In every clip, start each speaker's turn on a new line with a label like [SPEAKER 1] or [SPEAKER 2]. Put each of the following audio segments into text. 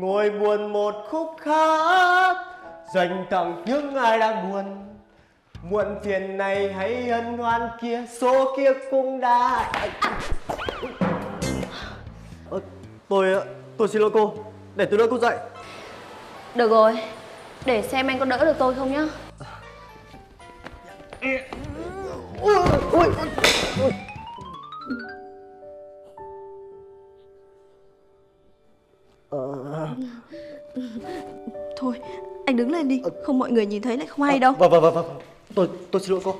[SPEAKER 1] ngồi buồn một khúc hát dành tặng những ai đang buồn. Muộn phiền này hay hân hoan kia số kia cũng đã. Ờ, tôi tôi xin lỗi cô. Để tôi đỡ cô dậy.
[SPEAKER 2] Được rồi, để xem anh có đỡ được tôi không nhá.
[SPEAKER 1] ui ui ui.
[SPEAKER 2] Thôi, đứng lên đi, không mọi người nhìn thấy lại không hay đâu.
[SPEAKER 1] vâng vâng vâng vâng. Tôi tôi xin lỗi cô.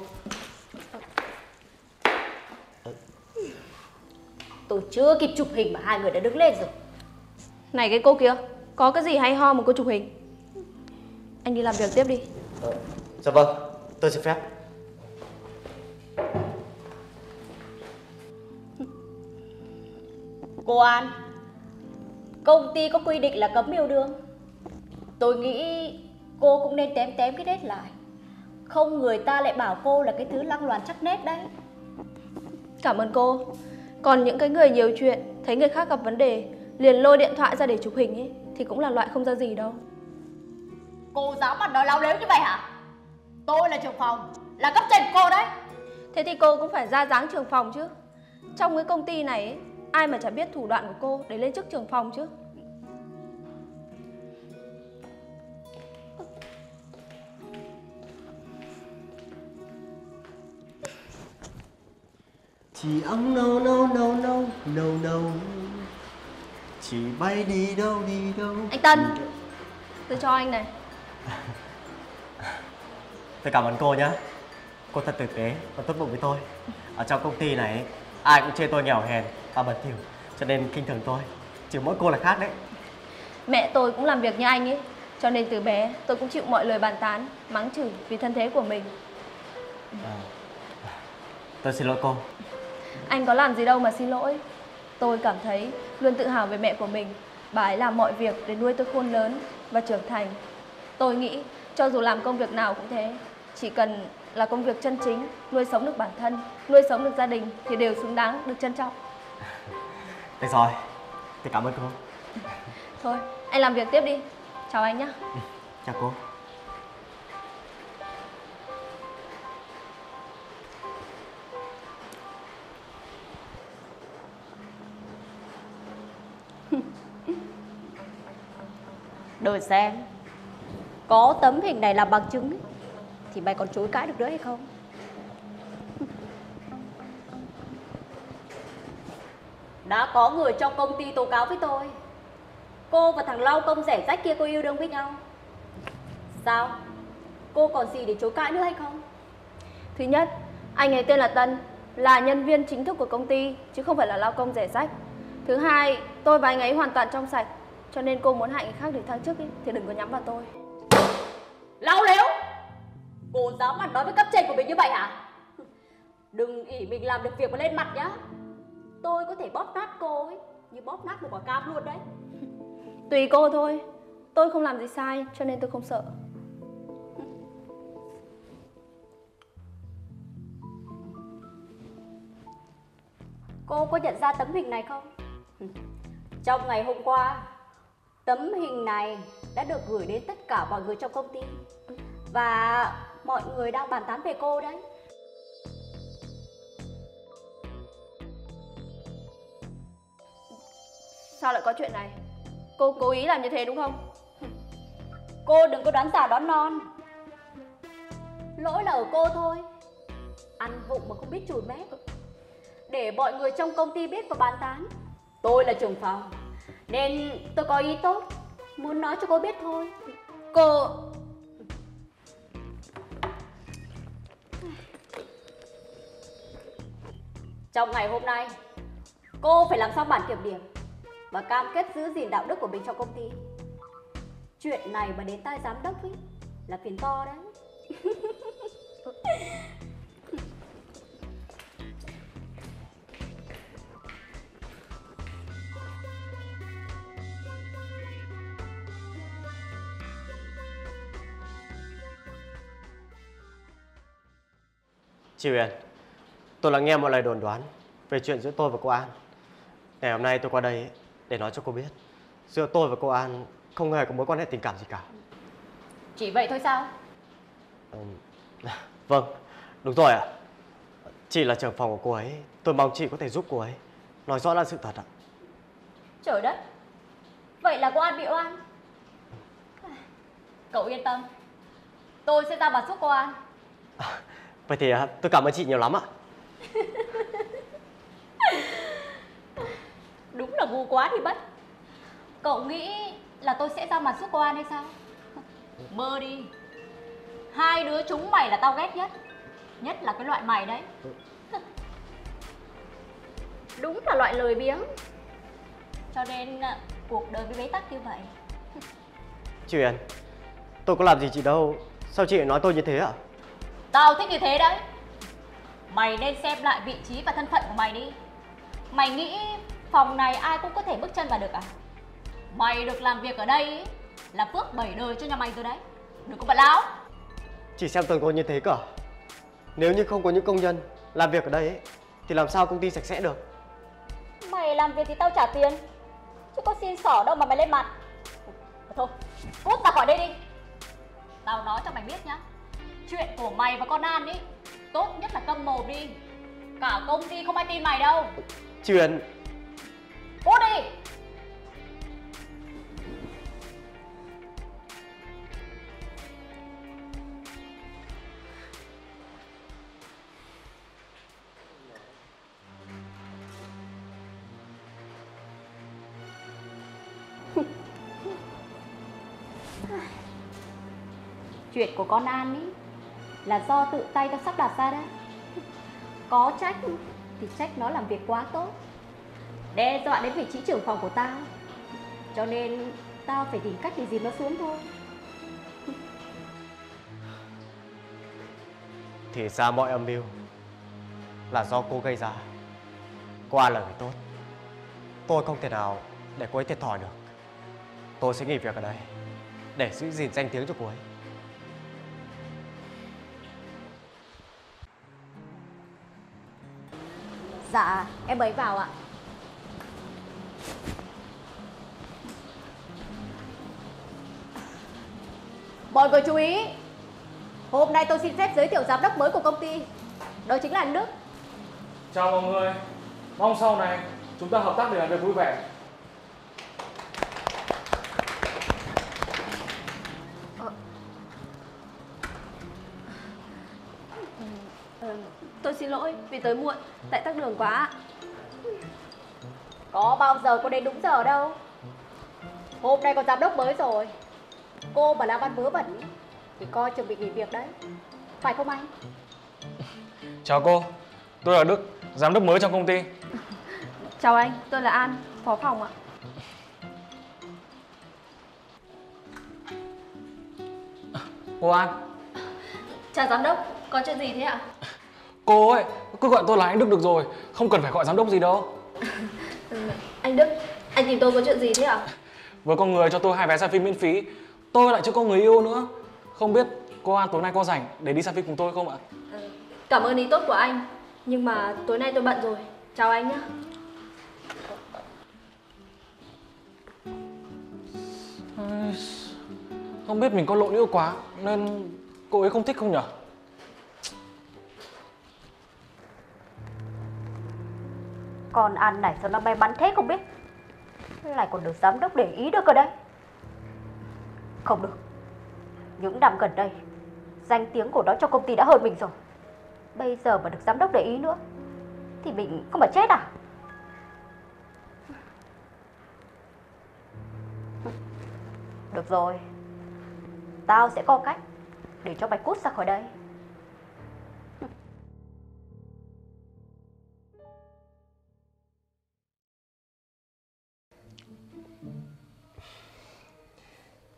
[SPEAKER 3] Tôi chưa kịp chụp hình mà hai người đã đứng lên rồi.
[SPEAKER 2] Này cái cô kia, có cái gì hay ho mà cô chụp hình? Anh đi làm việc tiếp đi.
[SPEAKER 1] dạ vâng tôi xin phép.
[SPEAKER 3] Cô An Công ty có quy định là cấm yêu đương. Tôi nghĩ cô cũng nên tém tém cái đết lại Không người ta lại bảo cô là cái thứ lăng loàn chắc nét đấy
[SPEAKER 2] Cảm ơn cô. Còn những cái người nhiều chuyện, thấy người khác gặp vấn đề, liền lôi điện thoại ra để chụp hình ấy, thì cũng là loại không ra gì đâu.
[SPEAKER 3] Cô dám mà nói láo lếu như vậy hả Tôi là trưởng phòng Là cấp trên của cô đấy
[SPEAKER 2] Thế thì cô cũng phải ra dáng trưởng phòng chứ. Trong cái công ty này ấy, ai mà chả biết thủ đoạn của cô để lên chức trưởng phòng chứ.
[SPEAKER 1] Chỉ ong nâu nâu nâu nâu nâu nâu. Chỉ bay đi đâu đi đâu.
[SPEAKER 2] Anh Tân, tôi cho anh này.
[SPEAKER 1] Tôi cảm ơn cô nhé Cô thật tử tế và tốt bụng với tôi. Ở trong công ty này ai cũng chê tôi nghèo hèn và bẩn thỉu Cho nên kinh thường tôi. Chỉ mỗi cô là khác đấy.
[SPEAKER 2] Mẹ tôi cũng làm việc như anh ấy, cho nên từ bé tôi cũng chịu mọi lời bàn tán, mắng chửi vì thân thế của mình.
[SPEAKER 1] Tôi xin lỗi cô
[SPEAKER 2] Anh có làm gì đâu mà xin lỗi. Tôi cảm thấy luôn tự hào về mẹ của mình. Bà ấy làm mọi việc để nuôi tôi khôn lớn và trưởng thành. Tôi nghĩ cho dù làm công việc nào cũng thế, chỉ cần là công việc chân chính, nuôi sống được bản thân, nuôi sống được gia đình thì đều xứng đáng được trân trọng.
[SPEAKER 1] Được rồi Tôi cảm ơn cô
[SPEAKER 2] Thôi, anh làm việc tiếp đi. Chào anh nhé.
[SPEAKER 1] Chào cô
[SPEAKER 3] Đợi xem. Có tấm hình này làm bằng chứng ấy, Thì mày còn chối cãi được nữa hay không? Đã có người trong công ty tố cáo với tôi. Cô và thằng lau công rẻ rách kia có yêu đương với nhau. Sao? Cô còn gì để chối cãi nữa hay không?
[SPEAKER 2] Thứ nhất, anh ấy tên là Tân, là nhân viên chính thức của công ty, chứ không phải là lao công rẻ rách. Thứ hai, tôi và anh ấy hoàn toàn trong sạch, cho nên cô muốn hại người khác để thăng chức ý, thì đừng có nhắm vào tôi.
[SPEAKER 3] Lão lếu Cô dám mà nói với cấp trên của mình như vậy hả? Đừng ỉ mình làm được việc mà lên mặt nhá. Tôi có thể bóp nát cô ấy Như bóp nát một quả cam luôn đấy.
[SPEAKER 2] Tùy cô thôi, tôi không làm gì sai, cho nên tôi không sợ.
[SPEAKER 3] Cô có nhận ra tấm hình này không? Trong ngày hôm qua Tấm hình này đã được gửi đến tất cả mọi người trong công ty. Và mọi người đang bàn tán về cô đấy.
[SPEAKER 2] Sao lại có chuyện này? Cô cố ý làm như thế đúng không?
[SPEAKER 3] Cô đừng có đoán giả đoán non. Lỗi là ở cô thôi. Ăn vụng mà không biết chùi mép. Để mọi người trong công ty biết và bàn tán. Tôi là trưởng phòng nên tôi có ý tốt, Muốn nói cho cô biết thôi.
[SPEAKER 2] Cô...
[SPEAKER 3] Trong ngày hôm nay, Cô phải làm xong bản kiểm điểm Và cam kết giữ gìn đạo đức của mình trong công ty? Chuyện này mà đến tai giám đốc ấy Là phiền to đấy.
[SPEAKER 1] Chị Huyền Tôi là nghe một lời đồn đoán Về chuyện giữa tôi và cô An. Ngày hôm nay tôi qua đây để nói cho cô biết Giữa tôi và cô An không hề có mối quan hệ tình cảm gì cả.
[SPEAKER 3] Chỉ vậy thôi sao?
[SPEAKER 1] Vâng, đúng rồi ạ. Chị là trưởng phòng của cô ấy Tôi mong chị có thể giúp cô ấy Nói rõ là sự thật ạ.
[SPEAKER 3] Trời đất Vậy là cô An bị oan. Cậu yên tâm Tôi sẽ ra mặt giúp cô An
[SPEAKER 1] Vậy thì à, tôi cảm ơn chị nhiều lắm ạ.
[SPEAKER 3] Đúng là ngu quá thì bất. Cậu nghĩ là tôi sẽ ra mặt giúp cô An hay sao? Mơ đi. Hai đứa chúng mày là tao ghét nhất. Nhất là cái loại mày đấy. Đúng là loại lười biếng. Cho nên à, cuộc đời mới bế tắc như vậy.
[SPEAKER 1] Chị Huyền Tôi có làm gì chị đâu? Sao chị lại nói tôi như thế ạ
[SPEAKER 3] Tao thích như thế đấy. Mày nên xem lại vị trí và thân phận của mày đi. Mày nghĩ phòng này ai cũng có thể bước chân vào được à? Mày được làm việc ở đây ý, là phước bảy đời cho nhà mày rồi đấy. Đừng có bật láo
[SPEAKER 1] Chị xem tôi có như thế cả Nếu như không có những công nhân làm việc ở đây ấy, Thì làm sao công ty sạch sẽ được?
[SPEAKER 3] Mày làm việc thì tao trả tiền. Chứ có xin xỏ đâu mà mày lên mặt. Thôi, cút ra khỏi đây đi. Tao nói cho mày biết nhá Chuyện của mày và con An ý. Tốt nhất là câm mồm đi. Cả công ty không ai tin mày đâu.
[SPEAKER 1] Chị Huyền
[SPEAKER 3] Cút đi. Chuyện của con An ý là do tự tay tao sắp đặt ra đấy. Có trách thì trách nó làm việc quá tốt. Đe dọa đến vị trí trưởng phòng của tao. Cho nên tao phải tìm cách để dìm nó xuống thôi.
[SPEAKER 1] Thì ra mọi âm mưu Là do cô gây ra. Qua người tốt. Tôi không thể nào để cô ấy thiệt thòi được. Tôi sẽ nghỉ việc ở đây Để giữ gìn danh tiếng cho cô ấy.
[SPEAKER 3] Dạ em ấy vào ạ. Mọi người chú ý Hôm nay tôi xin phép giới thiệu giám đốc mới của công ty Đó chính là anh Đức.
[SPEAKER 4] Chào mọi người, mong sau này chúng ta hợp tác để làm việc vui vẻ.
[SPEAKER 2] Tôi xin lỗi vì tới muộn Tại tắc đường quá ạ
[SPEAKER 3] Có bao giờ cô đến đúng giờ đâu Hôm nay có giám đốc mới rồi Cô mà làm ăn vớ vẩn Thì coi chừng bị nghỉ việc đấy Phải không anh?
[SPEAKER 4] Chào cô, tôi là Đức, giám đốc mới trong công ty.
[SPEAKER 2] Chào anh, tôi là An, phó phòng ạ
[SPEAKER 4] Cô An,
[SPEAKER 2] Chào giám đốc, có chuyện gì thế ạ?
[SPEAKER 4] Cô ấy, cứ gọi tôi là anh Đức được rồi, không cần phải gọi giám đốc gì đâu.
[SPEAKER 2] Ừ, anh Đức, anh tìm tôi có chuyện gì thế ạ?
[SPEAKER 4] Vừa có người cho tôi hai vé xem phim miễn phí, tôi lại chưa có người yêu nữa. Không biết cô An tối nay có rảnh để đi xem phim cùng tôi không ạ?
[SPEAKER 2] Ừ, Cảm ơn ý tốt của anh Nhưng mà tối nay tôi bận rồi Chào anh nhé
[SPEAKER 4] Không biết mình có lỗi yêu quá nên cô ấy không thích không nhở?
[SPEAKER 3] Con ăn này sao nó may mắn thế không biết? Lại còn được giám đốc để ý được cơ đấy, Không được. Những năm gần đây Danh tiếng của nó trong công ty đã hơn mình rồi. Bây giờ mà được giám đốc để ý nữa Thì mình không phải chết à? Được rồi. Tao sẽ có cách Để cho mày cút ra khỏi đây.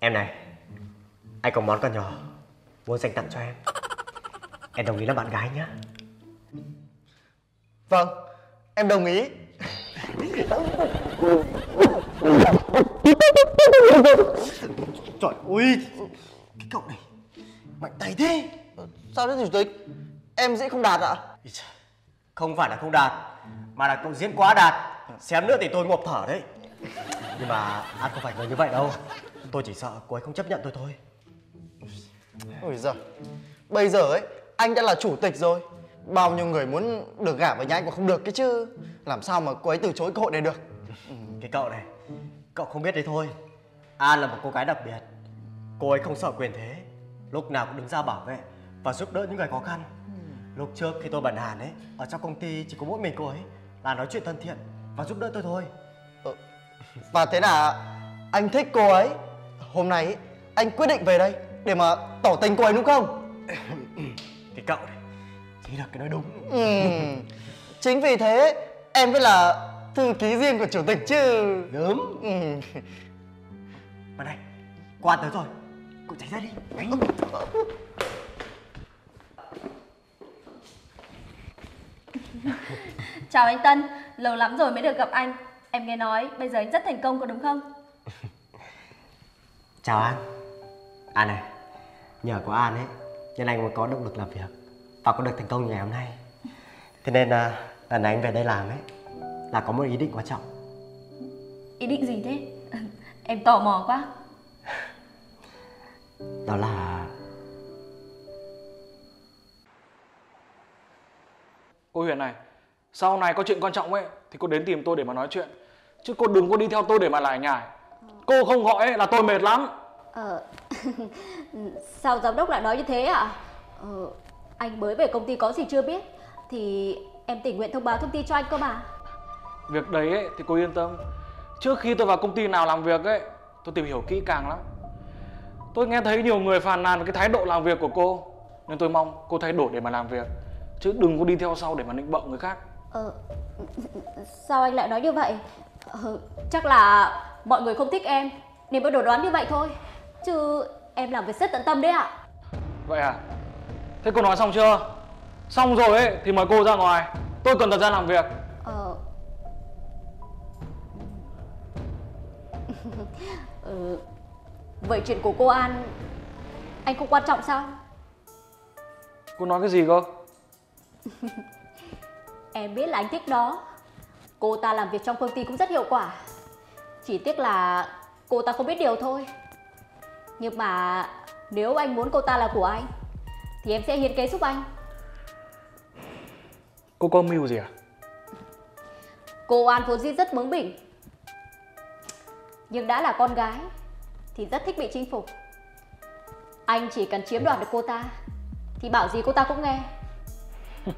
[SPEAKER 1] Em này Anh có món quà nhỏ Muốn dành tặng cho em Em đồng ý là bạn gái nhá
[SPEAKER 5] Vâng, em đồng ý.
[SPEAKER 1] Trời ơi Cái cậu này Mạnh tay thế
[SPEAKER 5] Sao thế chủ tịch? Em dễ không đạt ạ?
[SPEAKER 1] Trời, Không phải là không đạt Mà là cậu diễn quá đạt Xém nữa thì tôi ngộp thở đấy Nhưng mà An không phải người như vậy đâu Tôi chỉ sợ cô ấy không chấp nhận tôi thôi.
[SPEAKER 5] Ôi giời. Bây giờ ấy anh đã là chủ tịch rồi. Bao nhiêu người muốn được gả với nhà anh còn không được cái chứ. Làm sao mà cô ấy từ chối cơ hội này được?
[SPEAKER 1] Ừ, Cái cậu này Cậu không biết đấy thôi. An là một cô gái đặc biệt. Cô ấy không sợ quyền thế. Lúc nào cũng đứng ra bảo vệ Và giúp đỡ những người khó khăn. Lúc trước khi tôi bận hàn ấy Ở trong công ty chỉ có mỗi mình cô ấy Là nói chuyện thân thiện Và giúp đỡ tôi thôi.
[SPEAKER 5] Và thế là anh thích cô ấy Hôm nay ấy, anh quyết định về đây Để mà tỏ tình cô ấy đúng không
[SPEAKER 1] Cái cậu này Chỉ là cái nói đúng
[SPEAKER 5] Ừm, Chính vì thế em mới là thư ký riêng của chủ tịch chứ
[SPEAKER 1] Đúng
[SPEAKER 5] Ừm.
[SPEAKER 1] Mà này Qua tới rồi Cậu tránh ra đi Tránh.
[SPEAKER 2] Chào anh Tân, lâu lắm rồi mới được gặp anh. Em nghe nói bây giờ anh rất thành công có đúng không?
[SPEAKER 1] Chào An An này Nhờ có An ấy Nên anh mới có động lực làm việc Và có được thành công như ngày hôm nay Thế nên à, lần này anh về đây làm ấy Là có một ý định quan trọng
[SPEAKER 2] Ý định gì thế? em tò mò quá.
[SPEAKER 1] Đó là
[SPEAKER 4] Cô Huyền này, sau này có chuyện quan trọng ấy thì cô đến tìm tôi để mà nói chuyện. Chứ cô đừng có đi theo tôi để mà lải nhải. Cô không gọi ấy là tôi mệt lắm.
[SPEAKER 3] Ờ, sao giám đốc lại nói như thế ạ? Ờ, anh mới về công ty có gì chưa biết thì em tình nguyện thông báo thông tin cho anh cơ mà.
[SPEAKER 4] Việc đấy ấy, thì cô yên tâm. Trước khi tôi vào công ty nào làm việc ấy, tôi tìm hiểu kỹ càng lắm. Tôi nghe thấy nhiều người phàn nàn về cái thái độ làm việc của cô. Nên tôi mong cô thay đổi để mà làm việc. Chứ đừng có đi theo sau để mà nịnh bợ người khác.
[SPEAKER 3] Ờ, sao anh lại nói như vậy? Ờ, chắc là mọi người không thích em nên mới đổ đoán như vậy thôi. Chứ em làm việc rất tận tâm đấy ạ.
[SPEAKER 4] Vậy à? Thế cô nói xong chưa? Xong rồi ấy thì mời cô ra ngoài. Tôi cần thời gian làm việc.
[SPEAKER 3] Ờ. ừ. Vậy chuyện của cô An anh không quan trọng sao?
[SPEAKER 4] Cô nói cái gì cơ?
[SPEAKER 3] Em biết là anh thích đó. Cô ta làm việc trong công ty cũng rất hiệu quả. Chỉ tiếc là cô ta không biết điều thôi. Nhưng mà nếu anh muốn cô ta là của anh thì em sẽ hiến kế giúp anh.
[SPEAKER 4] Cô có mưu gì à?
[SPEAKER 3] Cô An vốn dĩ rất bướng bỉnh Nhưng đã là con gái Thì rất thích bị chinh phục Anh chỉ cần chiếm đoạt được cô ta Thì bảo gì cô ta cũng nghe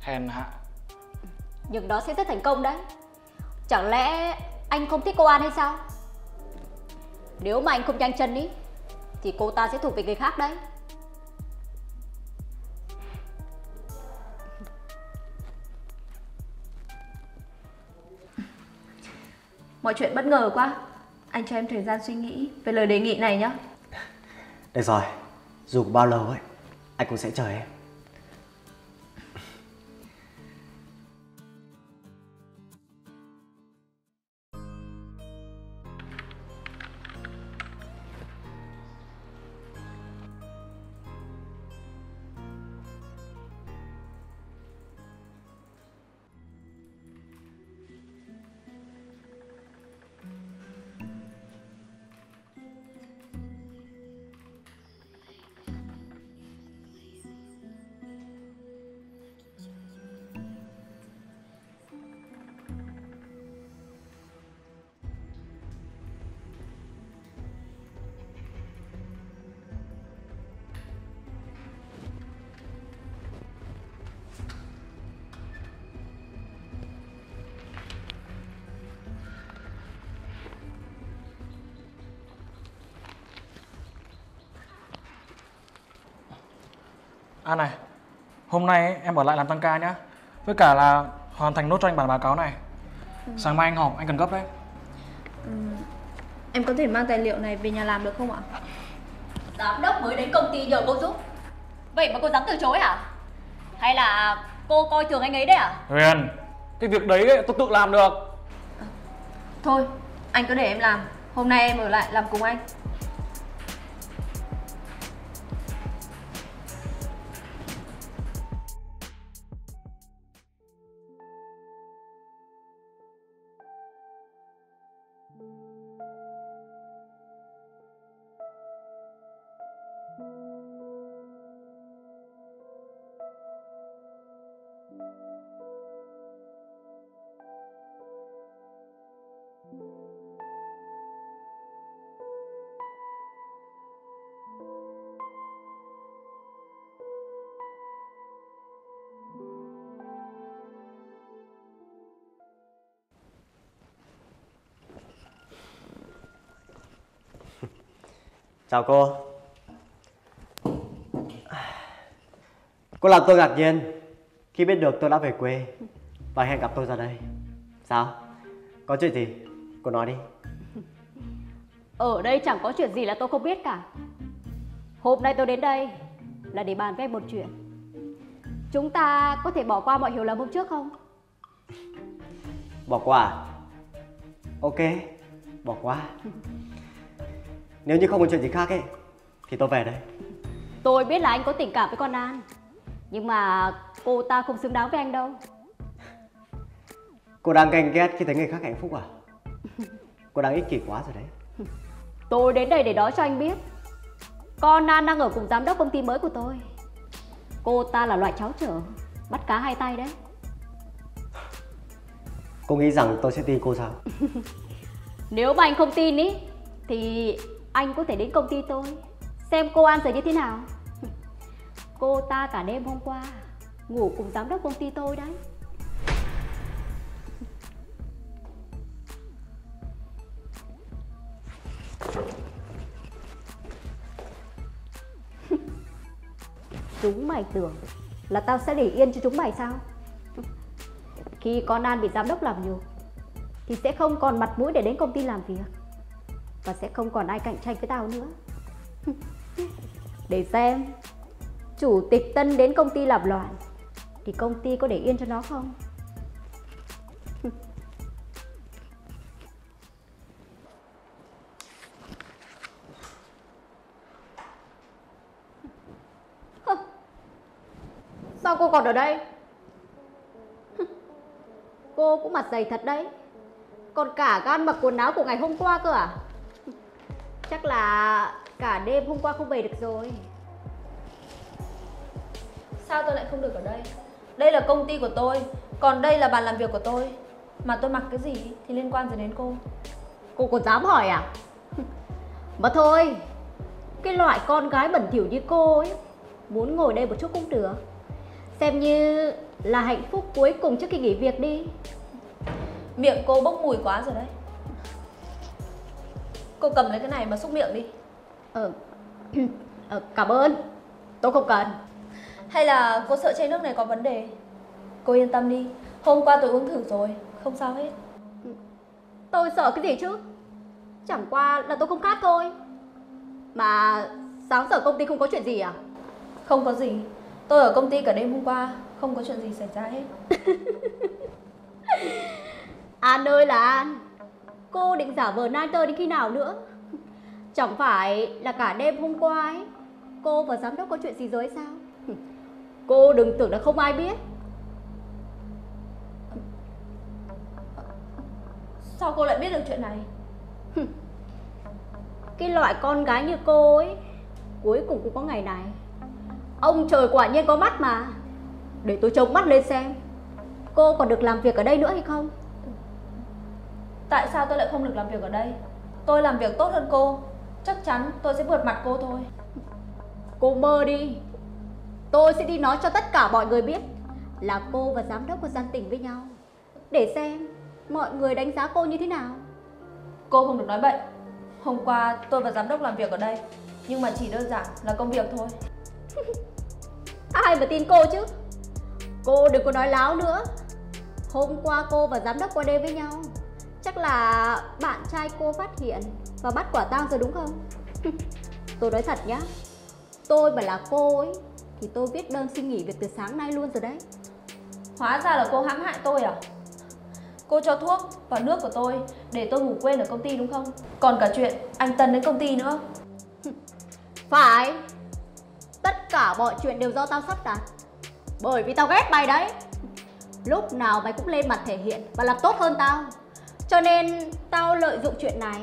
[SPEAKER 4] Hèn hạ.
[SPEAKER 3] Nhưng đó sẽ rất thành công đấy Chẳng lẽ anh không thích cô An hay sao Nếu mà anh không nhanh chân ý Thì cô ta sẽ thuộc về người khác đấy
[SPEAKER 2] Mọi chuyện bất ngờ quá. Anh cho em thời gian suy nghĩ về lời đề nghị này nhé.
[SPEAKER 1] Được rồi Dù có bao lâu ấy Anh cũng sẽ chờ em
[SPEAKER 4] hôm nay em ở lại làm tăng ca nhá. Với cả là hoàn thành nốt cho anh bản báo cáo này. Sáng mai anh họp, anh cần gấp đấy.
[SPEAKER 2] Em có thể mang tài liệu này về nhà làm được không ạ?
[SPEAKER 3] Giám đốc mới đến công ty nhờ cô giúp Vậy mà cô dám từ chối à Hay là cô coi thường anh ấy đấy à
[SPEAKER 4] Huyền, cái việc đấy ấy, tôi tự làm được.
[SPEAKER 2] Thôi, anh cứ để em làm. Hôm nay em ở lại làm cùng anh.
[SPEAKER 1] Chào cô Cô làm tôi ngạc nhiên Khi biết được tôi đã về quê Và hẹn gặp tôi ra đây Sao? Có chuyện gì? Cô nói đi
[SPEAKER 3] Ở đây chẳng có chuyện gì là tôi không biết cả. Hôm nay tôi đến đây là để bàn với em một chuyện. Chúng ta có thể bỏ qua mọi hiểu lầm hôm trước không?
[SPEAKER 1] Bỏ qua à? Ok Bỏ qua Nếu như không có chuyện gì khác ấy Thì tôi về đây
[SPEAKER 3] Tôi biết là anh có tình cảm với con An. Nhưng mà cô ta không xứng đáng với anh đâu.
[SPEAKER 1] Cô đang ganh ghét khi thấy người khác hạnh phúc à? Cô đang ích kỷ quá rồi đấy
[SPEAKER 3] Tôi đến đây để nói cho anh biết. Con An đang ở cùng giám đốc công ty mới của tôi. Cô ta là loại cháu trở, bắt cá hai tay đấy.
[SPEAKER 1] Cô nghĩ rằng tôi sẽ tin cô sao?
[SPEAKER 3] Nếu mà anh không tin ý, thì anh có thể đến công ty tôi, xem cô An giờ như thế nào. Cô ta cả đêm hôm qua ngủ cùng giám đốc công ty tôi đấy. Chúng mày tưởng là tao sẽ để yên cho chúng mày sao? Khi con An bị giám đốc làm nhục, thì sẽ không còn mặt mũi để đến công ty làm việc và sẽ không còn ai cạnh tranh với tao nữa. để xem, chủ tịch Tân đến công ty làm loạn, thì công ty có để yên cho nó không? Sao cô còn ở đây? Cô cũng mặt dày thật đấy Còn cả gan mặc quần áo của ngày hôm qua cơ à Chắc là cả đêm hôm qua không về được rồi
[SPEAKER 2] Sao tôi lại không được ở đây? Đây là công ty của tôi, còn đây là bàn làm việc của tôi. Mà tôi mặc cái gì thì liên quan gì đến cô?
[SPEAKER 3] Cô còn dám hỏi à Mà thôi Cái loại con gái bẩn thỉu như cô ấy Muốn ngồi đây một chút cũng được Xem như là hạnh phúc cuối cùng trước khi nghỉ việc đi
[SPEAKER 2] Miệng cô bốc mùi quá rồi đấy. Cô cầm lấy cái này mà xúc miệng đi.
[SPEAKER 3] Ờ, ờ Cảm ơn Tôi không cần
[SPEAKER 2] Hay là cô sợ chai nước này có vấn đề? Cô yên tâm đi, hôm qua tôi uống thử rồi, không sao hết.
[SPEAKER 3] Tôi sợ cái gì chứ Chẳng qua là tôi không khát thôi Mà sáng giờ công ty không có chuyện gì à
[SPEAKER 2] Không có gì, tôi ở công ty cả đêm hôm qua, không có chuyện gì xảy ra hết.
[SPEAKER 3] An ơi là An Cô định giả vờ nai tơ đến khi nào nữa? Chẳng phải là cả đêm hôm qua ấy. Cô và giám đốc có chuyện gì rồi sao? Cô đừng tưởng là không ai biết.
[SPEAKER 2] Sao cô lại biết được chuyện này?
[SPEAKER 3] Cái loại con gái như cô ấy Cuối cùng cũng có ngày này. Ông trời quả nhiên có mắt mà. Để tôi trông mắt lên xem Cô còn được làm việc ở đây nữa hay không
[SPEAKER 2] Tại sao tôi lại không được làm việc ở đây? Tôi làm việc tốt hơn cô, chắc chắn tôi sẽ vượt mặt cô thôi.
[SPEAKER 3] Cô mơ đi Tôi sẽ đi nói cho tất cả mọi người biết Là cô và giám đốc có gian tình với nhau Để xem mọi người đánh giá cô như thế nào
[SPEAKER 2] Cô không được nói bậy. Hôm qua tôi và giám đốc làm việc ở đây, nhưng mà chỉ đơn giản là công việc thôi.
[SPEAKER 3] Ai mà tin cô chứ Cô đừng có nói láo nữa Hôm qua cô và giám đốc qua đêm với nhau Chắc là bạn trai cô phát hiện Và bắt quả tang rồi đúng không? Tôi nói thật nhá. Tôi mà là cô ấy Thì tôi viết đơn xin nghỉ việc từ sáng nay luôn rồi đấy.
[SPEAKER 2] Hóa ra là cô hãm hại tôi à? Cô cho thuốc và nước của tôi để tôi ngủ quên ở công ty đúng không? Còn cả chuyện anh Tân đến công ty nữa.
[SPEAKER 3] Phải. Tất cả mọi chuyện đều do tao sắp đặt. Bởi vì tao ghét mày đấy. Lúc nào mày cũng lên mặt thể hiện Và làm tốt hơn tao Cho nên tao lợi dụng chuyện này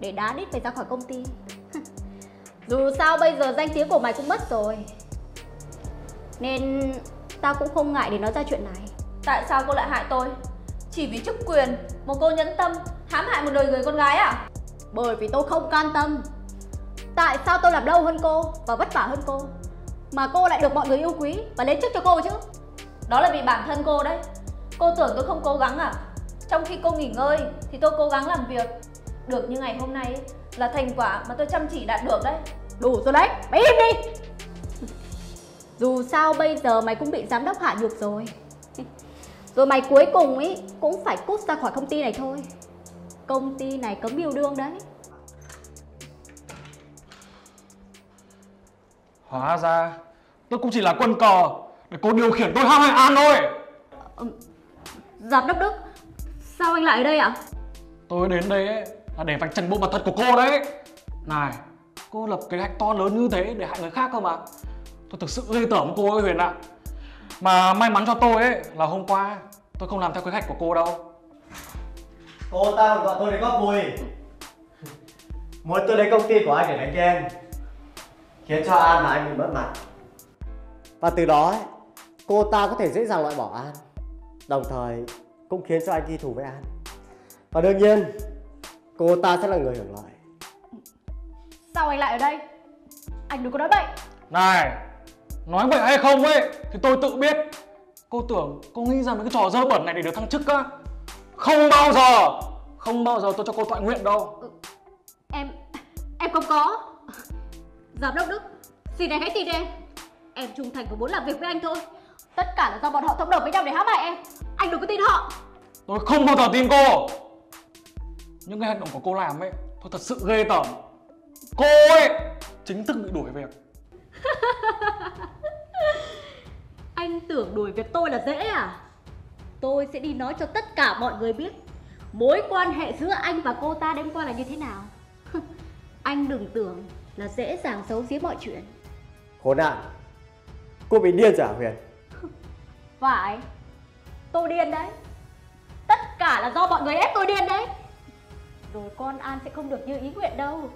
[SPEAKER 3] Để đá đít mày ra khỏi công ty Dù sao bây giờ danh tiếng của mày cũng mất rồi Nên tao cũng không ngại để nói ra chuyện này.
[SPEAKER 2] Tại sao cô lại hại tôi? Chỉ vì chức quyền, một cô nhẫn tâm hãm hại một đời người con gái à?
[SPEAKER 3] Bởi vì tôi không can tâm. Tại sao tôi làm lâu hơn cô và vất vả hơn cô? Mà cô lại được mọi người yêu quý và lên chức cho cô chứ?
[SPEAKER 2] Đó là vì bản thân cô đấy. Cô tưởng tôi không cố gắng à? Trong khi cô nghỉ ngơi thì tôi cố gắng làm việc. Được như ngày hôm nay ấy, là thành quả mà tôi chăm chỉ đạt được đấy.
[SPEAKER 3] Đủ rồi đấy, mày im đi Dù sao bây giờ mày cũng bị giám đốc hạ nhục rồi Rồi mày cuối cùng ấy cũng phải cút ra khỏi công ty này thôi Công ty này cấm yêu đương đấy
[SPEAKER 4] Hóa ra tôi cũng chỉ là quân cờ để cô điều khiển tôi hãm hại An thôi.
[SPEAKER 3] Giám đốc Đức Sao anh lại ở đây ạ?
[SPEAKER 4] Tôi đến đây ấy, là để vạch trần bộ mặt thật của cô đấy. Này, cô lập kế hoạch to lớn như thế để hại người khác cơ mà. Tôi thực sự ghê tởm cô ấy Huyền ạ. Mà may mắn cho tôi ấy là hôm qua tôi không làm theo kế hoạch của cô đâu.
[SPEAKER 1] Cô ta còn gọi tôi để góp vui Muốn tôi đến công ty của anh để đánh ghen Khiến cho An và anh bị mất mặt Và từ đó ấy, cô ta có thể dễ dàng loại bỏ An Đồng thời cũng khiến cho anh ghi thù với An Và đương nhiên cô ta sẽ là người hưởng lợi
[SPEAKER 3] Sao anh lại ở đây? Anh đừng có nói bậy
[SPEAKER 4] Này, nói vậy hay không ấy thì tôi tự biết. Cô tưởng cô nghĩ ra mấy cái trò dơ bẩn này để được thăng chức á? Không bao giờ, không bao giờ tôi cho cô tọa nguyện đâu.
[SPEAKER 3] Em, em không có Giám đốc Đức Xin anh hãy tin em Em trung thành và muốn làm việc với anh thôi Tất cả là do bọn họ thông đồng với nhau để hãm hại em Anh đừng có tin họ.
[SPEAKER 4] Tôi không bao giờ tin cô. Những cái hành động của cô làm ấy Tôi thật sự ghê tởm. Cô ấy chính thức bị đuổi việc.
[SPEAKER 3] Anh tưởng đuổi việc tôi là dễ à? Tôi sẽ đi nói cho tất cả mọi người biết Mối quan hệ giữa anh và cô ta đêm qua là như thế nào. Anh đừng tưởng là dễ dàng giấu giếm mọi chuyện.
[SPEAKER 1] Khốn nạn. Cô bị điên rồi hả Huyền
[SPEAKER 3] phải Tôi điên đấy Tất cả là do mọi người ép tôi điên đấy Rồi con An sẽ không được như ý nguyện đâu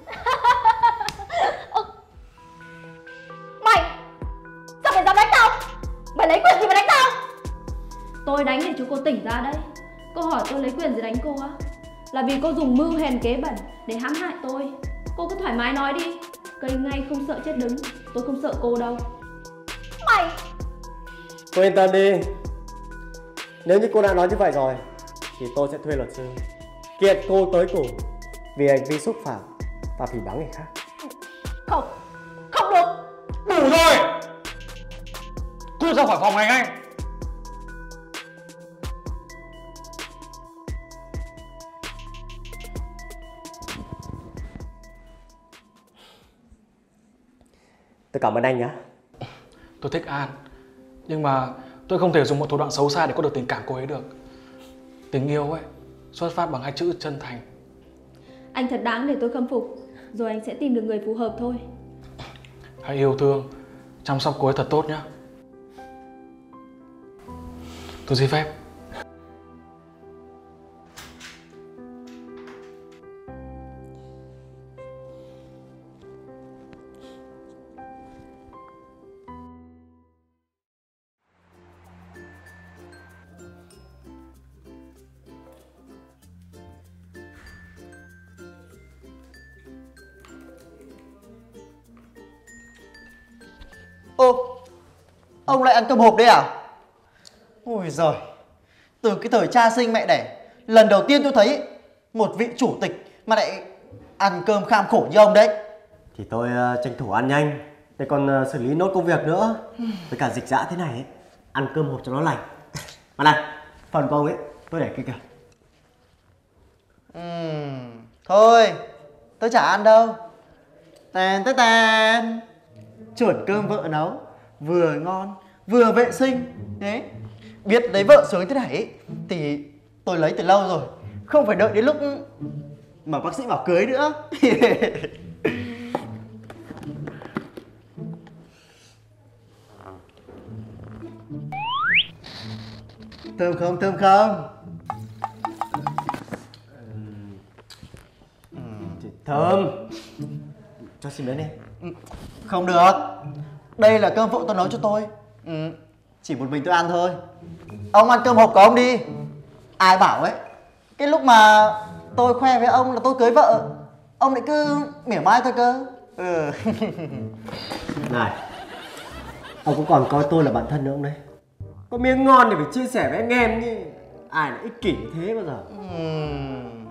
[SPEAKER 3] Mày, Sao mày dám đánh tao Mày lấy quyền gì mà đánh tao
[SPEAKER 2] Tôi đánh để chú cô tỉnh ra đấy. Cô hỏi tôi lấy quyền gì đánh cô á? Là vì cô dùng mưu hèn kế bẩn để hãm hại tôi. Cô cứ thoải mái nói đi. Cây ngay không sợ chết đứng. Tôi không sợ cô đâu.
[SPEAKER 3] Mày
[SPEAKER 1] Cô yên tâm đi. Nếu như cô đã nói như vậy rồi Thì tôi sẽ thuê luật sư. Kiện cô tới cùng Vì hành vi xúc phạm Và phỉ báng người khác.
[SPEAKER 3] Không Không được.
[SPEAKER 4] Đủ rồi! Cút ra khỏi phòng này ngay.
[SPEAKER 1] Tôi cảm ơn anh nhé
[SPEAKER 4] Tôi thích An Nhưng mà tôi không thể dùng một thủ đoạn xấu xa để có được tình cảm cô ấy được Tình yêu ấy Xuất phát bằng hai chữ chân thành
[SPEAKER 2] Anh thật đáng để tôi khâm phục. Rồi anh sẽ tìm được người phù hợp thôi.
[SPEAKER 4] Hãy yêu thương Chăm sóc cô ấy thật tốt nhé Tôi xin phép
[SPEAKER 5] Ông lại ăn cơm hộp đấy à? Ôi giời. Từ cái thời cha sinh mẹ đẻ Lần đầu tiên tôi thấy Một vị chủ tịch Mà lại ăn cơm kham khổ như ông đấy.
[SPEAKER 1] Thì tôi ờ, tranh thủ ăn nhanh. Để còn ờ, xử lý nốt công việc nữa. Với cả dịch dã thế này ấy, Ăn cơm hộp cho nó lành. Mà này Phần của ông ấy tôi để kia kìa.
[SPEAKER 5] Ừm, Thôi Tôi chả ăn đâu. Tèn tét tèn. Chuẩn cơm vợ nấu Vừa ngon Vừa vệ sinh Đấy. Biết lấy vợ sướng thế này Thì tôi lấy từ lâu rồi. Không phải đợi đến lúc Mà bác sĩ bảo cưới nữa. Thơm không thơm không?
[SPEAKER 1] Thì thơm. Cho xin miếng đi.
[SPEAKER 5] Không được. Đây là cơm vợ tôi nấu cho tôi ừ. Chỉ một mình tôi ăn thôi. Ông ăn cơm hộp của ông đi. Ai bảo ấy Cái lúc mà tôi khoe với ông là tôi cưới vợ Ông lại cứ mỉa mai tôi cơ. Ừ.
[SPEAKER 1] Này Ông có còn coi tôi là bạn thân nữa không đấy. Có miếng ngon thì phải chia sẻ với anh em chứ Ai lại ích kỷ như thế bao giờ?
[SPEAKER 5] Ừm.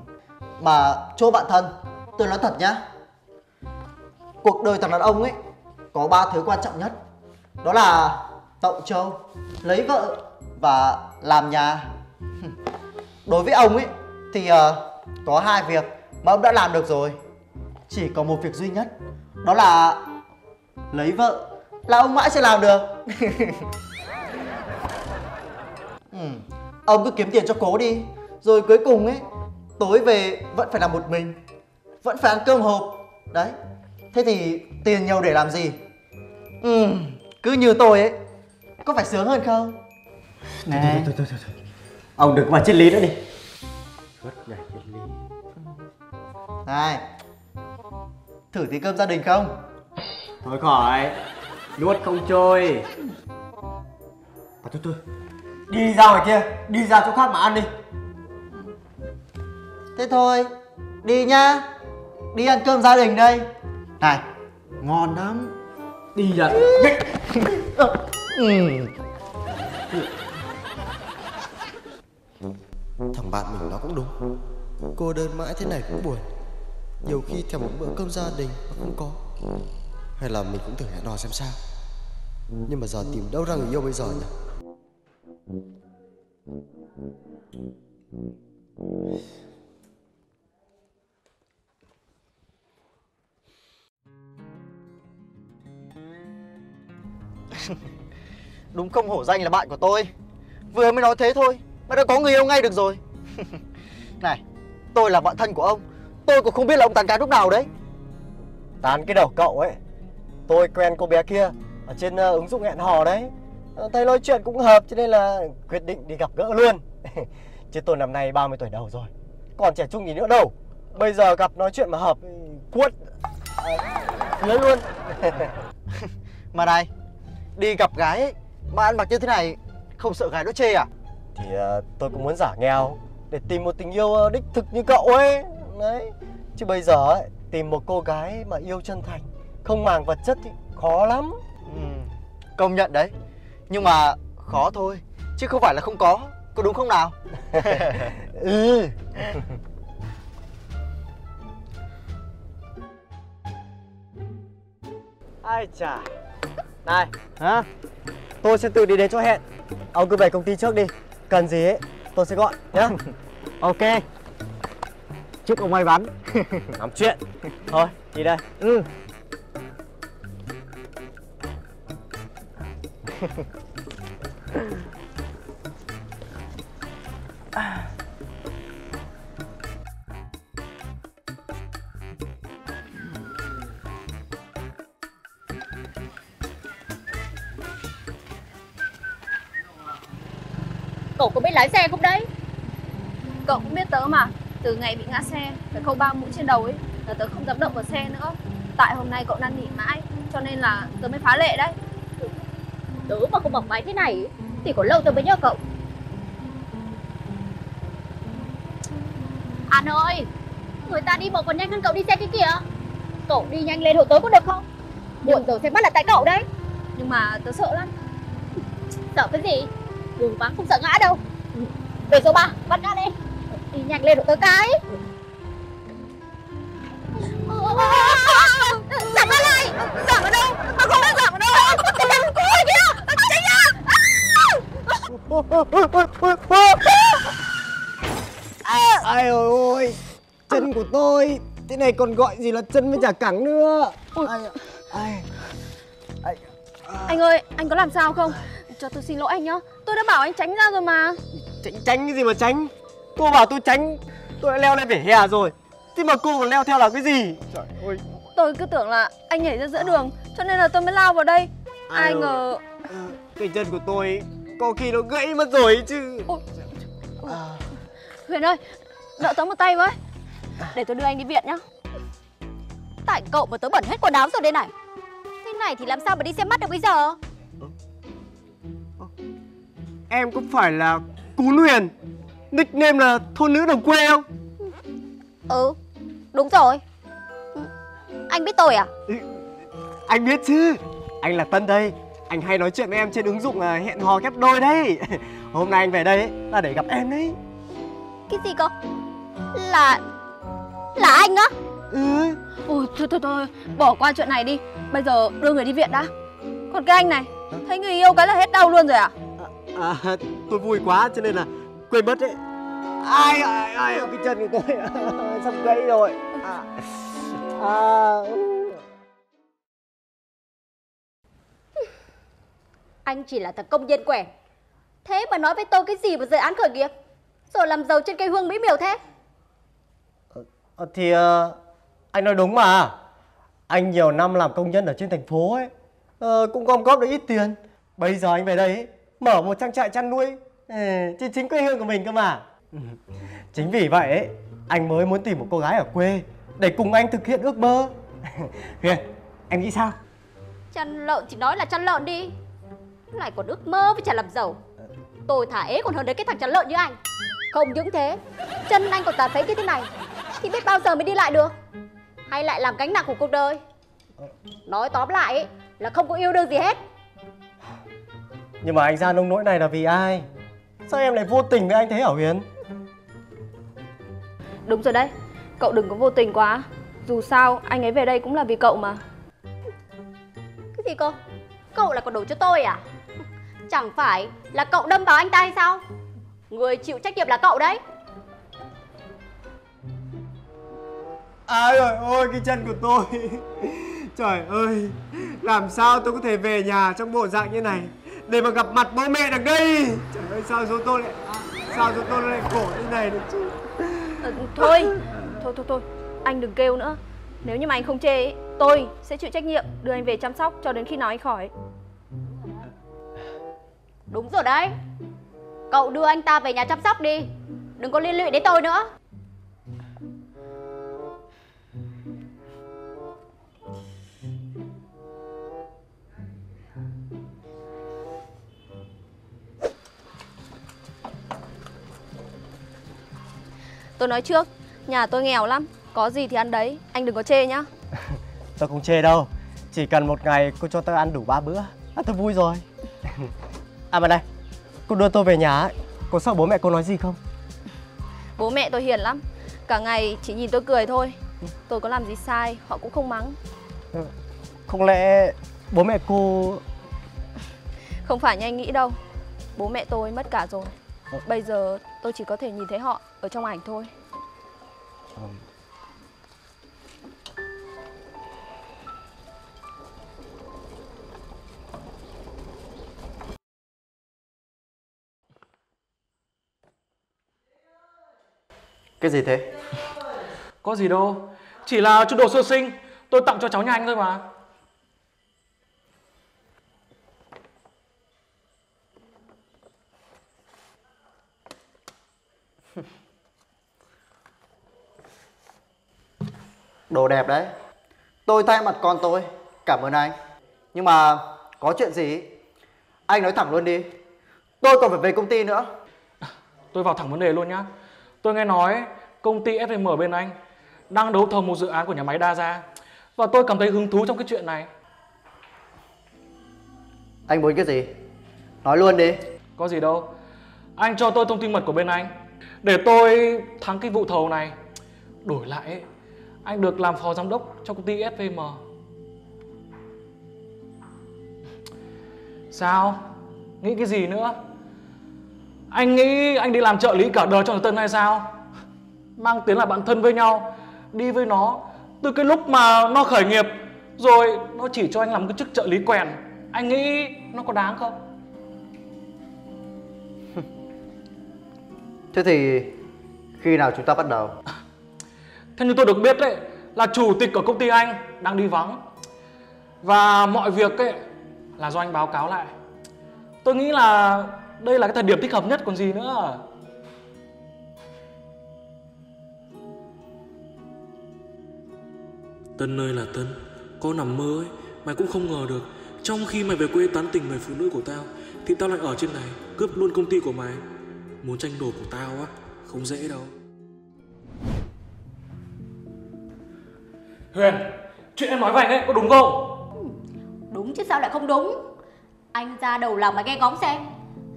[SPEAKER 5] Mà chỗ bạn thân Tôi nói thật nhá. Cuộc đời thằng đàn ông ấy Có ba thứ quan trọng nhất. Đó là tậu châu Lấy vợ Và làm nhà. Đối với ông ấy Thì uh, có hai việc Mà ông đã làm được rồi. Chỉ có một việc duy nhất Đó là Lấy vợ Là ông mãi sẽ làm được. Ừ. Ông cứ kiếm tiền cho cố đi. Rồi cuối cùng ấy Tối về vẫn phải làm một mình Vẫn phải ăn cơm hộp. Đấy Thế thì tiền nhiều để làm gì? Ừ Cứ như tôi ấy có phải sướng hơn không? Này.
[SPEAKER 1] Thôi thôi thôi thôi Ông đừng có vào triết lý nữa đi. Suốt ngày triết lý.
[SPEAKER 5] Này Thử tí cơm gia đình không?
[SPEAKER 1] Thôi khỏi Nuốt không trôi. À thôi thôi. Đi ra ngoài kia Đi ra chỗ khác mà ăn đi.
[SPEAKER 5] Thế thôi Đi nhá. Đi ăn cơm gia đình đây. Này Ngon lắm.
[SPEAKER 1] Đi ra
[SPEAKER 5] Ừ.
[SPEAKER 6] Thằng bạn mình nó cũng đúng. Cô đơn mãi thế này cũng buồn. Nhiều khi thèm một bữa cơm gia đình mà không có. Hay là mình cũng thử hẹn hò xem sao. Nhưng mà giờ tìm đâu ra người yêu bây giờ nhỉ?
[SPEAKER 5] Đúng không hổ danh là bạn của tôi. Vừa mới nói thế thôi Mà đã có người yêu ngay được rồi. Này Tôi là bạn thân của ông. Tôi cũng không biết là ông tán gái lúc nào đấy.
[SPEAKER 1] Tán cái đầu cậu ấy. Tôi quen cô bé kia Ở trên ờ, ứng dụng hẹn hò đấy. Ờ, Thấy nói chuyện cũng hợp cho nên là quyết định đi gặp gỡ luôn. Chứ tôi năm nay 30 tuổi đầu rồi Còn trẻ trung gì nữa đâu. Bây giờ gặp nói chuyện mà hợp Quất Cưới luôn.
[SPEAKER 5] Mà này Đi gặp gái ấy Mà ăn mặc như thế này Không sợ gái nó chê à?
[SPEAKER 1] Thì ờ, tôi cũng muốn giả nghèo Để tìm một tình yêu ờ, đích thực như cậu ấy. Đấy Chứ bây giờ ấy, tìm một cô gái mà yêu chân thành Không màng vật chất thì khó lắm.
[SPEAKER 5] Ừ, Công nhận đấy. Nhưng mà khó thôi Chứ không phải là không có. Có đúng không nào?
[SPEAKER 1] Ừ. Ai chà. Này. Hả Tôi sẽ tự đi đến chỗ hẹn. Ông cứ về công ty trước đi. Cần gì ấy Tôi sẽ gọi nhá. Ok. Chúc ông may mắn. Làm chuyện. Thôi đi đây. Ừ
[SPEAKER 3] Cậu có biết lái xe không đấy?
[SPEAKER 2] Cậu cũng biết tớ mà. Từ ngày bị ngã xe Phải khâu ba mũi trên đầu ấy Là tớ không dám động vào xe nữa. Tại hôm nay cậu năn nỉ mãi Cho nên là tớ mới phá lệ đấy.
[SPEAKER 3] Tớ mà không bằng máy thế này Thì có lâu tớ mới nhớ cậu. An ơi! Người ta đi bộ còn nhanh hơn cậu đi xe kia kìa. Cậu đi nhanh lên hộ tớ có được không? Muộn rồi sẽ bắt là tại cậu đấy.
[SPEAKER 2] Nhưng mà tớ sợ lắm.
[SPEAKER 3] Sợ cái gì? Đường vắng không sợ ngã đâu. Về số 3, bắt ngã đi. Đi nhanh lên hộ tớ cái. Giảm ra lại Giảm ở đâu? Mà không đã giảm ở đâu. Cái thằng cô kìa Tránh ra
[SPEAKER 1] Ai ôi ôi. Chân của tôi. Thế này còn gọi gì là chân với chả cẳng nữa. Ai, ai, ai,
[SPEAKER 2] Anh ơi, anh có làm sao không? Cho tôi xin lỗi anh nhá Tôi đã bảo anh tránh ra rồi mà.
[SPEAKER 1] Tránh tránh cái gì mà tránh? Cô bảo tôi tránh Tôi đã leo lên vỉa hè rồi. Thế mà cô còn leo theo là cái gì? Trời ơi.
[SPEAKER 2] Tôi cứ tưởng là anh nhảy ra giữa đường Cho nên là tôi mới lao vào đây. Ai
[SPEAKER 1] ơi.
[SPEAKER 2] ngờ.
[SPEAKER 1] Cái chân của tôi Có khi nó gãy mất rồi chứ.
[SPEAKER 2] Ôi. Huyền ơi, nợ tớ một tay với. Để tôi đưa anh đi viện nhá.
[SPEAKER 3] Tại cậu mà tớ bẩn hết quần áo rồi đây này. Thế này thì làm sao mà đi xem mắt được bây giờ
[SPEAKER 1] em có phải là Cú Huyền Nickname là thôn nữ đồng quê không?
[SPEAKER 3] Ừ, đúng rồi. Ừ, Anh biết tôi à?
[SPEAKER 1] Anh biết chứ Anh là Tân đây Anh hay nói chuyện với em trên ứng dụng à, hẹn hò ghép đôi đấy Hôm nay anh về đây ấy, là để gặp em đấy
[SPEAKER 3] Cái gì cơ? Là... Là anh á?
[SPEAKER 1] Ừ
[SPEAKER 2] Ôi thôi thôi thôi Bỏ qua chuyện này đi Bây giờ đưa người đi viện đã Còn cái anh này Thấy người yêu cái là hết đau luôn rồi à
[SPEAKER 1] à, Tôi vui quá cho nên là quên mất đấy. Ai ai ai cái chân của tôi? Sắp gãy rồi. À, à,
[SPEAKER 3] Anh chỉ là thằng công nhân quẻ. Thế mà nói với tôi cái gì mà dự án khởi nghiệp? Rồi làm giàu trên cây hương mỹ miều thế?
[SPEAKER 1] Ờ, Thì ờ, anh nói đúng mà. Anh nhiều năm làm công nhân ở trên thành phố ấy ờ, Cũng gom góp được ít tiền. Bây giờ anh về đây ấy, Mở một trang trại chăn nuôi ừ, Trên chính quê hương của mình cơ mà ừ, Chính vì vậy ấy, Anh mới muốn tìm một cô gái ở quê Để cùng anh thực hiện ước mơ Huyền Em nghĩ sao
[SPEAKER 3] Chăn lợn thì nói là chăn lợn đi. Lại còn ước mơ với chả làm giàu. Tôi thả ế còn hơn đấy cái thằng chăn lợn như anh. Không những thế, chân anh còn tàn phế như thế này. Thì biết bao giờ mới đi lại được? Hay lại làm gánh nặng của cuộc đời? Nói tóm lại ấy, là không có yêu đương gì hết.
[SPEAKER 1] Nhưng mà anh ra nông nỗi này là vì ai Sao em lại vô tình với anh thế hả Huyền
[SPEAKER 2] Đúng rồi đấy Cậu đừng có vô tình quá Dù sao anh ấy về đây cũng là vì cậu mà
[SPEAKER 3] Cái gì cơ? Cậu là còn đổ cho tôi à? Chẳng phải là cậu đâm vào anh ta hay sao? Người chịu trách nhiệm là cậu đấy.
[SPEAKER 1] Ai rồi ôi cái chân của tôi Trời ơi Làm sao tôi có thể về nhà trong bộ dạng như này Để mà gặp mặt bố mẹ được đây Trời ơi sao số tôi lại Sao số tôi lại khổ như này được chứ
[SPEAKER 2] Ờ, Thôi Thôi thôi thôi Anh đừng kêu nữa Nếu như mà anh không chê ấy, Tôi sẽ chịu trách nhiệm đưa anh về chăm sóc cho đến khi nào anh khỏi
[SPEAKER 3] Đúng rồi đấy. Cậu đưa anh ta về nhà chăm sóc đi. Đừng có liên lụy đến tôi nữa.
[SPEAKER 2] Tôi nói trước Nhà tôi nghèo lắm Có gì thì ăn đấy Anh đừng có chê nhá.
[SPEAKER 1] Tôi không chê đâu Chỉ cần một ngày cô cho tôi ăn đủ ba bữa là tôi vui rồi. À mà này Cô đưa tôi về nhà ấy Cô sợ bố mẹ cô nói gì không?
[SPEAKER 2] Bố mẹ tôi hiền lắm Cả ngày chỉ nhìn tôi cười thôi. Tôi có làm gì sai Họ cũng không mắng.
[SPEAKER 1] Không lẽ bố mẹ cô
[SPEAKER 2] Không phải như anh nghĩ đâu Bố mẹ tôi mất cả rồi. Bây giờ tôi chỉ có thể nhìn thấy họ Ở trong ảnh thôi.
[SPEAKER 5] Cái gì thế?
[SPEAKER 4] Có gì đâu. Chỉ là chút đồ sơ sinh. Tôi tặng cho cháu nhà anh thôi mà
[SPEAKER 5] Đồ đẹp đấy. Tôi thay mặt con tôi. Cảm ơn anh. Nhưng mà có chuyện gì? Anh nói thẳng luôn đi. Tôi còn phải về công ty nữa.
[SPEAKER 4] Tôi vào thẳng vấn đề luôn nhá. Tôi nghe nói công ty FM bên anh Đang đấu thầu một dự án của nhà máy đa gia. Và tôi cảm thấy hứng thú trong cái chuyện này.
[SPEAKER 5] Anh muốn cái gì? Nói luôn đi.
[SPEAKER 4] Có gì đâu. Anh cho tôi thông tin mật của bên anh. Để tôi thắng cái vụ thầu này. Đổi lại ấy, anh được làm phó giám đốc cho công ty SVM Sao? Nghĩ cái gì nữa? Anh nghĩ anh đi làm trợ lý cả đời cho thằng Tân hay sao? Mang tiếng là bạn thân với nhau, Đi với nó Từ cái lúc mà nó khởi nghiệp, Rồi nó chỉ cho anh làm cái chức trợ lý quèn Anh nghĩ nó có đáng không?
[SPEAKER 5] Thế thì Khi nào chúng ta bắt đầu
[SPEAKER 4] theo như tôi được biết đấy là chủ tịch của công ty anh đang đi vắng và mọi việc ấy là do anh báo cáo lại. Tôi nghĩ là đây là cái thời điểm thích hợp nhất còn gì nữa.
[SPEAKER 7] Tân ơi là Tân Có nằm mơ ấy Mày cũng không ngờ được Trong khi mày về quê tán tỉnh người phụ nữ của tao
[SPEAKER 4] thì tao lại ở trên này cướp luôn công ty của mày. Muốn tranh đồ của tao á, không dễ đâu. Huyền, chuyện em nói với anh ấy có đúng không?
[SPEAKER 3] Đúng chứ sao lại không đúng? Anh ra đầu lòng mà nghe ngóng xem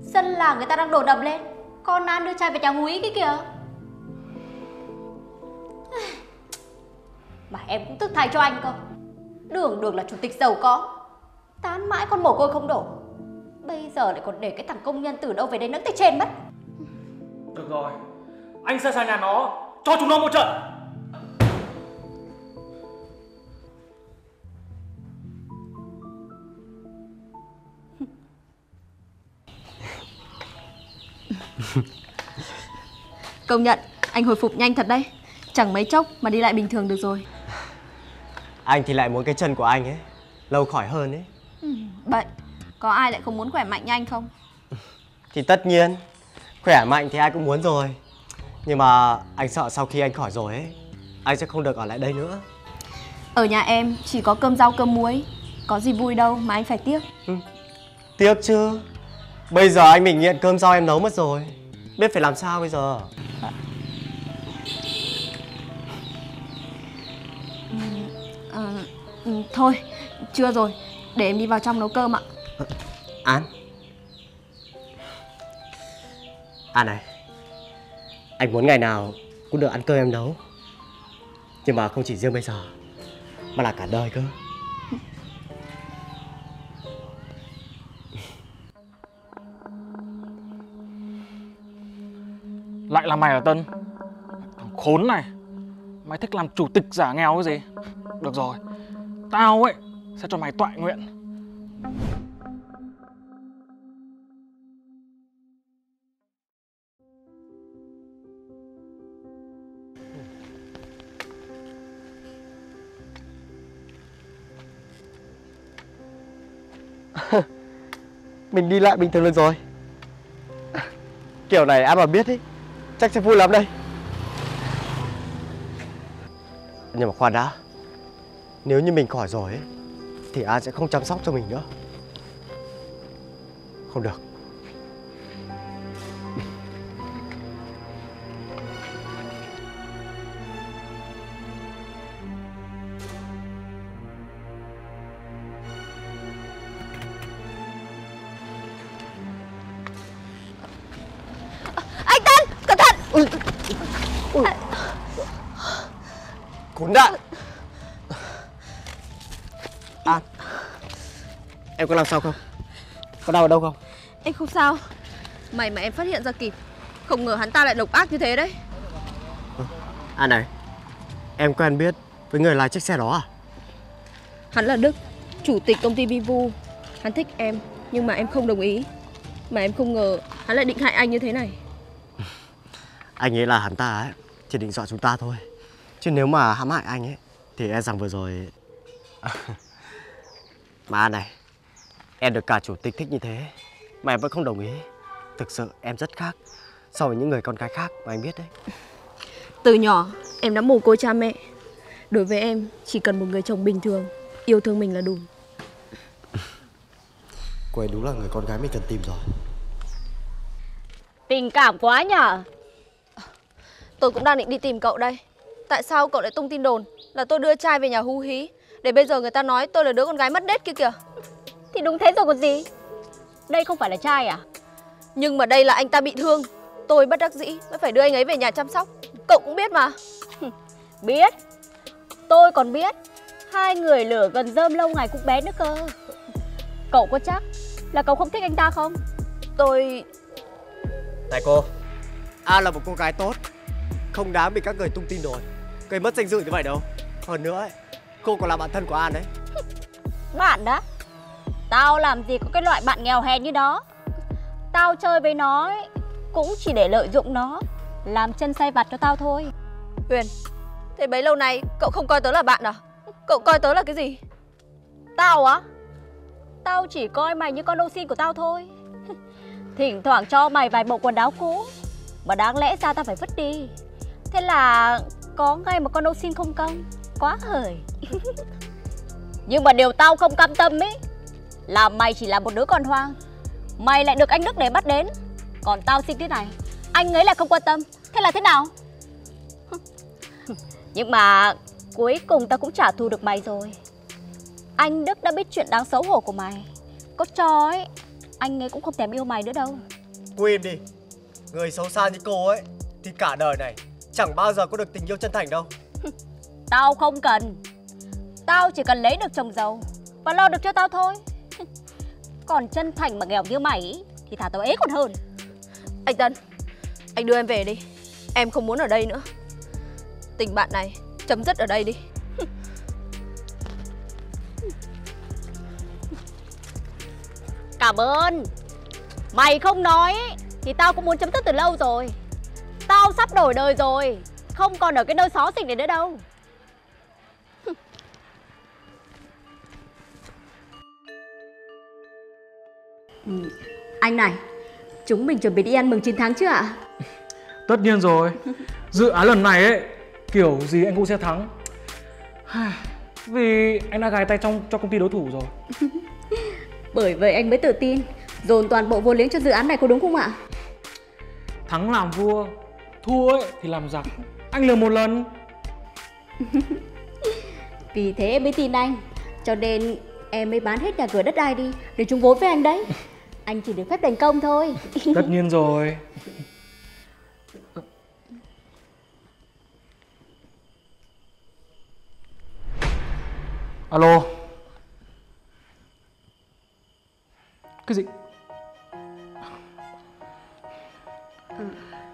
[SPEAKER 3] Dân làng người ta đang đổ đập lên Con An đưa trai về nhà húy cái kìa. Mà em cũng tức thay cho anh cơ. Đường đường là chủ tịch giàu có Tán mãi con mồ côi không đổ. Bây giờ lại còn để cái thằng công nhân từ đâu về đây nấc tay trên mất.
[SPEAKER 4] Được rồi, anh sẽ sang nhà nó, cho chúng nó một trận.
[SPEAKER 2] Công nhận, anh hồi phục nhanh thật đấy. Chẳng mấy chốc mà đi lại bình thường được rồi.
[SPEAKER 1] Anh thì lại muốn cái chân của anh ấy lâu khỏi hơn ấy.
[SPEAKER 2] Bệnh, có ai lại không muốn khỏe mạnh như anh không?
[SPEAKER 1] Thì tất nhiên, khỏe mạnh thì ai cũng muốn rồi. Nhưng mà anh sợ sau khi anh khỏi rồi ấy, anh sẽ không được ở lại đây nữa.
[SPEAKER 2] Ở nhà em chỉ có cơm rau cơm muối. Có gì vui đâu mà anh phải tiếc.
[SPEAKER 1] Tiếc chứ. Bây giờ anh mình nghiện cơm rau em nấu mất rồi. Biết phải làm sao bây giờ.
[SPEAKER 2] Ờ, ừ, thôi, chưa rồi. Để em đi vào trong nấu cơm ạ.
[SPEAKER 1] An An này Anh muốn ngày nào cũng được ăn cơm em nấu Nhưng mà không chỉ riêng bây giờ Mà là cả đời cơ
[SPEAKER 4] Lại là mày là Tân? Thằng khốn này. Mày thích làm chủ tịch giả nghèo cái gì? Được rồi, Tao ấy sẽ cho mày tọa nguyện.
[SPEAKER 1] Mình đi lại bình thường được rồi. Kiểu này ai mà biết ấy. Chắc sẽ vui lắm đây. Nhưng mà khoan đã. Nếu như mình khỏi rồi ấy, Thì An sẽ không chăm sóc cho mình nữa. Không được. Em có làm sao không? Có đau ở đâu không?
[SPEAKER 2] Em không sao. May mà em phát hiện ra kịp. Không ngờ hắn ta lại độc ác như thế đấy.
[SPEAKER 1] An này Em quen biết với người lái chiếc xe đó à?
[SPEAKER 2] Hắn là Đức, chủ tịch công ty Vivu. Hắn thích em, nhưng mà em không đồng ý. Mà em không ngờ hắn lại định hại anh như thế này.
[SPEAKER 1] Anh nghĩ là hắn ta ấy Chỉ định dọa chúng ta thôi Chứ nếu mà hãm hại anh ấy Thì e rằng vừa rồi Mà này Em được cả chủ tịch thích như thế Mà em vẫn không đồng ý Thực sự em rất khác So với những người con gái khác mà anh biết đấy
[SPEAKER 2] Từ nhỏ, em đã mồ côi cha mẹ. Đối với em, chỉ cần một người chồng bình thường, yêu thương mình là đủ.
[SPEAKER 6] Cô ấy đúng là người con gái mình cần tìm rồi
[SPEAKER 3] Tình cảm quá nhở
[SPEAKER 2] Tôi cũng đang định đi tìm cậu đây. Tại sao cậu lại tung tin đồn là tôi đưa trai về nhà hú hí để bây giờ người ta nói tôi là đứa con gái mất đết kia kìa.
[SPEAKER 3] Thì đúng thế rồi còn gì? Đây không phải là trai à?
[SPEAKER 2] Nhưng mà đây là anh ta bị thương. Tôi bất đắc dĩ mới phải đưa anh ấy về nhà chăm sóc. Cậu cũng biết mà.
[SPEAKER 3] Biết. Tôi còn biết. Hai người lửa gần rơm lâu ngày cũng bé nữa cơ. Cậu có chắc là cậu không thích anh ta không?
[SPEAKER 2] Tôi
[SPEAKER 1] Này cô An là một cô gái tốt. Không đáng bị các người tung tin đồn. Gây mất danh dự như vậy đâu. Hơn nữa ấy, cô còn là bạn thân của An đấy.
[SPEAKER 3] Bạn đó Tao làm gì có cái loại bạn nghèo hèn như đó. Tao chơi với nó ấy, Cũng chỉ để lợi dụng nó Làm chân say vặt cho tao thôi.
[SPEAKER 2] Huyền Thế bấy lâu nay cậu không coi tớ là bạn à? Cậu coi tớ là cái gì?
[SPEAKER 3] Tao á? Tao chỉ coi mày như con ô xin của tao thôi. Thỉnh thoảng cho mày vài bộ quần áo cũ Mà đáng lẽ ra tao phải vứt đi. Thế là có ngay một con ô xin không công Quá hời. Nhưng mà điều tao không cam tâm ấy Là mày chỉ là một đứa con hoang. Mày lại được anh Đức để bắt đến. Còn tao xin thế này Anh ấy lại không quan tâm. Thế là thế nào? Nhưng mà cuối cùng tao cũng trả thù được mày rồi. Anh Đức đã biết chuyện đáng xấu hổ của mày. Có cho ấy Anh ấy cũng không thèm yêu mày nữa đâu.
[SPEAKER 1] Quên đi. Người xấu xa như cô ấy Thì cả đời này Chẳng bao giờ có được tình yêu chân thành đâu.
[SPEAKER 3] Tao không cần. Tao chỉ cần lấy được chồng giàu Và lo được cho tao thôi Còn chân thành mà nghèo như mày ý, Thì thả tao ế còn hơn
[SPEAKER 2] Anh Tân, anh đưa em về đi. Em không muốn ở đây nữa. Tình bạn này chấm dứt ở đây đi.
[SPEAKER 3] Cảm ơn Mày không nói Thì tao cũng muốn chấm dứt từ lâu rồi Tao sắp đổi đời rồi Không còn ở cái nơi xó xỉnh này nữa đâu Ừ, Anh này Chúng mình chuẩn bị đi ăn mừng chiến thắng chưa ạ?
[SPEAKER 4] Tất nhiên rồi. Dự án lần này ấy Kiểu gì anh cũng sẽ thắng. Vì anh đã gài tay trong cho công ty đối thủ rồi.
[SPEAKER 3] Bởi vậy anh mới tự tin Dồn toàn bộ vốn liếng cho dự án này có đúng không ạ?
[SPEAKER 4] Thắng làm vua Thua ấy thì làm giặc. Anh lừa một lần.
[SPEAKER 3] Vì thế em mới tin anh. Cho nên em mới bán hết nhà cửa đất đai đi Để chung vốn với anh đấy Anh chỉ được phép thành công thôi.
[SPEAKER 4] Tất nhiên rồi. Alo. Cái gì?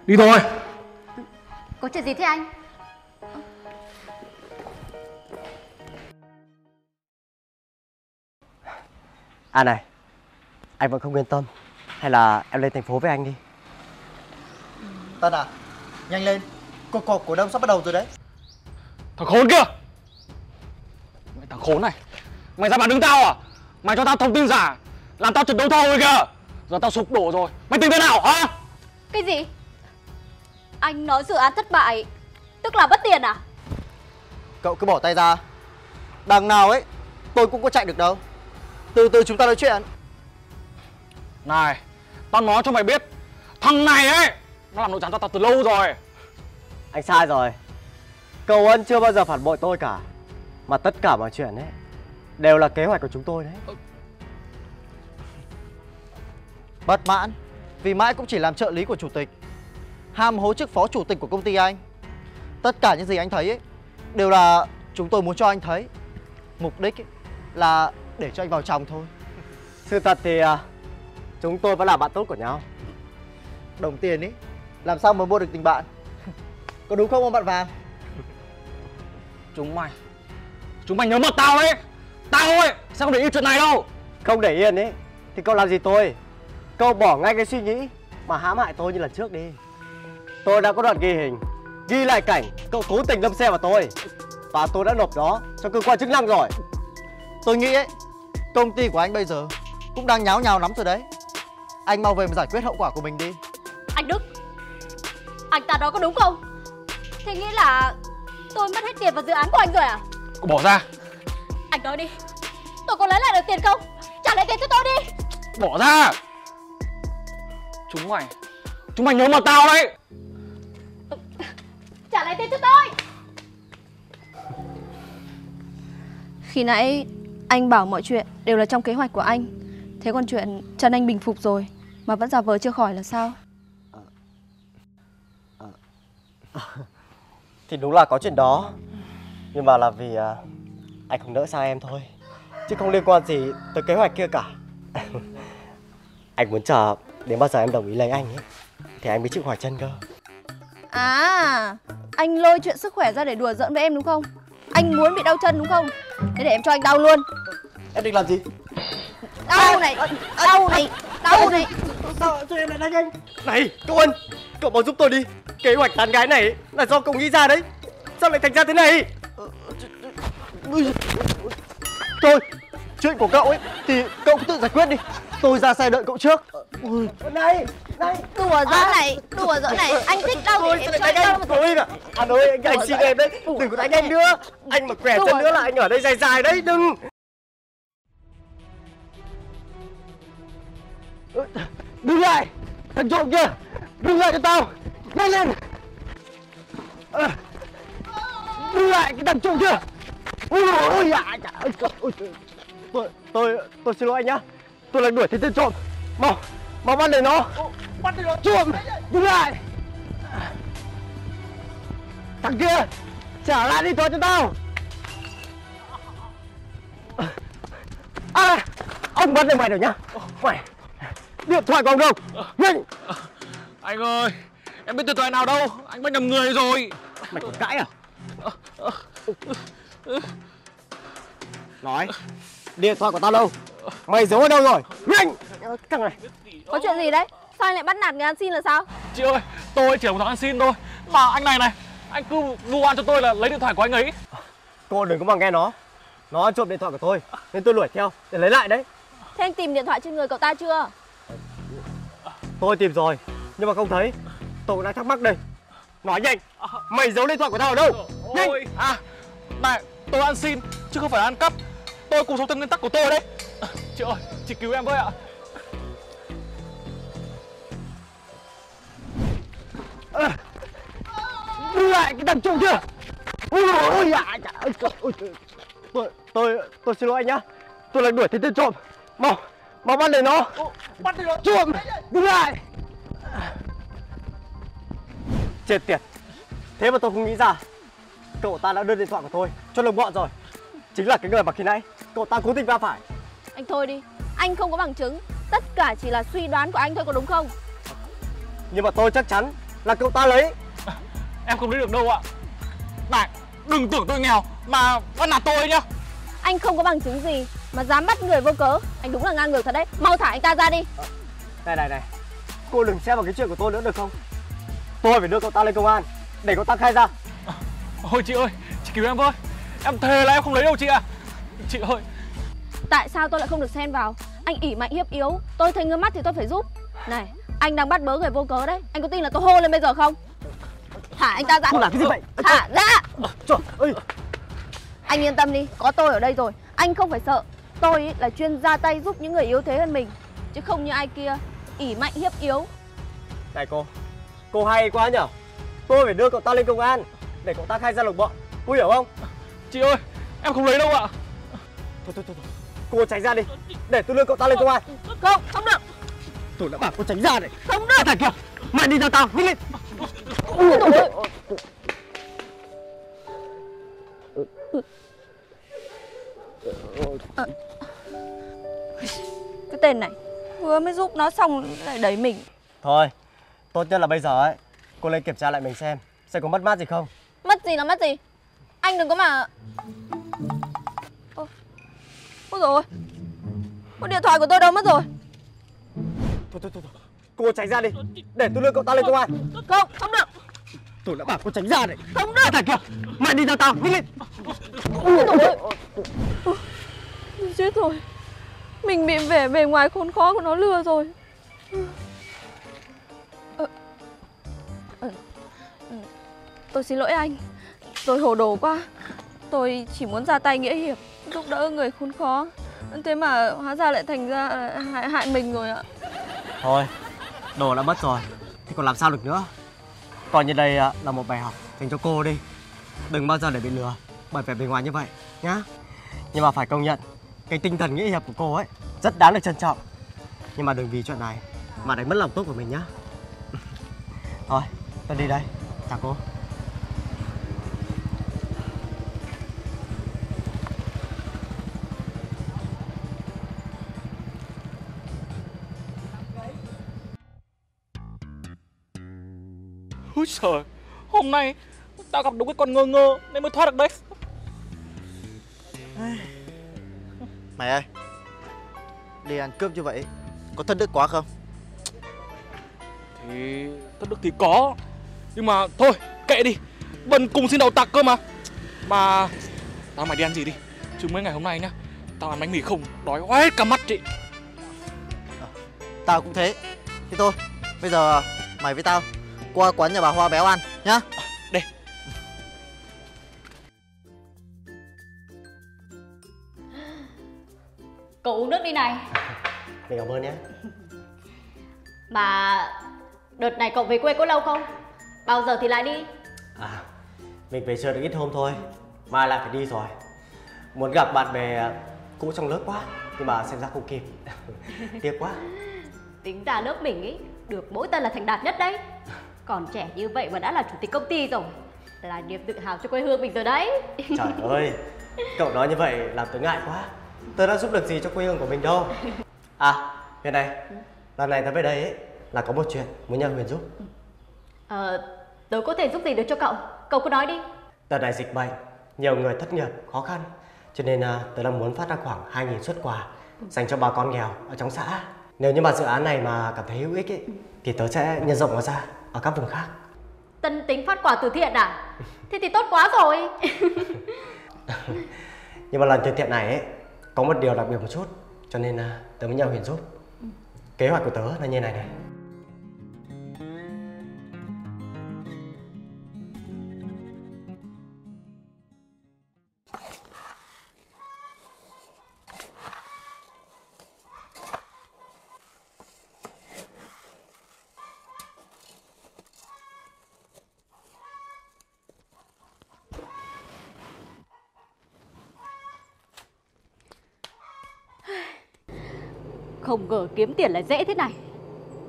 [SPEAKER 4] Đi thôi.
[SPEAKER 3] Có chuyện gì thế anh?
[SPEAKER 1] À này Anh vẫn không yên tâm Hay là em lên thành phố với anh đi
[SPEAKER 5] Tân à, nhanh lên. Cuộc họp cổ đông sắp bắt đầu rồi đấy.
[SPEAKER 4] Thằng khốn kia Mày thằng khốn này Mày ra bàn đứng tao à Mày cho tao thông tin giả Làm tao trượt đấu thầu rồi kìa Giờ tao sụp đổ rồi Mày tính thế nào hả
[SPEAKER 3] Cái gì? Anh nói dự án thất bại Tức là mất tiền à?
[SPEAKER 5] Cậu cứ bỏ tay ra. Đằng nào ấy, tôi cũng có chạy được đâu. Từ từ chúng ta nói chuyện.
[SPEAKER 4] Này Tao nói cho mày biết Thằng này ấy Nó làm nội gián cho tao từ lâu rồi
[SPEAKER 1] Anh sai rồi Cầu ân chưa bao giờ phản bội tôi cả Mà tất cả mọi chuyện ấy Đều là kế hoạch của chúng tôi đấy
[SPEAKER 5] Bất mãn vì mãi cũng chỉ làm trợ lý của chủ tịch. Ham hố chức phó chủ tịch của công ty anh. Tất cả những gì anh thấy ấy đều là chúng tôi muốn cho anh thấy. Mục đích ấy là để cho anh vào trong thôi.
[SPEAKER 1] Sự thật thì à, Chúng tôi vẫn là bạn tốt của nhau.
[SPEAKER 5] Đồng tiền ấy làm sao mà mua được tình bạn? Có đúng không ông bạn vàng?
[SPEAKER 4] Chúng mày Chúng mày nhớ mật tao đấy Tao ấy Sao không để ý chuyện này đâu.
[SPEAKER 1] Không để yên ấy Thì cậu làm gì tôi? Cậu bỏ ngay cái suy nghĩ Mà hãm hại tôi như lần trước đi. Tôi đã có đoạn ghi hình Ghi lại cảnh cậu cố tình đâm xe vào tôi. Và tôi đã nộp nó cho cơ quan chức năng rồi.
[SPEAKER 5] Tôi nghĩ ấy công ty của anh bây giờ cũng đang nháo nhào lắm rồi đấy. Anh mau về mà giải quyết hậu quả của mình đi.
[SPEAKER 3] Anh Đức Anh ta nói có đúng không? Thế nghĩa là tôi mất hết tiền vào dự án của anh rồi à?
[SPEAKER 4] Cô bỏ ra
[SPEAKER 3] Anh nói đi Tôi có lấy lại được tiền không? Trả lại tiền cho tôi đi
[SPEAKER 4] Bỏ ra Chúng mày Chúng mày nhớ mật tao đấy
[SPEAKER 3] Trả lại tiền cho tôi
[SPEAKER 2] Khi nãy anh bảo mọi chuyện đều là trong kế hoạch của anh Thế còn chuyện Trần Anh bình phục rồi Mà vẫn giả vờ chưa khỏi là sao?
[SPEAKER 1] Thì đúng là có chuyện đó. Nhưng mà là vì à, anh không nỡ xa em thôi. Chứ không liên quan gì tới kế hoạch kia cả. Anh muốn chờ đến bao giờ em đồng ý lấy anh ấy Thì anh mới chịu khỏi chân cơ.
[SPEAKER 2] À Anh lôi chuyện sức khỏe ra để đùa giỡn với em đúng không? Anh muốn bị đau chân đúng không? Thế để em cho anh đau luôn.
[SPEAKER 5] Em định làm gì?
[SPEAKER 2] Đau này Đau này Đau này.
[SPEAKER 1] Sao cho em lại đánh anh. Này cậu Ân Cậu mau giúp tôi đi. Kế hoạch tán gái này là do cậu nghĩ ra đấy. Sao lại thành ra thế này?
[SPEAKER 5] Thôi, chuyện của cậu ấy thì cậu cứ tự giải quyết đi. Tôi ra xe đợi cậu trước. Ôi,
[SPEAKER 1] Này Này.
[SPEAKER 2] Đùa giỡn này Đùa giỡn này. Anh thích đau thì
[SPEAKER 1] Tôi
[SPEAKER 2] em cho
[SPEAKER 1] đánh
[SPEAKER 2] anh. đau
[SPEAKER 1] anh Thôi mà Anh ơi anh, anh xin em đấy. Đừng có đánh anh nữa. Anh mà quẻ chân nữa là anh ở đây dài dài đấy Đừng Đứng lại! Thằng trộm kia! Đứng lại cho tao! Nhanh lên! Ờ. Đứng lại cái thằng trộm kia! Ôi ôi à, ôi, ôi, tôi, tôi, tôi xin lỗi anh nhá. Tôi là đuổi theo tên trộm. Mau, mau bắt lấy nó. Bắt lấy nó. Trộm, đứng lại! Thằng kia! Trả lại đi cho tao. À Ông bắt được mày rồi nhá. Mày Điện thoại của ông đâu Nhanh
[SPEAKER 4] Anh ơi, em biết điện thoại nào đâu, anh bắt nhầm người rồi.
[SPEAKER 1] Mày còn cãi à Nói Điện thoại của tao đâu Mày giấu ở đâu rồi Nhanh Thằng này
[SPEAKER 2] Có chuyện gì đấy? Sao anh lại bắt nạt người ăn xin là sao?
[SPEAKER 4] Chị ơi, tôi chỉ là một thằng ăn xin thôi. Mà anh này này, anh cứ vu oan cho tôi là lấy điện thoại của anh ấy.
[SPEAKER 1] Cô đừng có mà nghe nó Nó trộm điện thoại của tôi Nên tôi đuổi theo để lấy lại đấy
[SPEAKER 2] Thế anh tìm điện thoại trên người cậu ta chưa?
[SPEAKER 1] Tôi tìm rồi. Nhưng mà không thấy. Tôi cũng đang thắc mắc đây. Nói nhanh. Mày giấu điện thoại của tao ở đâu? Nhanh.
[SPEAKER 4] à, này, tôi ăn xin, chứ không phải ăn cắp. Tôi cùng sống theo nguyên tắc của tôi đấy. Chị ơi, chị cứu em với ạ.
[SPEAKER 1] Đứng lại cái thằng trộm kia. Ôi ôi à, ôi, ôi, tôi, tôi, tôi xin lỗi anh nhá. Tôi là đuổi theo tên trộm. Mau, mau bắt lấy nó. Bắt lấy nó. Trộm, đứng lại. Chết tiệt. Thế mà tôi không nghĩ ra. Cậu ta đã đưa điện thoại của tôi cho đồng bọn rồi. Chính là cái người mà khi nãy Cậu ta cố tình va phải.
[SPEAKER 2] Anh thôi đi. Anh không có bằng chứng. Tất cả chỉ là suy đoán của anh thôi có đúng không?
[SPEAKER 1] Nhưng mà tôi chắc chắn là cậu ta lấy.
[SPEAKER 4] Em không lấy được đâu ạ. Này, đừng tưởng tôi nghèo mà bắt nạt tôi nhá.
[SPEAKER 2] Anh không có bằng chứng gì Mà dám bắt người vô cớ. Anh đúng là ngang ngược thật đấy. Mau thả anh ta ra đi.
[SPEAKER 1] Này này này. Cô đừng xem vào cái chuyện của tôi nữa được không? Tôi phải đưa cậu ta lên công an Để cậu ta khai ra.
[SPEAKER 4] Ôi chị ơi, chị cứu em với. Em thề là em không lấy đâu chị ạ. Chị ơi,
[SPEAKER 2] Tại sao tôi lại không được xen vào? Anh ỉ mạnh hiếp yếu. Tôi thấy ngứa mắt thì tôi phải giúp. Này Anh đang bắt bớ người vô cớ đấy. Anh có tin là tôi hô lên bây giờ không? Thả anh ta ra.
[SPEAKER 1] Cô làm cái gì vậy?
[SPEAKER 2] Thả ra.
[SPEAKER 1] Trời ơi.
[SPEAKER 2] Anh yên tâm đi Có tôi ở đây rồi. Anh không phải sợ Tôi ý là chuyên ra tay giúp những người yếu thế hơn mình. Chứ không như ai kia ỉ mạnh hiếp yếu.
[SPEAKER 1] Này cô Cô hay quá nhở? Tôi phải đưa cậu ta lên công an Để cậu ta khai ra đồng bọn. Cô hiểu không?
[SPEAKER 4] Chị ơi, em không lấy đâu ạ.
[SPEAKER 1] Thôi thôi thôi thôi. Cô tránh ra đi. Để tôi đưa cậu ta lên công an.
[SPEAKER 2] Không, không được.
[SPEAKER 1] Tôi đã bảo cô tránh ra đấy.
[SPEAKER 2] Không được.
[SPEAKER 1] Thằng kia Mày đi theo tao Nhanh lên.
[SPEAKER 2] Ôi dồi ôi. Ờ. Tên này. Vừa mới giúp nó xong lại đẩy mình.
[SPEAKER 1] Thôi Tốt nhất là bây giờ ấy Cô lên kiểm tra lại mình xem Sẽ có mất mát gì không.
[SPEAKER 2] Mất gì là mất gì. Anh đừng có mà. Ôi Ôi ôi Ôi, điện thoại của tôi đâu mất rồi.
[SPEAKER 1] Thôi thôi thôi thôi. Cô tránh ra đi Để tôi đưa cậu ta lên công an.
[SPEAKER 2] Không, không được.
[SPEAKER 1] Tôi đã bảo cô tránh ra đấy.
[SPEAKER 2] Không được.
[SPEAKER 1] Thằng kia Mày đi theo tao Nhanh lên.
[SPEAKER 2] Ôi ôi Ôi, Chết rồi mình bị vẻ bề ngoài khốn khó của nó lừa rồi. Ờ. Ờ. Ờ. Tôi xin lỗi anh. Tôi hồ đồ quá. Tôi chỉ muốn ra tay nghĩa hiệp Giúp đỡ người khốn khó. Thế mà hóa ra lại thành ra hại, hại mình rồi ạ.
[SPEAKER 1] Thôi Đồ đã mất rồi. Thì còn làm sao được nữa? Coi như đây là một bài học dành cho cô đi. Đừng bao giờ để bị lừa Bởi vẻ bề ngoài như vậy nhá. Nhưng mà phải công nhận cái tinh thần nghĩa hiệp của cô ấy Rất đáng được trân trọng. Nhưng mà đừng vì chuyện này Mà đánh mất lòng tốt của mình nhá. Thôi tôi đi đây. Chào cô.
[SPEAKER 4] Úi trời, hôm nay tao gặp đúng cái con ngơ ngơ nên mới thoát được đấy.
[SPEAKER 7] Mày ơi Đi ăn cướp như vậy Có thân đức quá không?
[SPEAKER 4] Thì thất đức thì có Nhưng mà thôi kệ đi. Vẫn cùng xin đầu tặc cơ mà. Mà Tao mày đi ăn gì đi Chứ mấy ngày hôm nay nhá Tao ăn bánh mì không Đói quá hết cả mắt chị.
[SPEAKER 7] Tao cũng thế. Thế thôi Bây giờ mày với tao Qua quán nhà bà Hoa béo ăn nhá
[SPEAKER 3] Cậu uống nước đi này
[SPEAKER 1] Mình cảm ơn nhé
[SPEAKER 3] Mà đợt này cậu về quê có lâu không? Bao giờ thì lại đi?
[SPEAKER 1] À, mình về chơi được ít hôm thôi Mai lại phải đi rồi Muốn gặp bạn bè cũ trong lớp quá Nhưng mà xem ra không kịp Tiếc quá
[SPEAKER 3] Tính ra lớp mình ý, được mỗi tên là thành đạt nhất đấy. Còn trẻ như vậy mà đã là chủ tịch công ty rồi. Là niềm tự hào cho quê hương mình rồi đấy.
[SPEAKER 1] Trời ơi Cậu nói như vậy làm tớ ngại quá Tớ đã giúp được gì cho quê hương của mình đâu À Huyền này Lần này tớ về đây ấy Là có một chuyện muốn nhờ Huyền giúp
[SPEAKER 3] Ờ, tớ có thể giúp gì được cho cậu? Cậu cứ nói đi.
[SPEAKER 1] Đợt này dịch bệnh Nhiều người thất nghiệp, khó khăn Cho nên à, tớ đang muốn phát ra khoảng 2.000 suất quà Dành cho bà con nghèo ở trong xã Nếu như mà dự án này mà cảm thấy hữu ích ấy, Thì tớ sẽ nhân rộng nó ra Ở các vùng khác
[SPEAKER 3] Tân tính phát quà từ thiện à? Thế thì tốt quá rồi.
[SPEAKER 1] Nhưng mà lần từ thiện này ấy Có một điều đặc biệt một chút Cho nên à, tớ mới nhờ Huyền giúp. Kế hoạch của tớ là như này này
[SPEAKER 3] Không ngờ kiếm tiền lại dễ thế này.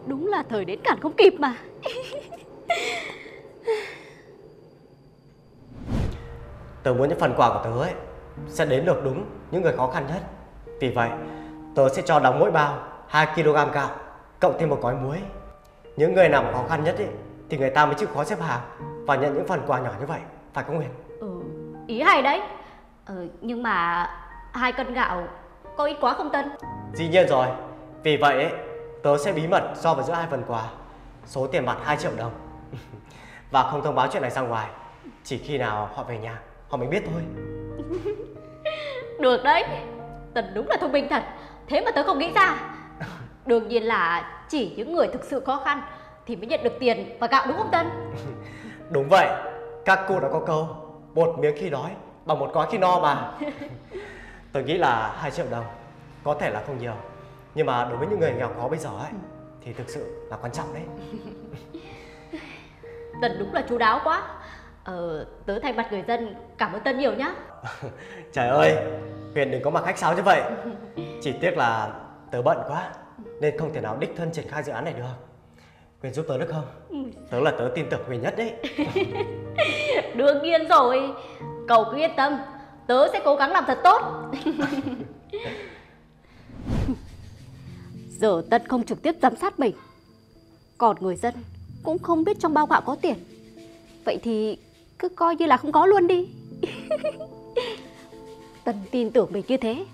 [SPEAKER 3] Đúng là thời đến cản không kịp mà.
[SPEAKER 1] Tớ muốn những phần quà của tớ ấy Sẽ đến được đúng những người khó khăn nhất Vì vậy tớ sẽ cho đóng mỗi bao 2kg gạo Cộng thêm một gói muối Những người nào khó khăn nhất ấy Thì người ta mới chịu khó xếp hàng Và nhận những phần quà nhỏ như vậy Phải không Huyền?
[SPEAKER 3] Ừ, ý hay đấy. Ờ, nhưng mà hai cân gạo có ít quá không Tân?
[SPEAKER 1] Dĩ nhiên rồi Vì vậy ấy, tớ sẽ bí mật so với giữa hai phần quà Số tiền mặt 2 triệu đồng Và không thông báo chuyện này ra ngoài Chỉ khi nào họ về nhà Họ mới biết thôi
[SPEAKER 3] Được đấy. Tần đúng là thông minh thật. Thế mà tớ không nghĩ ra. Đương nhiên là chỉ những người thực sự khó khăn thì mới nhận được tiền và gạo đúng không Tân?
[SPEAKER 1] Đúng vậy Các cô đã có câu Một miếng khi đói Bằng một gói khi no mà Tôi nghĩ là 2 triệu đồng Có thể là không nhiều Nhưng mà đối với những người nghèo khó bây giờ ấy Thì thực sự là quan trọng đấy
[SPEAKER 3] Tần đúng là chú đáo quá. Ờ, tớ thay mặt người dân cảm ơn Tân nhiều nhá.
[SPEAKER 1] Trời ơi Huyền đừng có mặc khách sáo như vậy Chỉ tiếc là tớ bận quá Nên không thể nào đích thân triển khai dự án này được Huyền giúp tớ được không? Tớ là tớ tin tưởng Huyền nhất đấy
[SPEAKER 3] Đương nhiên rồi. Cậu cứ yên tâm, tớ sẽ cố gắng làm thật tốt. Giờ Tân không trực tiếp giám sát mình. Còn người dân cũng không biết trong bao gạo có tiền. Vậy thì cứ coi như là không có luôn đi. Tân tin tưởng mình như thế.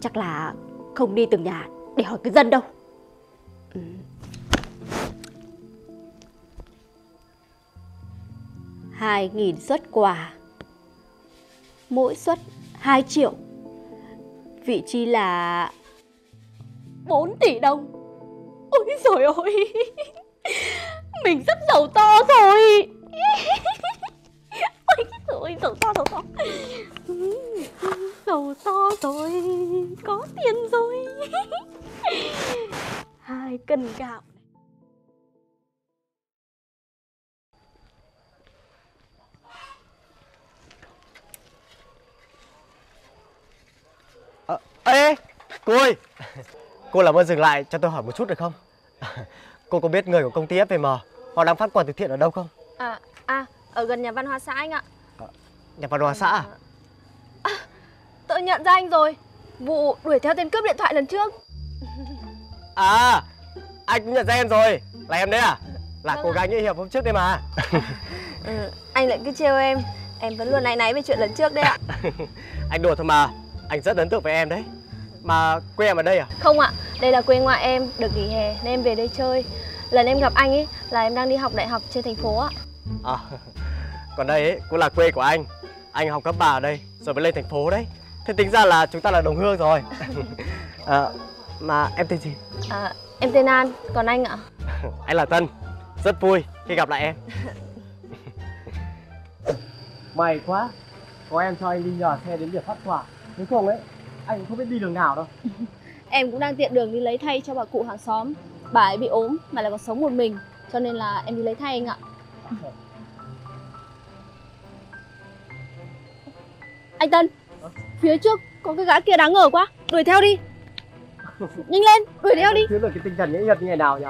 [SPEAKER 3] Chắc là không đi từng nhà để hỏi cái dân đâu. Ừ. Hai nghìn suất quà Mỗi suất 2 triệu Vị trí là 4 tỷ đồng. Ôi trời ơi Mình rất giàu to rồi. Ôi trời giàu to, giàu to. Giàu to rồi Có tiền rồi. Hai cân gạo
[SPEAKER 1] Ờ, Ê cô ơi Cô làm ơn dừng lại cho tôi hỏi một chút được không Cô có biết người của công ty FVM Họ đang phát quà từ thiện ở đâu không
[SPEAKER 2] À, à, ở gần nhà văn hóa xã anh ạ.
[SPEAKER 1] Nhà văn hóa xã à
[SPEAKER 2] Tôi nhận ra anh rồi. Vụ đuổi theo tên cướp điện thoại lần trước.
[SPEAKER 1] À Anh cũng nhận ra em rồi Là em đấy à Là
[SPEAKER 2] Vâng
[SPEAKER 1] cô gái như hiệp hôm trước đây mà
[SPEAKER 2] Ừ, anh lại cứ trêu em. Em vẫn luôn náy náy về chuyện lần trước đấy ạ.
[SPEAKER 1] Anh đùa thôi mà Anh rất ấn tượng với em đấy Mà quê em ở đây à
[SPEAKER 2] Không ạ, đây là quê ngoại em, được nghỉ hè nên em về đây chơi. Lần em gặp anh ấy là em đang đi học đại học trên thành phố ạ.
[SPEAKER 1] À, còn đây ấy cũng là quê của anh Anh học cấp 3 ở đây rồi mới lên thành phố đấy Thế tính ra là chúng ta là đồng hương rồi à, Mà em tên gì?
[SPEAKER 2] À, em tên An, còn anh ạ?
[SPEAKER 1] Anh là Tân Rất vui khi gặp lại em May quá Có em cho anh đi nhờ xe đến việc phát quà Nếu không ấy Anh không biết đi đường nào đâu.
[SPEAKER 2] Em cũng đang tiện đường đi lấy thay cho bà cụ hàng xóm. bà ấy bị ốm mà lại còn sống một mình cho nên là em đi lấy thay anh ạ. Anh Tân phía trước có cái gã kia đáng ngờ quá. Đuổi theo đi. Nhanh lên đuổi theo đi.
[SPEAKER 1] Thiếu được cái tinh thần nhẫn nhật như ngày nào nhỉ?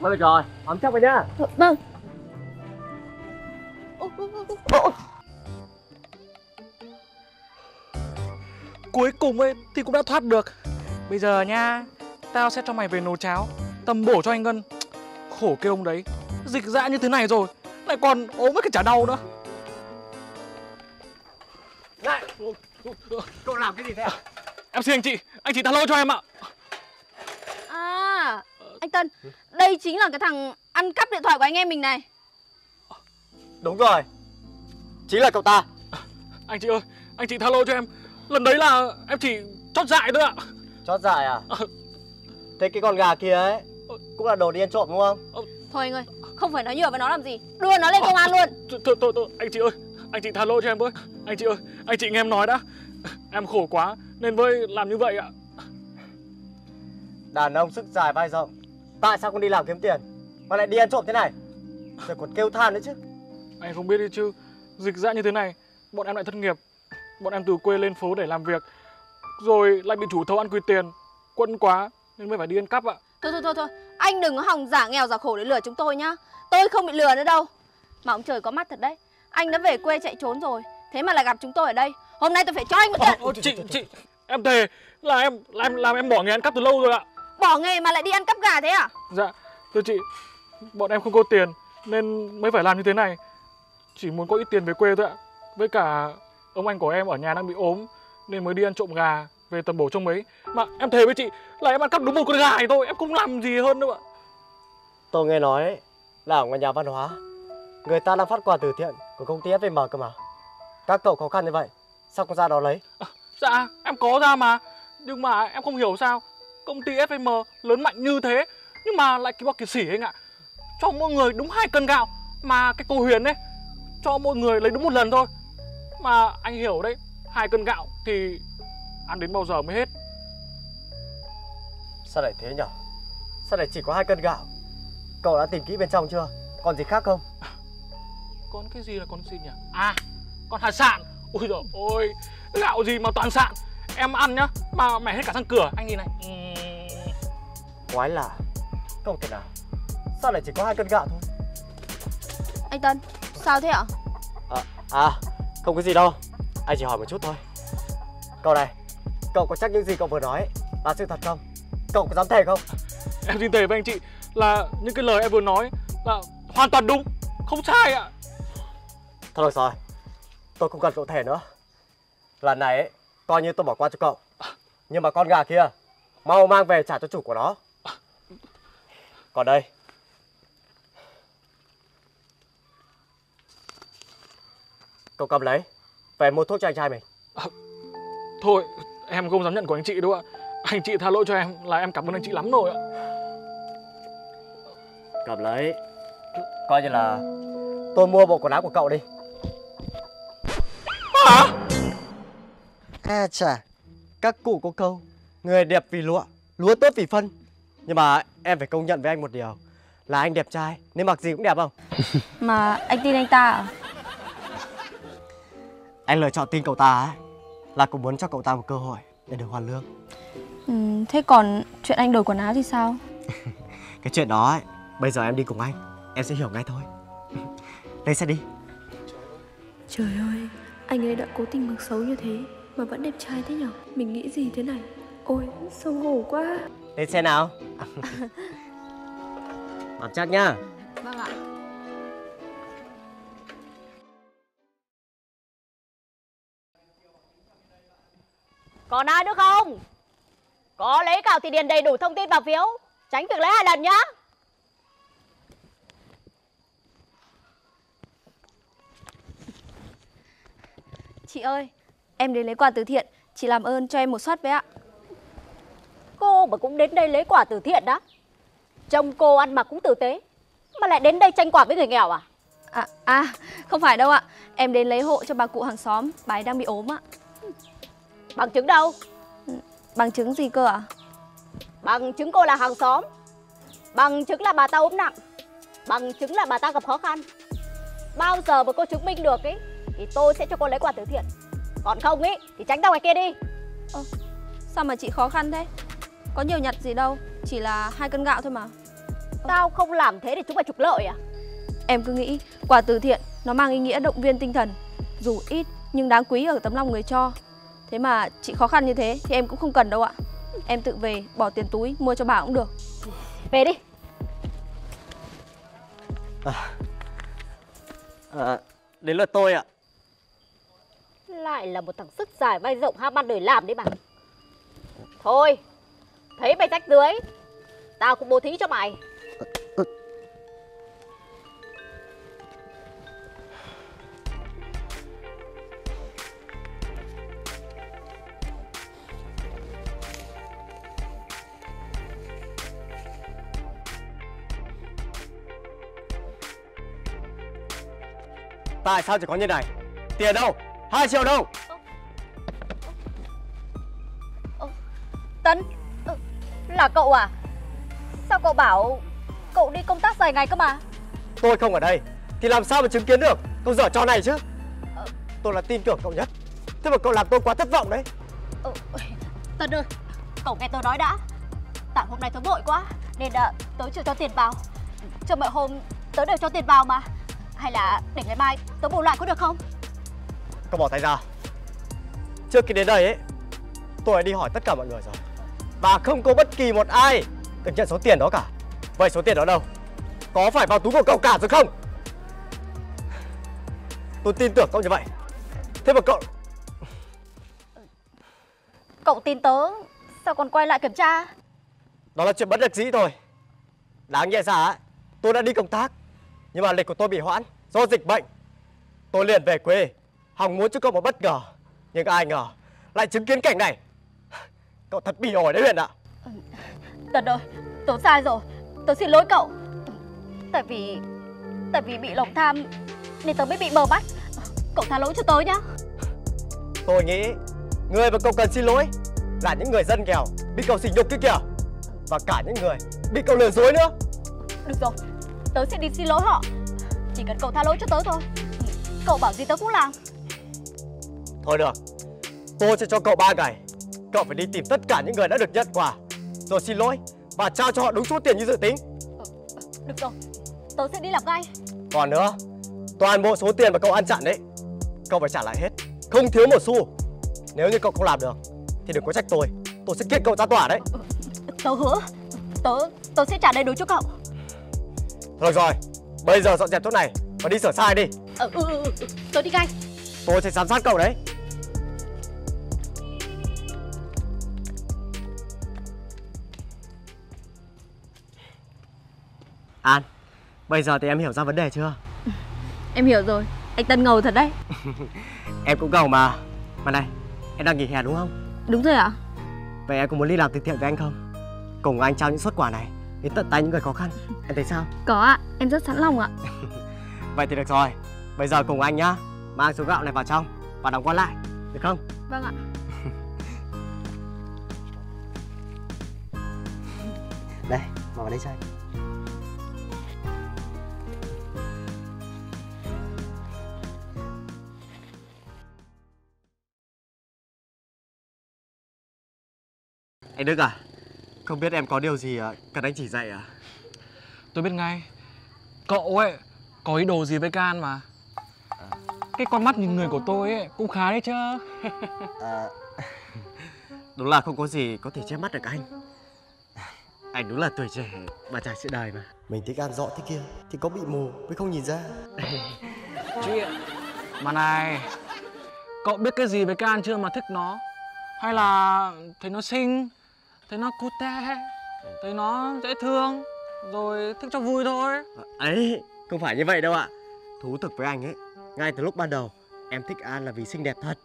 [SPEAKER 1] Thôi được rồi, ấm chắc vào nhá.
[SPEAKER 2] vâng
[SPEAKER 4] Cuối cùng ấy thì cũng đã thoát được Bây giờ nha Tao sẽ cho mày về nấu cháo Tầm bổ cho anh Ngân Khổ cái ông đấy Dịch dã như thế này rồi Lại còn ốm với cái chả đau nữa
[SPEAKER 1] Này, cậu làm cái gì thế?
[SPEAKER 4] Em xin anh chị Anh chị tha lỗi cho em ạ
[SPEAKER 2] à anh Tân đây chính là cái thằng ăn cắp điện thoại của anh em mình này
[SPEAKER 1] Đúng rồi. Chính là cậu ta.
[SPEAKER 4] Anh chị ơi Anh chị tha lỗi cho em Lần đấy là em chỉ chót dại thôi ạ
[SPEAKER 1] Chót dài à? Thế cái con gà kia ấy cũng là đồ đi ăn trộm đúng không?
[SPEAKER 2] thôi anh ơi không phải nói nhiều với nó làm gì đưa nó lên công an luôn
[SPEAKER 4] Thôi, thôi, thôi, thôi, anh chị ơi Anh chị tha lỗi cho em với Anh chị ơi Anh chị nghe em nói đã Em khổ quá Nên với làm như vậy ạ
[SPEAKER 1] Đàn ông sức dài vai rộng. Tại sao không đi làm kiếm tiền mà lại đi ăn trộm thế này? Rồi còn kêu than nữa chứ.
[SPEAKER 4] Anh không biết đi chứ Dịch dã như thế này Bọn em lại thất nghiệp Bọn em từ quê lên phố để làm việc. Rồi lại bị chủ thầu ăn quỳ tiền. Quẫn quá Nên mới phải đi ăn cắp ạ.
[SPEAKER 2] Thôi thôi thôi thôi. Anh đừng có hòng giả nghèo giả khổ để lừa chúng tôi nhá. Tôi không bị lừa nữa đâu. Mà ông trời có mắt thật đấy. Anh đã về quê chạy trốn rồi. Thế mà lại gặp chúng tôi ở đây. Hôm nay tôi phải cho anh một trận
[SPEAKER 4] Ồ, chị, chị Em thề là em là em làm em bỏ nghề ăn cắp từ lâu rồi ạ.
[SPEAKER 2] Bỏ nghề mà lại đi ăn cắp gà thế à?
[SPEAKER 4] Dạ Thưa chị Bọn em không có tiền Nên mới phải làm như thế này. Chỉ muốn có ít tiền về quê thôi ạ. Với cả Ông anh của em ở nhà đang bị ốm Nên mới đi ăn trộm gà Về tầm bổ trông mấy Mà em thề với chị Là em ăn cắp đúng một con gà này thôi Em không làm gì hơn đâu ạ
[SPEAKER 1] Tôi nghe nói ấy, là ở ngoài nhà văn hóa người ta đang phát quà từ thiện của công ty FVM cơ mà. Các cậu khó khăn như vậy, sao không ra đó lấy?
[SPEAKER 4] Dạ em có ra mà Nhưng mà em không hiểu sao Công ty FM lớn mạnh như thế Nhưng mà lại kỳ bọc kỳ sỉ anh ạ Cho mỗi người đúng hai cân gạo Mà cái cô Huyền ấy Cho mỗi người lấy đúng một lần thôi Mà anh hiểu đấy hai cân gạo thì ăn đến bao giờ mới hết
[SPEAKER 1] Sao lại thế nhở? Sao lại chỉ có hai cân gạo? Cậu đã tìm kỹ bên trong chưa? Còn gì khác không?
[SPEAKER 4] Còn cái gì là con gì nhỉ? À con hạt sạn Ôi dồi ôi Gạo gì mà toàn sạn Em ăn nhá Mà mẻ hết cả răng cửa Anh nhìn này Uhm,
[SPEAKER 1] Quái lạ. Không thể nào. Sao lại chỉ có hai cân gạo thôi?
[SPEAKER 2] anh Tân sao thế ạ
[SPEAKER 1] À, à, không có gì đâu. Anh chỉ hỏi một chút thôi. Cậu này, cậu có chắc những gì cậu vừa nói là sự thật không? Cậu có dám thề không?
[SPEAKER 4] Em xin thề với anh chị Là những cái lời em vừa nói Là hoàn toàn đúng Không sai ạ
[SPEAKER 1] Thôi được rồi, tôi không cần cậu thề nữa. Lần này ấy, coi như tôi bỏ qua cho cậu. Nhưng mà con gà kia, mau mang về trả cho chủ của nó. Còn đây, cậu cầm lấy, về mua thuốc cho anh trai mình.
[SPEAKER 4] Thôi em không dám nhận của anh chị đâu ạ Anh chị tha lỗi cho em là em cảm ơn anh chị lắm rồi ạ
[SPEAKER 1] Cầm lấy, coi như là tôi mua bộ quần áo của cậu đi. À chà, các cụ có câu, người đẹp vì lụa, lúa tốt vì phân. Nhưng mà em phải công nhận với anh một điều, là anh đẹp trai, nên mặc gì cũng đẹp không?
[SPEAKER 2] mà anh tin anh ta à
[SPEAKER 1] Anh lựa chọn tin cậu ta ấy, là cũng muốn cho cậu ta một cơ hội để được hoàn lương.
[SPEAKER 2] ừ, thế còn chuyện anh đổi quần áo thì sao
[SPEAKER 1] Cái chuyện đó ấy, bây giờ em đi cùng anh, em sẽ hiểu ngay thôi. Lên xe đi.
[SPEAKER 8] Trời ơi, anh ấy đã cố tình mặc xấu như thế mà vẫn đẹp trai thế nhở? Mình nghĩ gì thế này? Ôi, xấu hổ quá.
[SPEAKER 1] Lên xe nào. Bám chắc nhá.
[SPEAKER 2] vâng ạ
[SPEAKER 3] Còn ai nữa không? Có lấy cào thì điền đầy đủ thông tin vào phiếu. Tránh việc lấy hai lần nhá.
[SPEAKER 2] Chị ơi em đến lấy quà từ thiện. Chị làm ơn cho em một suất với ạ.
[SPEAKER 3] Cô mà cũng đến đây lấy quả từ thiện đó Trông cô ăn mặc cũng tử tế. Mà lại đến đây tranh quả với người nghèo à?
[SPEAKER 2] à à không phải đâu ạ. Em đến lấy hộ cho bà cụ hàng xóm. Bà ấy đang bị ốm ạ
[SPEAKER 3] Bằng chứng đâu?
[SPEAKER 2] bằng chứng gì cơ ạ?
[SPEAKER 3] Bằng chứng cô là hàng xóm. Bằng chứng là bà ta ốm nặng. Bằng chứng là bà ta gặp khó khăn. Bao giờ mà cô chứng minh được ấy Thì tôi sẽ cho cô lấy quà từ thiện. Còn không ấy thì tránh ra ngoài kia đi.
[SPEAKER 2] Sao mà chị khó khăn thế? Có nhiều nhặt gì đâu, chỉ là hai cân gạo thôi mà.
[SPEAKER 3] Tao không làm thế để chúng mày trục lợi à?
[SPEAKER 2] Em cứ nghĩ quà từ thiện nó mang ý nghĩa động viên tinh thần, dù ít nhưng đáng quý ở tấm lòng người cho. Thế mà chị khó khăn như thế thì em cũng không cần đâu ạ. Em tự về bỏ tiền túi mua cho bà cũng được.
[SPEAKER 3] Về đi
[SPEAKER 1] À, đến lượt tôi ạ.
[SPEAKER 3] Lại là một thằng sức dài vai rộng ham ăn đời làm đấy mà Thôi Thấy mày rách dưới Tao cũng bố thí cho mày
[SPEAKER 1] Tại sao chỉ có như này? Tiền đâu? Hai triệu đâu?
[SPEAKER 3] Tấn ừ, Là cậu à Sao cậu bảo Cậu đi công tác dài ngày cơ mà
[SPEAKER 1] Tôi không ở đây thì làm sao mà chứng kiến được câu dở trò này chứ? Tôi là tin tưởng cậu nhất. Thế mà cậu làm tôi quá thất vọng đấy.
[SPEAKER 3] ừ, Tấn ơi Cậu nghe tôi nói đã Tại hôm nay tớ vội quá Nên uh, tớ chưa cho tiền vào Cho mọi hôm tớ đều cho tiền vào mà Hay là để ngày mai tớ bù lại có được không
[SPEAKER 1] Cậu bỏ tay ra. Trước khi đến đây ấy, tôi đã đi hỏi tất cả mọi người rồi. Và không có bất kỳ một ai được nhận số tiền đó cả. Vậy số tiền đó đâu? Có phải vào túi của cậu cả rồi không? Tôi tin tưởng cậu như vậy. Thế mà cậu
[SPEAKER 3] Cậu tin tớ Sao còn quay lại kiểm tra
[SPEAKER 1] Đó là chuyện bất đắc dĩ thôi Đáng nhẽ ra ấy, tôi đã đi công tác Nhưng mà lịch của tôi bị hoãn Do dịch bệnh. Tôi liền về quê Hòng muốn cho cậu một bất ngờ. Nhưng ai ngờ Lại chứng kiến cảnh này. Cậu thật bị ổi đấy Huyền ạ.
[SPEAKER 3] Tấn ơi Tớ sai rồi. Tớ xin lỗi cậu. Tại vì Tại vì bị lòng tham Nên tớ mới bị mờ mắt Cậu tha lỗi cho tớ nhá.
[SPEAKER 1] Tôi nghĩ Người mà cậu cần xin lỗi Là những người dân nghèo Bị cậu sỉ nhục kia kìa. Và cả những người Bị cậu lừa dối nữa.
[SPEAKER 3] Được rồi Tớ sẽ đi xin lỗi họ. Chỉ cần cậu tha lỗi cho tớ thôi. Cậu bảo gì tớ cũng làm.
[SPEAKER 1] Thôi được. Tôi sẽ cho cậu 3 ngày. Cậu phải đi tìm tất cả những người đã được nhận quà. Rồi xin lỗi Và trao cho họ đúng số tiền như dự tính.
[SPEAKER 3] Được rồi. Tớ sẽ đi làm ngay.
[SPEAKER 1] Còn nữa Toàn bộ số tiền mà cậu ăn chặn đấy Cậu phải trả lại hết. Không thiếu một xu. Nếu như cậu không làm được Thì đừng có trách tôi. Tôi sẽ kiện cậu ra tòa đấy.
[SPEAKER 3] Tớ hứa. Tớ Tớ sẽ trả đầy đủ cho cậu
[SPEAKER 1] Được rồi Bây giờ dọn dẹp chỗ này Và đi sửa sai đi.
[SPEAKER 3] Ừ, ừ, ừ, ừ. Tớ đi ngay.
[SPEAKER 1] Tôi sẽ giám sát cậu đấy. An Bây giờ thì em hiểu ra vấn đề chưa?
[SPEAKER 2] Em hiểu rồi, anh Tân ngầu thật đấy.
[SPEAKER 1] Em cũng gầu mà. Mà này Em đang nghỉ hè đúng không?
[SPEAKER 2] Đúng rồi ạ.
[SPEAKER 1] Vậy em có muốn đi làm từ thiện với anh không? Cùng anh trao những suất quà này Đến tận tay những người khó khăn. Em thấy sao?
[SPEAKER 2] Có ạ, em rất sẵn lòng ạ.
[SPEAKER 1] Vậy thì được rồi. Bây giờ cùng anh nhá Mang số gạo này vào trong Và đóng quan lại Được không?
[SPEAKER 2] Vâng ạ.
[SPEAKER 1] Đây Mở vào đây cho anh Anh Đức à Không biết em có điều gì à, cần anh chỉ dạy à
[SPEAKER 4] Tôi biết ngay. Cậu ấy có ý đồ gì với Can mà? Cái con mắt nhìn người của tôi ấy cũng khá đấy chứ.
[SPEAKER 1] À, đúng là không có gì có thể che mắt được anh. Anh đúng là tuổi trẻ và trải sự đời mà.
[SPEAKER 6] Mình thích ăn rõ thế kia Thì có bị mù mới không nhìn ra.
[SPEAKER 4] Chuyện Mà này Cậu biết cái gì về Can chưa mà thích nó? Hay là thấy nó xinh Thấy nó cute Thấy nó dễ thương Rồi thích cho vui thôi.
[SPEAKER 1] Ấy, không phải như vậy đâu ạ. Thú thực với anh ấy Ngay từ lúc ban đầu Em thích An là vì xinh đẹp thật.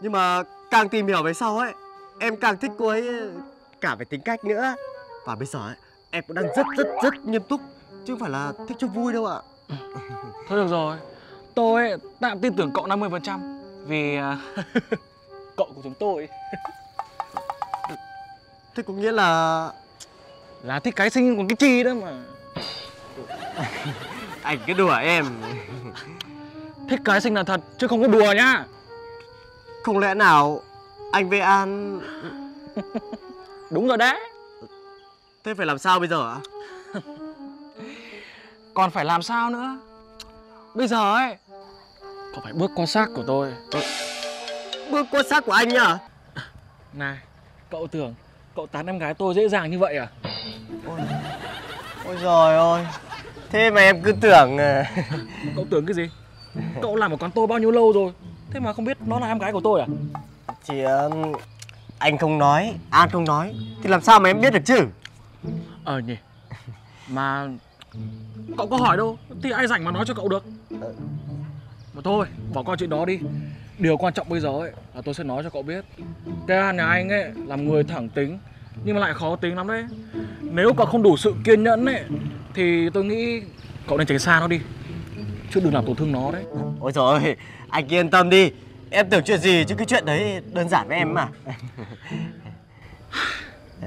[SPEAKER 1] Nhưng mà càng tìm hiểu về sau ấy Em càng thích cô ấy Cả về tính cách nữa. Và bây giờ ấy Em cũng đang rất rất rất nghiêm túc Chứ không phải là thích cho vui đâu ạ.
[SPEAKER 4] Thôi được rồi Tôi tạm tin tưởng cậu 50% Vì à, cậu của chúng tôi
[SPEAKER 1] Thế có nghĩa là
[SPEAKER 4] Là thích cái sinh còn cái chi đó mà.
[SPEAKER 1] Anh cứ đùa em.
[SPEAKER 4] Thích cái sinh là thật chứ không có đùa nhá.
[SPEAKER 1] Không lẽ nào anh với An
[SPEAKER 4] Đúng rồi đấy.
[SPEAKER 1] Thế phải làm sao bây giờ ạ?
[SPEAKER 4] Còn phải làm sao nữa? Bây giờ ấy Cậu phải bước qua xác của tôi?
[SPEAKER 1] Bước qua xác của anh nhá.
[SPEAKER 4] Này Cậu tưởng cậu tán em gái tôi dễ dàng như vậy à?
[SPEAKER 1] Ôi giời ơi. Thế mà em cứ tưởng ờ,
[SPEAKER 4] Cậu tưởng cái gì? Cậu làm ở quán tôi bao nhiêu lâu rồi? Thế mà không biết nó là em gái của tôi à?
[SPEAKER 1] Thì ờ, anh không nói An không nói. Thì làm sao mà em biết được chứ?
[SPEAKER 4] Ờ nhỉ. Mà Cậu có hỏi đâu Thì ai rảnh mà nói cho cậu được? Mà thôi bỏ qua chuyện đó đi Điều quan trọng bây giờ ấy là tôi sẽ nói cho cậu biết. Cái An nhà anh ấy làm người thẳng tính Nhưng mà lại khó tính lắm đấy. Nếu cậu không đủ sự kiên nhẫn ấy Thì tôi nghĩ cậu nên tránh xa nó đi. Chứ đừng làm tổn thương nó đấy.
[SPEAKER 1] Ôi trời ơi Anh yên tâm đi. Em tưởng chuyện gì chứ cái chuyện đấy đơn giản với em mà.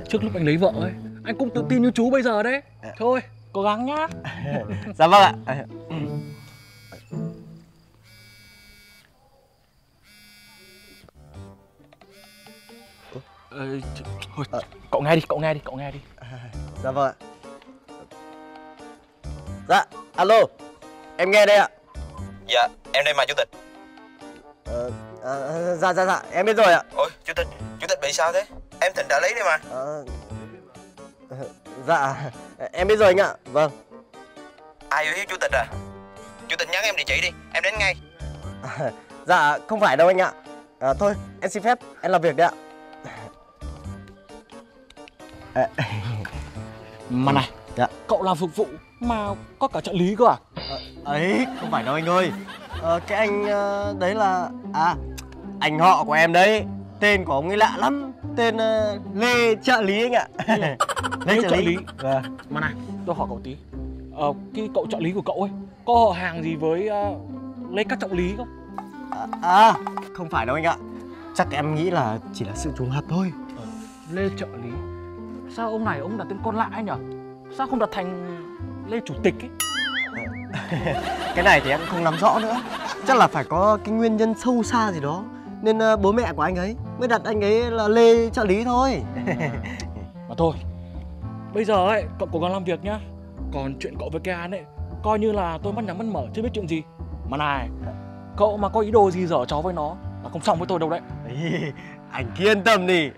[SPEAKER 4] Trước lúc anh lấy vợ ấy Anh cũng tự tin như chú bây giờ đấy. Thôi cố gắng nhá.
[SPEAKER 1] Dạ vâng ạ
[SPEAKER 4] Ờ, th- thôi, cậu nghe đi, cậu nghe đi, cậu nghe đi
[SPEAKER 1] Dạ vâng ạ Dạ alo Em nghe đây ạ
[SPEAKER 9] Dạ, em đây mà chủ tịch.
[SPEAKER 1] ờ, ờ, Dạ dạ dạ em biết rồi ạ
[SPEAKER 9] Ôi, chủ tịch, chủ tịch bị sao thế? Em Thịnh đã lấy đi mà.
[SPEAKER 1] Ờ, ờ, Dạ em biết rồi anh ạ Vâng
[SPEAKER 9] Ai uy hiếp chủ tịch à? Chủ tịch nhắn em địa chỉ đi, em đến ngay.
[SPEAKER 1] Dạ không phải đâu anh ạ à, Thôi em xin phép em làm việc đấy ạ à,
[SPEAKER 4] Mà này,
[SPEAKER 1] Dạ.
[SPEAKER 4] cậu làm phục vụ mà có cả trợ lý cơ à?
[SPEAKER 1] ấy không phải đâu anh ơi. Ờ, cái anh ờ, đấy là à anh họ của em đấy. Tên của ông ấy lạ lắm. Tên ờ, lê trợ lý anh ạ.
[SPEAKER 4] Lê trợ lý.
[SPEAKER 1] vâng.
[SPEAKER 4] Mà này, tôi hỏi cậu tí. Ờ, cái cậu trợ lý của cậu ấy Có họ hàng gì với uh, Lê Cát Trọng Lý không?
[SPEAKER 1] à, à không phải đâu anh ạ. Chắc em nghĩ là chỉ là sự trùng hợp thôi.
[SPEAKER 4] Lê trợ lý Sao ông này ông đặt tên con lạ ấy nhở? Sao không đặt thành Lê Chủ tịch ấy?
[SPEAKER 1] cái này thì em không nắm rõ nữa. Chắc là phải có cái nguyên nhân sâu xa gì đó. Nên ờ, bố mẹ của anh ấy mới đặt anh ấy là lê trợ lý thôi.
[SPEAKER 4] Mà thôi Bây giờ ấy, cậu cố gắng làm việc nhá. Còn chuyện cậu với cái An ấy Coi như là tôi mắt nhắm mắt mở chưa biết chuyện gì. Mà này Cậu mà có ý đồ gì dở trò với nó Là không xong với tôi đâu đấy.
[SPEAKER 1] Ý, anh yên tâm đi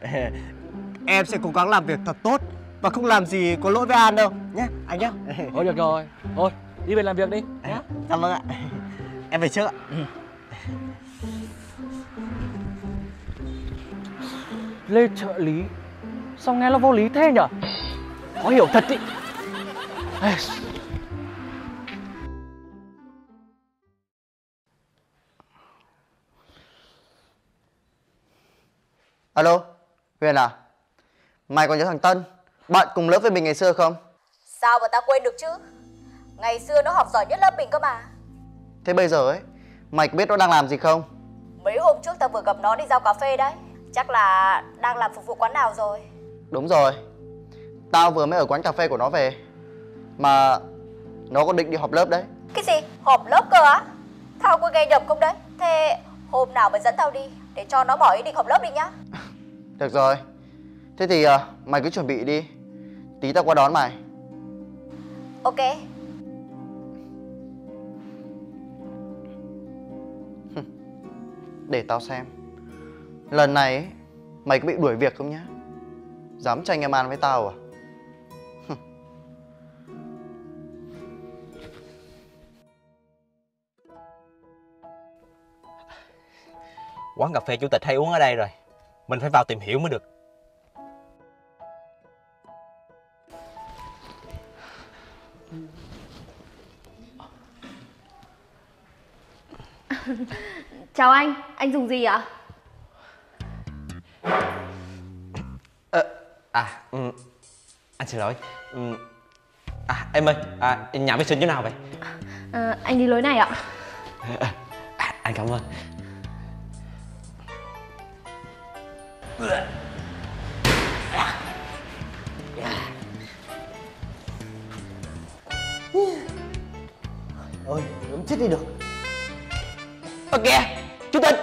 [SPEAKER 1] em sẽ cố gắng làm việc thật tốt và không làm gì có lỗi với an đâu nhé anh nhé
[SPEAKER 4] Thôi được rồi. Thôi đi về làm việc đi nhá.
[SPEAKER 1] dạ vâng ạ. Em về trước ạ.
[SPEAKER 4] Lê trợ lý Sao nghe nó vô lý thế nhở? Khó hiểu thật ý. Ê,
[SPEAKER 5] Alo, Huyền à? Mày còn nhớ thằng Tân, bạn cùng lớp với mình ngày xưa không?
[SPEAKER 3] Sao mà ta quên được chứ? Ngày xưa nó học giỏi nhất lớp mình cơ mà.
[SPEAKER 5] Thế bây giờ ấy, mày có biết nó đang làm gì không?
[SPEAKER 3] Mấy hôm trước ta vừa gặp nó đi giao cà phê đấy. Chắc là đang làm phục vụ quán nào rồi.
[SPEAKER 5] Đúng rồi, tao vừa mới ở quán cà phê của nó về. Mà nó có định đi họp lớp đấy.
[SPEAKER 3] Cái gì? Họp lớp cơ á? Tao có nghe nhầm không đấy? Thế hôm nào mày dẫn tao đi để cho nó bỏ ý định họp lớp đi nhá.
[SPEAKER 5] Được rồi, thế thì à, mày cứ chuẩn bị đi. Tí tao qua đón mày.
[SPEAKER 3] Ok.
[SPEAKER 5] Để tao xem. Lần này mày có bị đuổi việc không nhá? Dám tranh em ăn với tao à?
[SPEAKER 9] Quán cà phê chủ tịch hay uống ở đây rồi. Mình phải vào tìm hiểu mới được.
[SPEAKER 2] Chào anh, anh dùng gì ạ?
[SPEAKER 9] À, ừ, anh xin lỗi. Ừ, à, em ơi, à, nhà vệ sinh chỗ nào vậy?
[SPEAKER 2] À, anh đi lối này ạ.
[SPEAKER 9] À, anh cảm ơn.
[SPEAKER 5] ơi ấm chết đi được
[SPEAKER 9] Ơ kìa Chủ tịch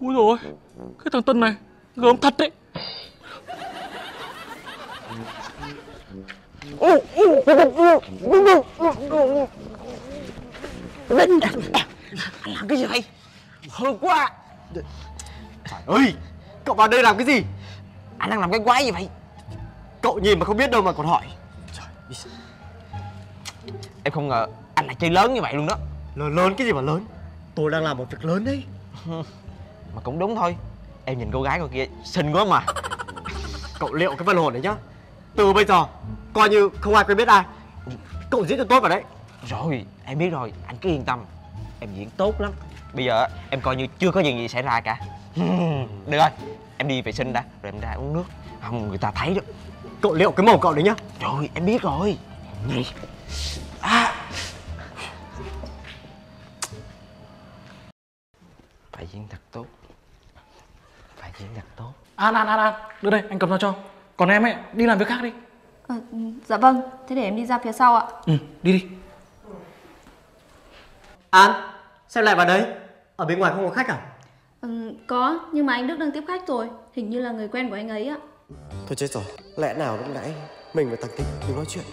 [SPEAKER 4] Úi rồi Cái thằng Tân này Gớm thật đấy
[SPEAKER 9] Làm cái gì vậy? Hư quá.
[SPEAKER 5] Trời ơi cậu vào đây làm cái gì?
[SPEAKER 9] Anh đang làm cái quái gì vậy?
[SPEAKER 5] Cậu nhìn mà không biết đâu mà còn hỏi.
[SPEAKER 9] Em không ngờ anh lại chơi lớn như vậy luôn đó.
[SPEAKER 5] Lớn lớn cái gì mà lớn? Tôi đang làm một việc lớn đấy.
[SPEAKER 9] Mà cũng đúng thôi. Em nhìn cô gái cô kia xinh quá mà.
[SPEAKER 5] Cậu liệu cái phần hồn đấy nhá. Từ bây giờ coi như không ai quen biết ai. Cậu diễn cho tốt vào đấy.
[SPEAKER 9] Rồi em biết rồi. Anh cứ yên tâm Em diễn tốt lắm. Bây giờ em coi như chưa có chuyện gì xảy ra cả. Được rồi Em đi vệ sinh đã Rồi em ra uống nước. Không người ta thấy đó.
[SPEAKER 5] Cậu liệu cái mồm cậu đấy nhá.
[SPEAKER 9] Rồi em biết rồi. Này. À. Phải diễn thật tốt. Phải diễn thật tốt.
[SPEAKER 4] An An An An Đưa đây anh cầm ra cho. Còn em ấy đi làm việc khác đi.
[SPEAKER 2] Ờ, dạ vâng, thế để em đi ra phía sau ạ.
[SPEAKER 4] Ừ đi đi
[SPEAKER 1] An, sao lại vào đấy? Ở bên ngoài không có khách à?
[SPEAKER 2] Ừ, có, nhưng mà anh Đức đang tiếp khách rồi. Hình như là người quen của anh ấy ạ.
[SPEAKER 6] Thôi chết rồi Lẽ nào lúc nãy Mình và thằng Kinh đứng nói chuyện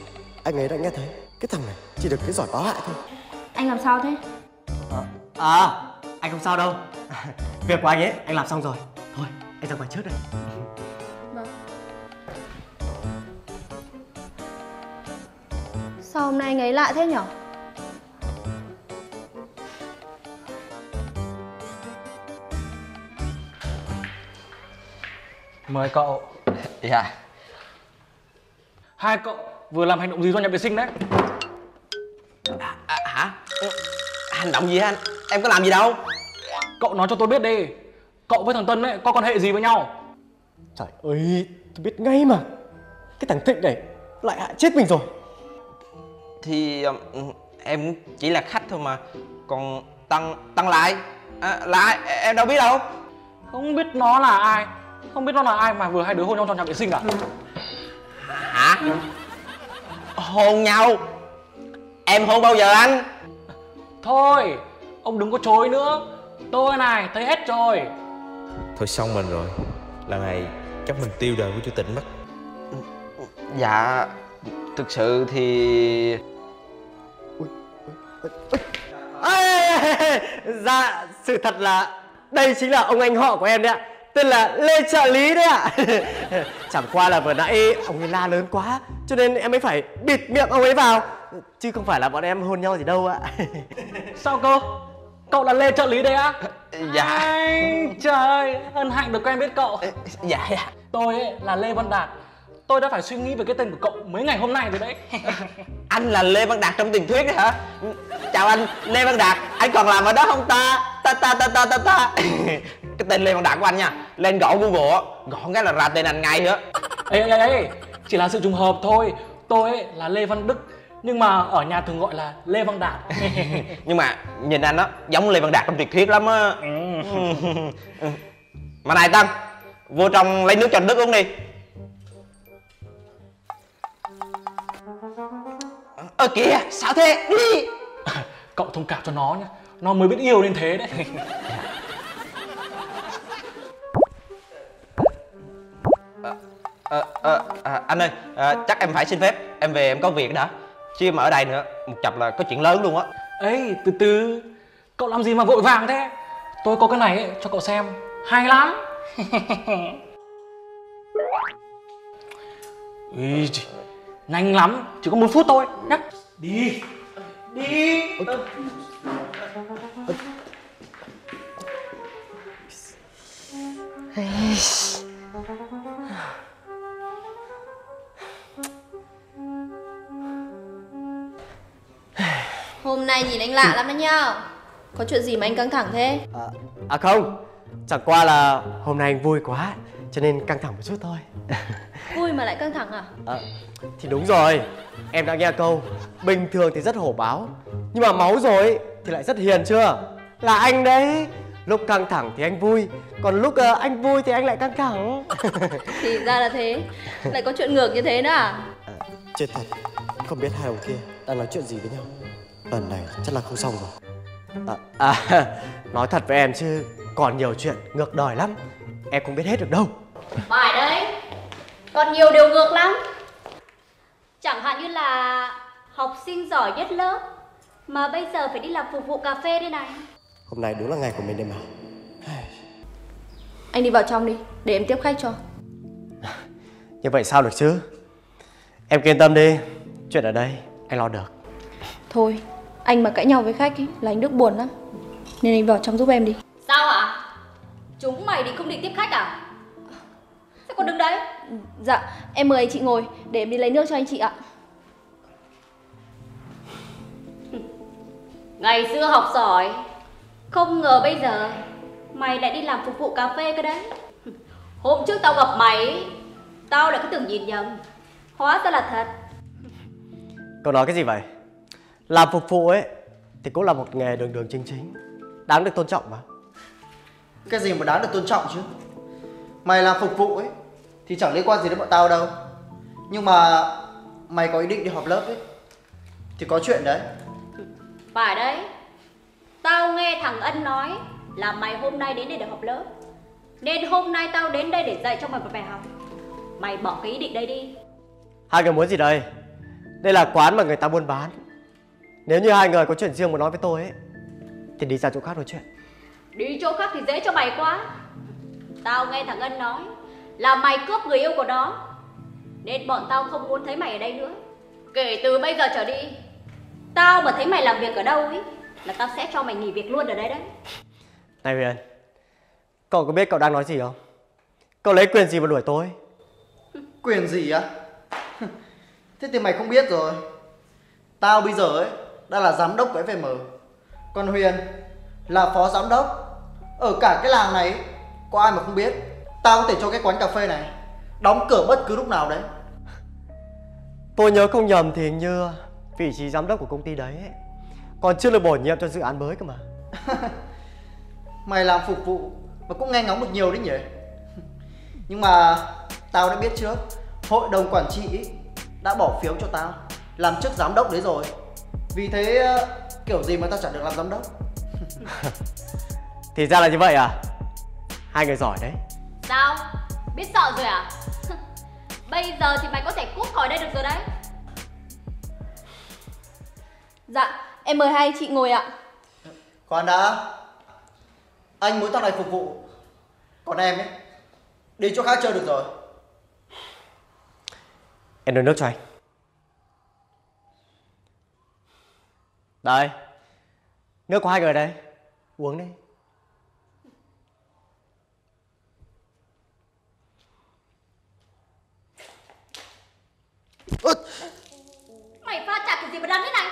[SPEAKER 6] Anh ấy đã nghe thấy Cái thằng này chỉ được cái giỏi báo hại thôi
[SPEAKER 2] Anh làm sao thế?
[SPEAKER 1] À, anh không sao đâu. Việc của anh ấy, anh làm xong rồi. Thôi, anh ra ngoài trước đây.
[SPEAKER 2] Vâng. Sao hôm nay anh ấy lạ thế nhở?
[SPEAKER 4] Mời cậu.
[SPEAKER 9] Dạ.
[SPEAKER 4] Hai cậu vừa làm hành động gì do nhà vệ sinh đấy?
[SPEAKER 9] À, Hả? Ừ, Hành động gì anh? Em có làm gì đâu?
[SPEAKER 4] Cậu nói cho tôi biết đi. Cậu với thằng Tân ấy có quan hệ gì với nhau?
[SPEAKER 1] Trời ơi, tôi biết ngay mà. Cái thằng Thịnh này lại hại chết mình rồi.
[SPEAKER 9] Thì em chỉ là khách thôi mà. Còn Tăng Tăng lại à, Là ai em đâu biết đâu.
[SPEAKER 4] Không biết nó là ai Không biết nó là ai mà vừa hai đứa hôn nhau trong nhà vệ sinh à?
[SPEAKER 9] Hả? Hôn nhau? Em hôn bao giờ anh?
[SPEAKER 4] Thôi Ông đừng có chối nữa. Tôi này thấy hết rồi.
[SPEAKER 10] Thôi xong mình rồi. Lần này chắc mình tiêu đời của chủ tịch mất.
[SPEAKER 9] Dạ Thực sự thì
[SPEAKER 1] Ê, dạ, sự thật là đây chính là ông anh họ của em đấy ạ. Tên là Lê Trợ Lý đấy ạ. Chẳng qua là vừa nãy ông ấy la lớn quá, cho nên em mới phải bịt miệng ông ấy vào. Chứ không phải là bọn em hôn nhau gì đâu ạ.
[SPEAKER 4] Sao cơ Cậu là Lê trợ lý đây á?
[SPEAKER 9] Dạ.
[SPEAKER 4] Anh trời Hân hạnh được quen biết cậu.
[SPEAKER 9] Dạ dạ.
[SPEAKER 4] Tôi ấy là Lê Văn Đạt. Tôi đã phải suy nghĩ về cái tên của cậu mấy ngày hôm nay rồi đấy.
[SPEAKER 9] Anh là Lê Văn Đạt trong tiền thuyết đấy hả? Chào anh Lê Văn Đạt. Anh còn làm ở đó không ta? Ta ta ta ta ta ta Cái tên Lê Văn Đạt của anh nha. Lên gõ Google á Gõ cái là ra tên anh ngay nữa.
[SPEAKER 4] Ê ê ê Chỉ là sự trùng hợp thôi. Tôi ấy là Lê Văn Đức Nhưng mà ở nhà thường gọi là Lê Văn Đạt.
[SPEAKER 9] Nhưng mà nhìn anh á Giống Lê Văn Đạt trong truyền thuyết lắm á. Mà này Tân Vô trong lấy nước cho Đức uống đi. Ơ kìa sao thế? Đi
[SPEAKER 4] Cậu thông cảm cho nó nhé Nó mới biết yêu nên thế đấy
[SPEAKER 9] ờ, ờ, à, anh ơi à, chắc em phải xin phép. Em về em có việc đã chứ mà ở đây nữa một chập là có chuyện lớn luôn á.
[SPEAKER 4] Ê từ từ. Cậu làm gì mà vội vàng thế? Tôi có cái này ấy, cho cậu xem. Hay lắm. Ý, nhanh lắm chỉ có một phút thôi. Nhá đi. Đi
[SPEAKER 2] Hôm nay nhìn anh lạ lắm đấy nhá. Có chuyện gì mà anh căng thẳng thế?
[SPEAKER 1] À, à không, chẳng qua là hôm nay anh vui quá, cho nên căng thẳng một chút thôi
[SPEAKER 2] Vui mà lại căng thẳng à?
[SPEAKER 1] à, thì đúng rồi em đã nghe câu bình thường thì rất hổ báo nhưng mà máu rồi thì lại rất hiền chưa là anh đấy lúc căng thẳng thì anh vui còn lúc uh, anh vui thì anh lại căng thẳng
[SPEAKER 2] Thì ra là thế Lại có chuyện ngược như thế nữa à?
[SPEAKER 6] Chết thật Không biết hai ông kia đang nói chuyện gì với nhau Lần này chắc là không xong rồi.
[SPEAKER 1] À, à nói thật với em chứ còn nhiều chuyện ngược đời lắm. Em không biết hết được đâu.
[SPEAKER 3] Phải đấy Còn nhiều điều ngược lắm. Chẳng hạn như là Học sinh giỏi nhất lớp Mà bây giờ phải đi làm phục vụ cà phê đây này.
[SPEAKER 6] Hôm nay đúng là ngày của mình đây mà.
[SPEAKER 2] Anh đi vào trong đi Để em tiếp khách cho.
[SPEAKER 1] Như vậy sao được chứ? Em cứ yên tâm đi chuyện ở đây anh lo được.
[SPEAKER 2] Thôi Anh mà cãi nhau với khách ý, là anh Đức buồn lắm. Nên anh vào trong giúp em đi.
[SPEAKER 3] Sao hả? Chúng mày định không định tiếp khách à? Sao còn đứng đấy?
[SPEAKER 2] Dạ em mời anh chị ngồi Để em đi lấy nước cho anh chị ạ.
[SPEAKER 3] Ngày xưa học giỏi Không ngờ bây giờ Mày lại đi làm phục vụ cà phê cơ đấy. Hôm trước tao gặp mày Tao lại cứ tưởng nhìn nhầm. Hóa ra là thật.
[SPEAKER 1] Cậu nói cái gì vậy làm phục vụ ấy thì cũng là một nghề đường đường chính chính. Đáng được tôn trọng mà.
[SPEAKER 5] Cái gì mà đáng được tôn trọng chứ? Mày làm phục vụ ấy Thì chẳng liên quan gì đến bọn tao đâu. Nhưng mà Mày có ý định đi họp lớp ấy Thì có chuyện đấy.
[SPEAKER 3] Phải đấy. Tao nghe thằng Ân nói Là mày hôm nay đến đây để họp lớp. Nên hôm nay tao đến đây để dạy cho mày một bài học. Mày bỏ cái ý định đây đi.
[SPEAKER 1] Hai người muốn gì đây? Đây là quán mà người ta buôn bán nếu như hai người có chuyện riêng muốn nói với tôi ấy thì đi ra chỗ khác nói chuyện.
[SPEAKER 3] Đi chỗ khác thì dễ cho mày quá. Tao nghe thằng Ân nói Là mày cướp người yêu của nó Nên bọn tao không muốn thấy mày ở đây nữa. Kể từ bây giờ trở đi Tao mà thấy mày làm việc ở đâu ấy Là tao sẽ cho mày nghỉ việc luôn ở đây đấy.
[SPEAKER 1] Này huyền cậu có biết cậu đang nói gì không? Cậu lấy quyền gì mà đuổi tôi?
[SPEAKER 5] Quyền gì á? Thế thì mày không biết rồi. Tao bây giờ ấy Đã là giám đốc của FM Còn Huyền Là phó giám đốc. Ở cả cái làng này Có ai mà không biết? Tao có thể cho cái quán cà phê này Đóng cửa bất cứ lúc nào đấy.
[SPEAKER 1] Tôi nhớ không nhầm thì hình như vị trí giám đốc của công ty đấy ấy, còn chưa được bổ nhiệm cho dự án mới cơ mà.
[SPEAKER 5] Mày làm phục vụ Mà cũng nghe ngóng được nhiều đấy nhỉ? Nhưng mà Tao đã biết trước Hội đồng quản trị đã bỏ phiếu cho tao Làm chức giám đốc đấy rồi Vì thế ờ, kiểu gì mà tao chẳng được làm giám đốc?
[SPEAKER 1] Thì ra là như vậy à? Hai người giỏi đấy.
[SPEAKER 3] Sao? Biết sợ rồi à? Bây giờ thì mày có thể cút khỏi đây được rồi đấy.
[SPEAKER 2] Dạ em mời hai anh chị ngồi ạ.
[SPEAKER 5] Khoan đã. Anh muốn tao này phục vụ. Còn em ấy Đi chỗ khác chơi được rồi.
[SPEAKER 1] Em đưa nước cho anh đây. Nước của hai người đây. Uống đi.
[SPEAKER 3] Mày pha chả kiểu gì mà đang thế này?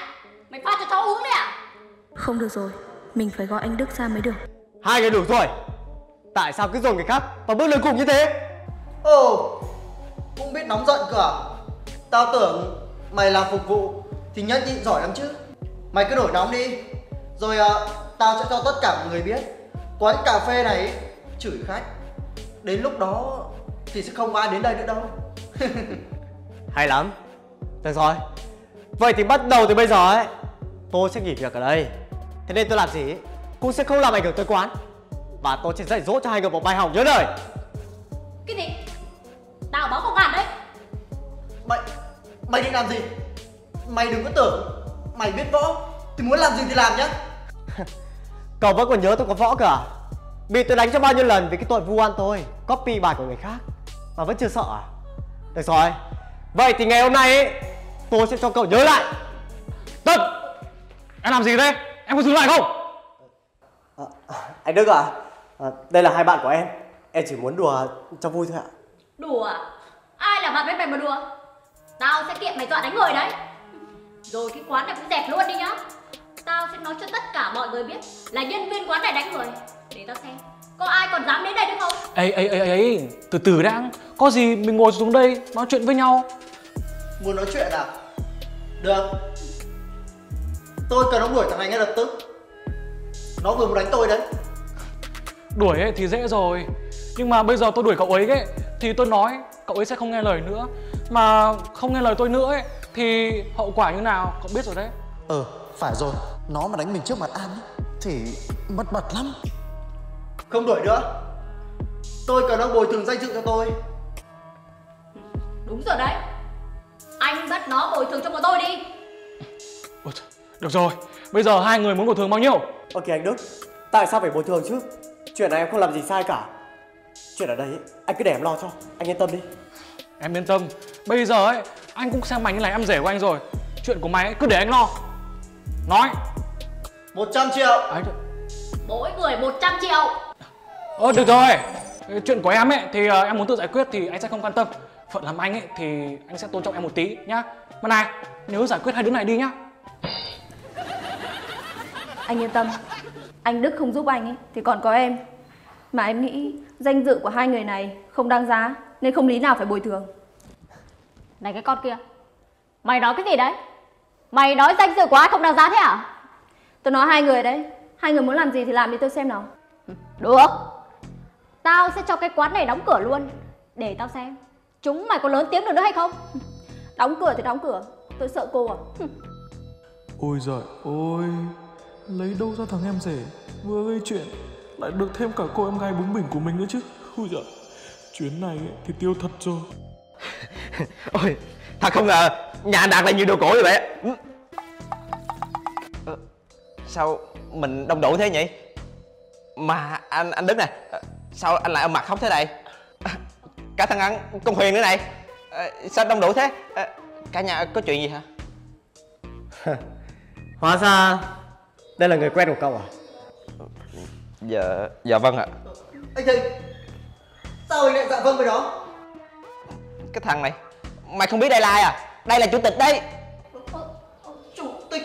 [SPEAKER 3] Mày pha cho cháu uống đấy à?
[SPEAKER 8] Không được rồi. Mình phải gọi anh Đức ra mới được.
[SPEAKER 1] Hai người đủ rồi. Tại sao cứ dồn người khác và bước lên cùng như thế?
[SPEAKER 5] Ồ. Cũng biết nóng giận cơ à? Tao tưởng mày làm phục vụ Thì nhất nhịn giỏi lắm chứ Mày cứ nổi nóng đi. Rồi ờ, tao sẽ cho tất cả mọi người biết. Quán cà phê này chửi khách. Đến lúc đó Thì sẽ không ai đến đây nữa đâu.
[SPEAKER 1] Hay lắm. Được rồi. Vậy thì bắt đầu từ bây giờ ấy. Tôi sẽ nghỉ việc ở đây. Thế nên tôi làm gì? Ấy, cũng sẽ không làm ảnh hưởng tới quán. Và tôi sẽ dạy dỗ cho hai người một bài học nhớ đời.
[SPEAKER 3] Cái gì? Tao báo công an đấy.
[SPEAKER 5] Mày Mày định làm gì? Mày đừng có tưởng Mày biết võ Thì muốn làm gì thì làm nhá.
[SPEAKER 1] Cậu vẫn còn nhớ tôi có võ cơ à? Bị tôi đánh cho bao nhiêu lần vì cái tội vu oan tôi copy bài của người khác mà vẫn chưa sợ à? Được rồi. Vậy thì ngày hôm nay ấy tôi sẽ cho cậu nhớ lại.
[SPEAKER 4] Tâm Em làm gì thế? Em có dừng lại không?
[SPEAKER 1] Anh đức à, à đây là hai bạn của em. Em chỉ muốn đùa cho vui thôi ạ.
[SPEAKER 3] Đùa? À Ai làm mặt với mày mà đùa? Tao sẽ kiện mày dọa đánh người đấy Rồi cái quán này cũng dẹp luôn đi nhá. Tao sẽ nói cho tất cả mọi người biết Là nhân viên quán này đánh người. Để tao xem. Có ai còn dám đến đây nữa không?
[SPEAKER 4] Ấy ấy ấy ấy từ từ đã. Có gì mình ngồi xuống đây nói chuyện với nhau.
[SPEAKER 5] Muốn nói chuyện à? Được. Tôi cần ông đuổi thằng này ngay lập tức. Nó vừa muốn đánh tôi đấy.
[SPEAKER 4] Đuổi ấy thì dễ rồi. Nhưng mà bây giờ tôi đuổi cậu ấy ấy thì tôi nói cậu ấy sẽ không nghe lời nữa. Mà không nghe lời tôi nữa ấy thì hậu quả như nào? Cậu biết rồi đấy.
[SPEAKER 7] Ờ, phải rồi. Nó mà đánh mình trước mặt An ấy, Thì mất mặt lắm.
[SPEAKER 5] Không đuổi nữa. Tôi cần ông bồi thường danh dự cho tôi.
[SPEAKER 3] Đúng rồi đấy. Anh bắt nó bồi thường cho bọn tôi đi.
[SPEAKER 4] Ôi được rồi. Bây giờ hai người muốn bồi thường bao nhiêu?
[SPEAKER 1] Ok anh Đức, tại sao phải bồi thường chứ? Chuyện này em không làm gì sai cả. Chuyện ở đây ấy, anh cứ để em lo cho, anh yên tâm đi.
[SPEAKER 4] em yên tâm. Bây giờ ấy anh cũng xem mày như là em rể của anh rồi. Chuyện của mày ấy, cứ để anh lo. Nói.
[SPEAKER 5] 100 triệu.
[SPEAKER 4] Ấy
[SPEAKER 3] mỗi người 100 triệu.
[SPEAKER 4] Ờ được rồi. Chuyện của em ấy thì ờ, em muốn tự giải quyết thì anh sẽ không quan tâm. Phận làm anh ấy thì anh sẽ tôn trọng em một tí nhá. Mà này nhớ giải quyết hai đứa này đi nhá.
[SPEAKER 2] Anh yên tâm. Anh Đức không giúp anh ấy Thì còn có em. Mà em nghĩ danh dự của hai người này không đáng giá Nên không lý nào phải bồi thường
[SPEAKER 3] này cái con kia. Mày nói cái gì đấy? Mày nói danh dự của ai không đáng giá thế à?
[SPEAKER 2] Tôi nói hai người đấy. Hai người muốn làm gì thì làm đi tôi xem nào.
[SPEAKER 3] Được. Tao sẽ cho cái quán này đóng cửa luôn để tao xem chúng mày có lớn tiếng được nữa hay không.
[SPEAKER 2] Đóng cửa thì đóng cửa. Tôi sợ cô à.
[SPEAKER 11] Ôi giời ôi Lấy đâu ra thằng em rể? Vừa gây chuyện Lại được thêm cả cô em gái bướng bỉnh của mình nữa chứ. Ôi giời Chuyến này ấy, thì tiêu thật rồi
[SPEAKER 9] ôi thật không ngờ nhà đạt lại nhiều đồ cổ như vậy Ừ. Ờ, sao mình đông đủ thế nhỉ? Mà anh anh đứng nè. Ờ, sao anh lại âm mặt khóc thế này? Cả thằng ăn con huyền nữa này. Ờ, sao đông đủ thế? Ờ, cả nhà có chuyện gì hả?
[SPEAKER 1] Hóa ra đây là người quen của cậu à?
[SPEAKER 9] dạ dạ vâng ạ.
[SPEAKER 5] Anh thầy Sao anh lại dạ vâng với nó
[SPEAKER 9] cái thằng này. Mày không biết đây là ai à? Đây là chủ tịch đây
[SPEAKER 5] Chủ tịch.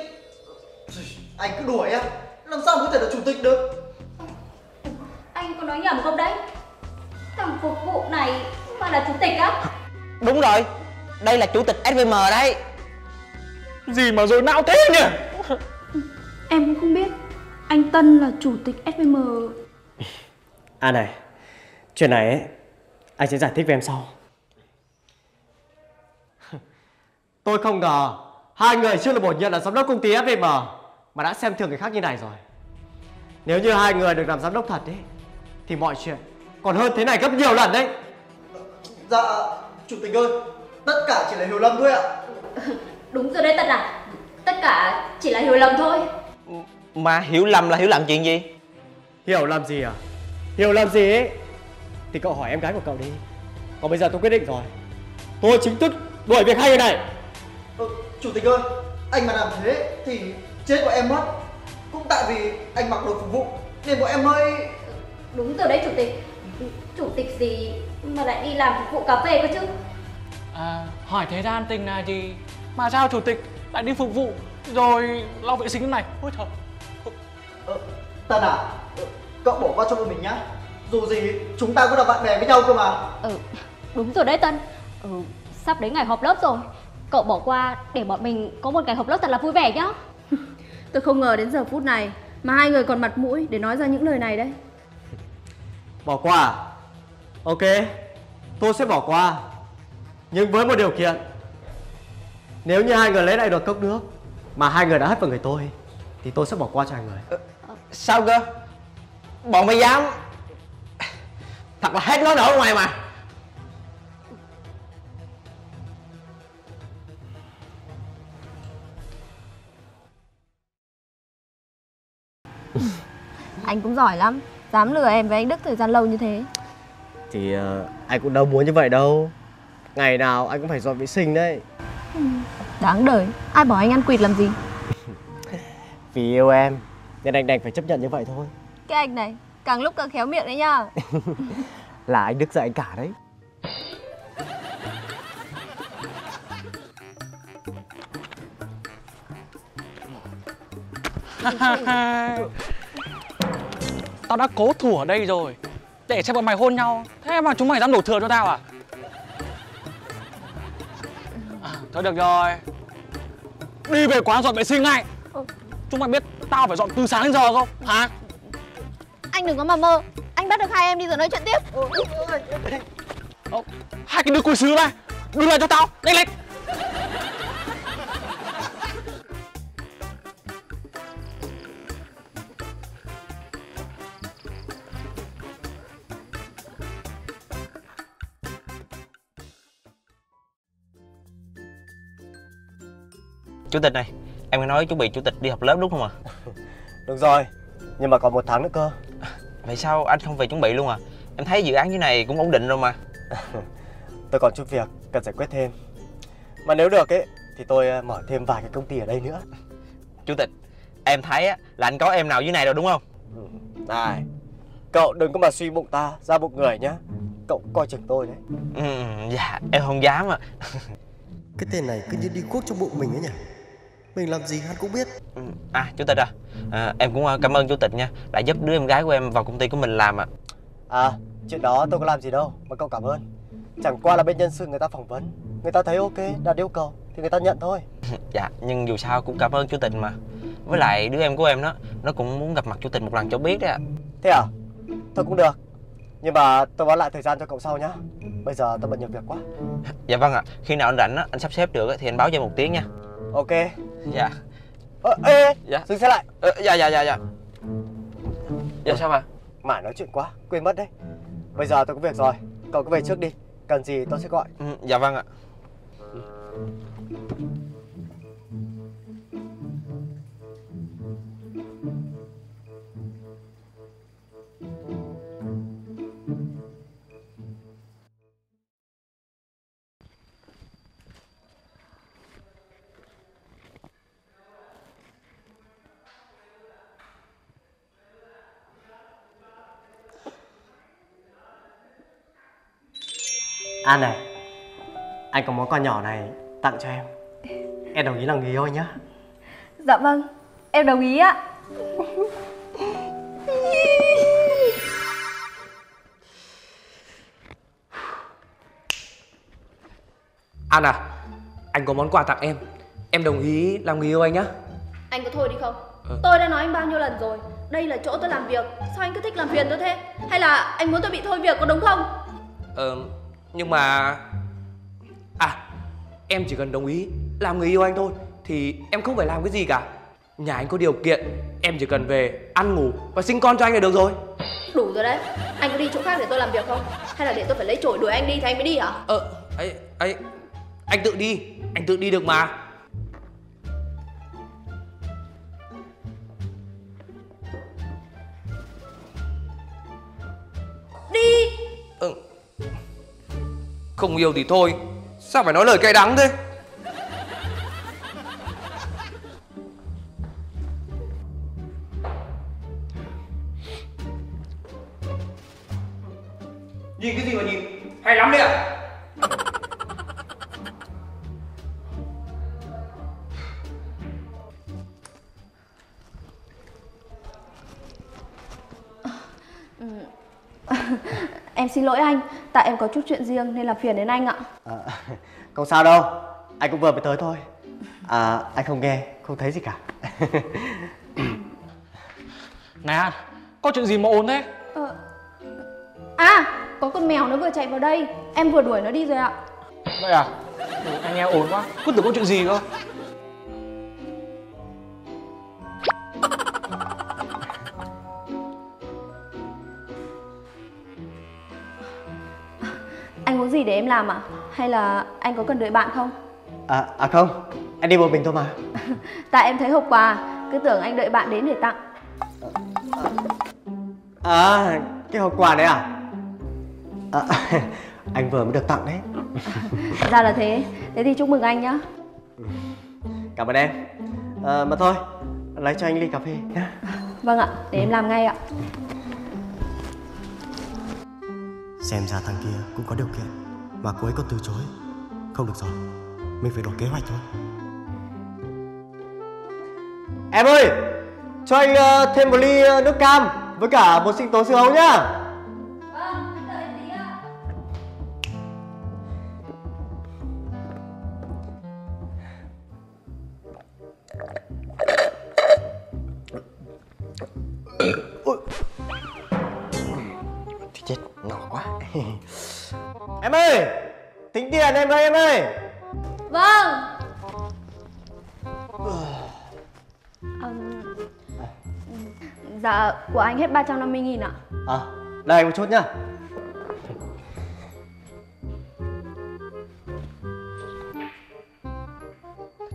[SPEAKER 5] Anh cứ đuổi em Làm sao có thể là chủ tịch được?
[SPEAKER 3] Anh có nói nhầm không đấy? Thằng phục vụ này mà là chủ tịch á.
[SPEAKER 9] Đúng rồi. Đây là chủ tịch svm đây
[SPEAKER 4] Gì mà rồi não thế nhỉ?
[SPEAKER 8] Em cũng không biết. Anh Tân là chủ tịch SVM
[SPEAKER 1] À này, chuyện này ấy, anh sẽ giải thích với em sau. Tôi không ngờ hai người chưa được bổ nhiệm là giám đốc công ty FVM mà đã xem thường người khác như này rồi. Nếu như hai người được làm giám đốc thật ấy, thì mọi chuyện còn hơn thế này gấp nhiều lần đấy.
[SPEAKER 5] Dạ Chủ tịch ơi Tất cả chỉ là hiểu lầm thôi ạ
[SPEAKER 3] đúng rồi đấy tân à tất cả chỉ là hiểu lầm thôi
[SPEAKER 9] mà hiểu lầm là hiểu lầm chuyện gì
[SPEAKER 1] Hiểu làm gì à? Hiểu làm gì ấy? Thì cậu hỏi em gái của cậu đi. Còn bây giờ tôi quyết định rồi. Tôi chính thức đuổi việc hai người này.
[SPEAKER 5] Ờ, Chủ tịch ơi Anh mà làm thế thì chết của em mất. Cũng tại vì anh mặc đồ phục vụ Nên bọn em mới
[SPEAKER 3] đúng rồi đấy chủ tịch. Chủ tịch gì mà lại đi làm phục vụ cà phê cơ chứ?
[SPEAKER 4] À, Hỏi thế gian tình là gì Mà sao chủ tịch lại đi phục vụ Rồi lau vệ sinh thế này? Ôi trời.
[SPEAKER 5] Ờ, Tân à ờ, Cậu bỏ qua cho bọn mình nhá. Dù gì chúng ta cũng là bạn bè với nhau cơ mà.
[SPEAKER 3] Ừ đúng rồi đấy tân. Ừ sắp đến ngày họp lớp rồi cậu bỏ qua để bọn mình có một ngày họp lớp thật là vui vẻ nhá
[SPEAKER 2] Tôi không ngờ đến giờ phút này Mà hai người còn mặt mũi để nói ra những lời này đấy
[SPEAKER 1] Bỏ qua à? Ok, tôi sẽ bỏ qua. Nhưng với một điều kiện. Nếu như hai người lấy lại được cốc nước mà hai người đã hất vào người tôi thì tôi sẽ bỏ qua cho hai người.
[SPEAKER 9] sao cơ bọn mày dám thật là hết nói nữa ở ngoài mà
[SPEAKER 2] Anh cũng giỏi lắm Dám lừa em với anh Đức thời gian lâu như thế
[SPEAKER 1] Thì ờ, anh cũng đâu muốn như vậy đâu. Ngày nào anh cũng phải dọn vệ sinh đấy.
[SPEAKER 2] Đáng đời Ai bảo anh ăn quỵt làm gì
[SPEAKER 1] Vì yêu em nên anh đành phải chấp nhận như vậy thôi.
[SPEAKER 2] Cái anh này Càng lúc càng khéo miệng đấy nhá
[SPEAKER 1] Là anh Đức dạy anh cả đấy.
[SPEAKER 4] Tao đã cố thủ ở đây rồi Để cho bọn mày hôn nhau. Thế mà chúng mày dám đổ thừa cho tao à, à Thôi được rồi. Đi về quán dọn vệ sinh ngay. Chúng mày biết tao phải dọn từ sáng đến giờ không? Hả?
[SPEAKER 2] Anh đừng có mà mơ. Anh bắt được hai em đi rồi nói chuyện tiếp.
[SPEAKER 4] Ồ, Hai cái đứa cùi sứ này Đưa lại cho tao. Nhanh lên
[SPEAKER 9] Chủ tịch này Em nghe nói chuẩn bị chủ tịch đi học lớp đúng không ạ?
[SPEAKER 1] Được rồi, nhưng mà còn một tháng nữa cơ.
[SPEAKER 9] Vậy sao anh không về chuẩn bị luôn à? Em thấy dự án như này cũng ổn định rồi mà.
[SPEAKER 1] Tôi còn chút việc cần giải quyết thêm. Mà nếu được ấy Thì tôi ờ, mở thêm vài cái công ty ở đây nữa.
[SPEAKER 9] Chủ tịch Em thấy á, là anh có em nào dưới này rồi đúng không?
[SPEAKER 1] Này Cậu đừng có mà suy bụng ta ra bụng người nhá. Cậu coi chừng tôi đấy.
[SPEAKER 9] Ừ, Dạ em không dám ạ.
[SPEAKER 6] Cái tên này cứ như đi cuốc trong bụng mình ấy nhỉ Mình làm gì hắn cũng biết.
[SPEAKER 9] Ừ, À chủ tịch à, à Em cũng ờ, cảm ơn chủ tịch nha. Đã giúp đứa em gái của em vào công ty của mình làm ạ.
[SPEAKER 1] À chuyện đó tôi có làm gì đâu Mà cậu cảm ơn. Chẳng qua là bên nhân sự người ta phỏng vấn. Người ta thấy ok đạt yêu cầu Thì người ta nhận thôi.
[SPEAKER 9] Dạ nhưng dù sao cũng cảm ơn chủ tịch mà. Với lại đứa em của em đó Nó cũng muốn gặp mặt chủ tịch một lần cho biết đấy ạ.
[SPEAKER 1] Thế à? Thôi cũng được. Nhưng mà tôi báo lại thời gian cho cậu sau nhá. Bây giờ tôi bận nhiều việc quá.
[SPEAKER 9] Dạ vâng ạ. Khi nào anh rảnh á, anh sắp xếp được thì anh báo cho em một tiếng nha.
[SPEAKER 1] Ok
[SPEAKER 9] Dạ.
[SPEAKER 1] Ơ ê,
[SPEAKER 9] Dạ.
[SPEAKER 1] Dừng xe lại.
[SPEAKER 9] Ờ, Dạ dạ dạ dạ. Dạ sao mà?
[SPEAKER 1] Mãi nói chuyện quá Quên mất đấy. Bây giờ tôi có việc rồi Cậu cứ về trước đi Cần gì tôi sẽ gọi.
[SPEAKER 9] Ừ, Dạ vâng ạ
[SPEAKER 1] An này Anh có món quà nhỏ này tặng cho em. Em đồng ý là người yêu nhá.
[SPEAKER 2] Dạ vâng Em đồng ý ạ.
[SPEAKER 12] An à Anh có món quà tặng em. Em đồng ý làm người yêu anh nhá.
[SPEAKER 2] Anh có thôi đi không? Tôi đã nói anh bao nhiêu lần rồi. Đây là chỗ tôi làm việc. Sao anh cứ thích làm phiền tôi thế? Hay là anh muốn tôi bị thôi việc có đúng không?
[SPEAKER 12] Ờ Nhưng mà À Em chỉ cần đồng ý làm người yêu anh thôi Thì em không phải làm cái gì cả. Nhà anh có điều kiện Em chỉ cần về ăn ngủ và sinh con cho anh là được rồi.
[SPEAKER 2] Đủ rồi đấy. Anh có đi chỗ khác để tôi làm việc không? Hay là để tôi phải lấy chổi đuổi anh đi thì anh mới đi hả?
[SPEAKER 12] Ờ ấy ấy Anh tự đi Anh tự đi được mà.
[SPEAKER 2] Đi.
[SPEAKER 12] Không yêu thì thôi. Sao phải nói lời cay đắng thế? Nhìn cái gì mà nhìn Hay lắm đấy à
[SPEAKER 2] Em xin lỗi anh Tại em có chút chuyện riêng nên là phiền đến anh ạ.
[SPEAKER 1] À, Không sao đâu Anh cũng vừa mới tới thôi. À anh không nghe Không thấy gì cả.
[SPEAKER 4] Này An Có chuyện gì mà ồn thế?
[SPEAKER 2] Ờ. À có con mèo nó vừa chạy vào đây. Em vừa đuổi nó đi rồi ạ.
[SPEAKER 4] Vậy à? Ừ, Anh nghe ồn quá Cứ tưởng có chuyện gì cơ
[SPEAKER 2] Anh muốn gì để em làm ạ? Hay là anh có cần đợi bạn không?
[SPEAKER 1] À, à không Em đi một mình thôi mà.
[SPEAKER 2] Tại em thấy hộp quà Cứ tưởng anh đợi bạn đến để tặng.
[SPEAKER 1] À cái hộp quà đấy à, à Anh vừa mới được tặng đấy.
[SPEAKER 2] Ra là thế. Thế thì chúc mừng anh nhá.
[SPEAKER 1] Cảm ơn em. À, Mà thôi Lấy cho anh ly cà phê nhá.
[SPEAKER 2] Vâng ạ Để em làm ngay ạ
[SPEAKER 6] Xem ra thằng kia cũng có điều kiện Mà cô ấy còn từ chối. Không được rồi Mình phải đổi kế hoạch thôi.
[SPEAKER 1] Em ơi Cho anh uh, thêm một ly uh, nước cam Với cả một sinh tố siêu hấu nhá.
[SPEAKER 2] Vâng,
[SPEAKER 1] Em ơi Tính tiền em ơi em ơi.
[SPEAKER 2] Vâng. Ừm, Dạ của anh hết 350 nghìn ạ.
[SPEAKER 1] À đây một chút nhá.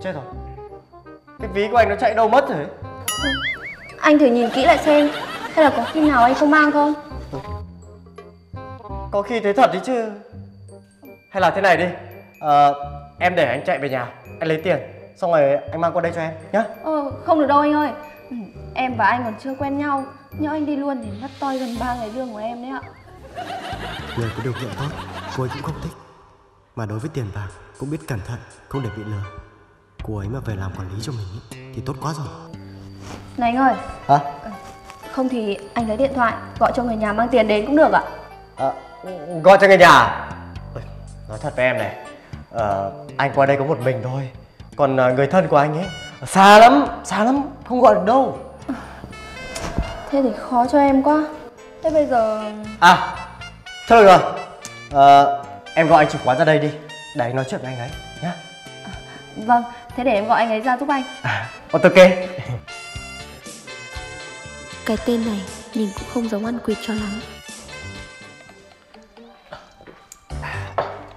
[SPEAKER 1] Chết rồi. Cái ví của anh nó chạy đâu mất rồi
[SPEAKER 2] Anh thử nhìn kỹ lại xem Hay là có khi nào anh không mang không
[SPEAKER 1] Có khi thế thật đấy chứ. Hay là thế này đi. Ờ, Em để anh chạy về nhà Anh lấy tiền Xong rồi anh mang qua đây cho em nhá.
[SPEAKER 2] Ờ không được đâu anh ơi. Ừ, Em và anh còn chưa quen nhau Nhỡ anh đi luôn thì mất toi gần 3 ngày lương của em đấy ạ.
[SPEAKER 6] Người có điều kiện tốt Cô ấy cũng không thích. Mà đối với tiền bạc cũng biết cẩn thận Không để bị lừa. Cô ấy mà về làm quản lý cho mình ý, Thì tốt quá rồi.
[SPEAKER 2] Này anh ơi.
[SPEAKER 1] Hả?
[SPEAKER 2] Không thì anh lấy điện thoại Gọi cho người nhà mang tiền đến cũng được ạ.
[SPEAKER 1] Ờ, Gọi cho người nhà. Nói thật với em này ờ, Anh qua đây có một mình thôi. Còn ờ, người thân của anh ấy Xa lắm, xa lắm, không gọi được đâu.
[SPEAKER 2] Thế thì khó cho em quá. Thế bây giờ
[SPEAKER 1] À, thôi được rồi. Ờ, Em gọi anh chủ quán ra đây đi Để anh nói chuyện với anh ấy nhá.
[SPEAKER 2] Vâng, thế để em gọi anh ấy ra giúp anh.
[SPEAKER 1] Ok.
[SPEAKER 8] Cái tên này nhìn cũng không giống ăn quỵt cho lắm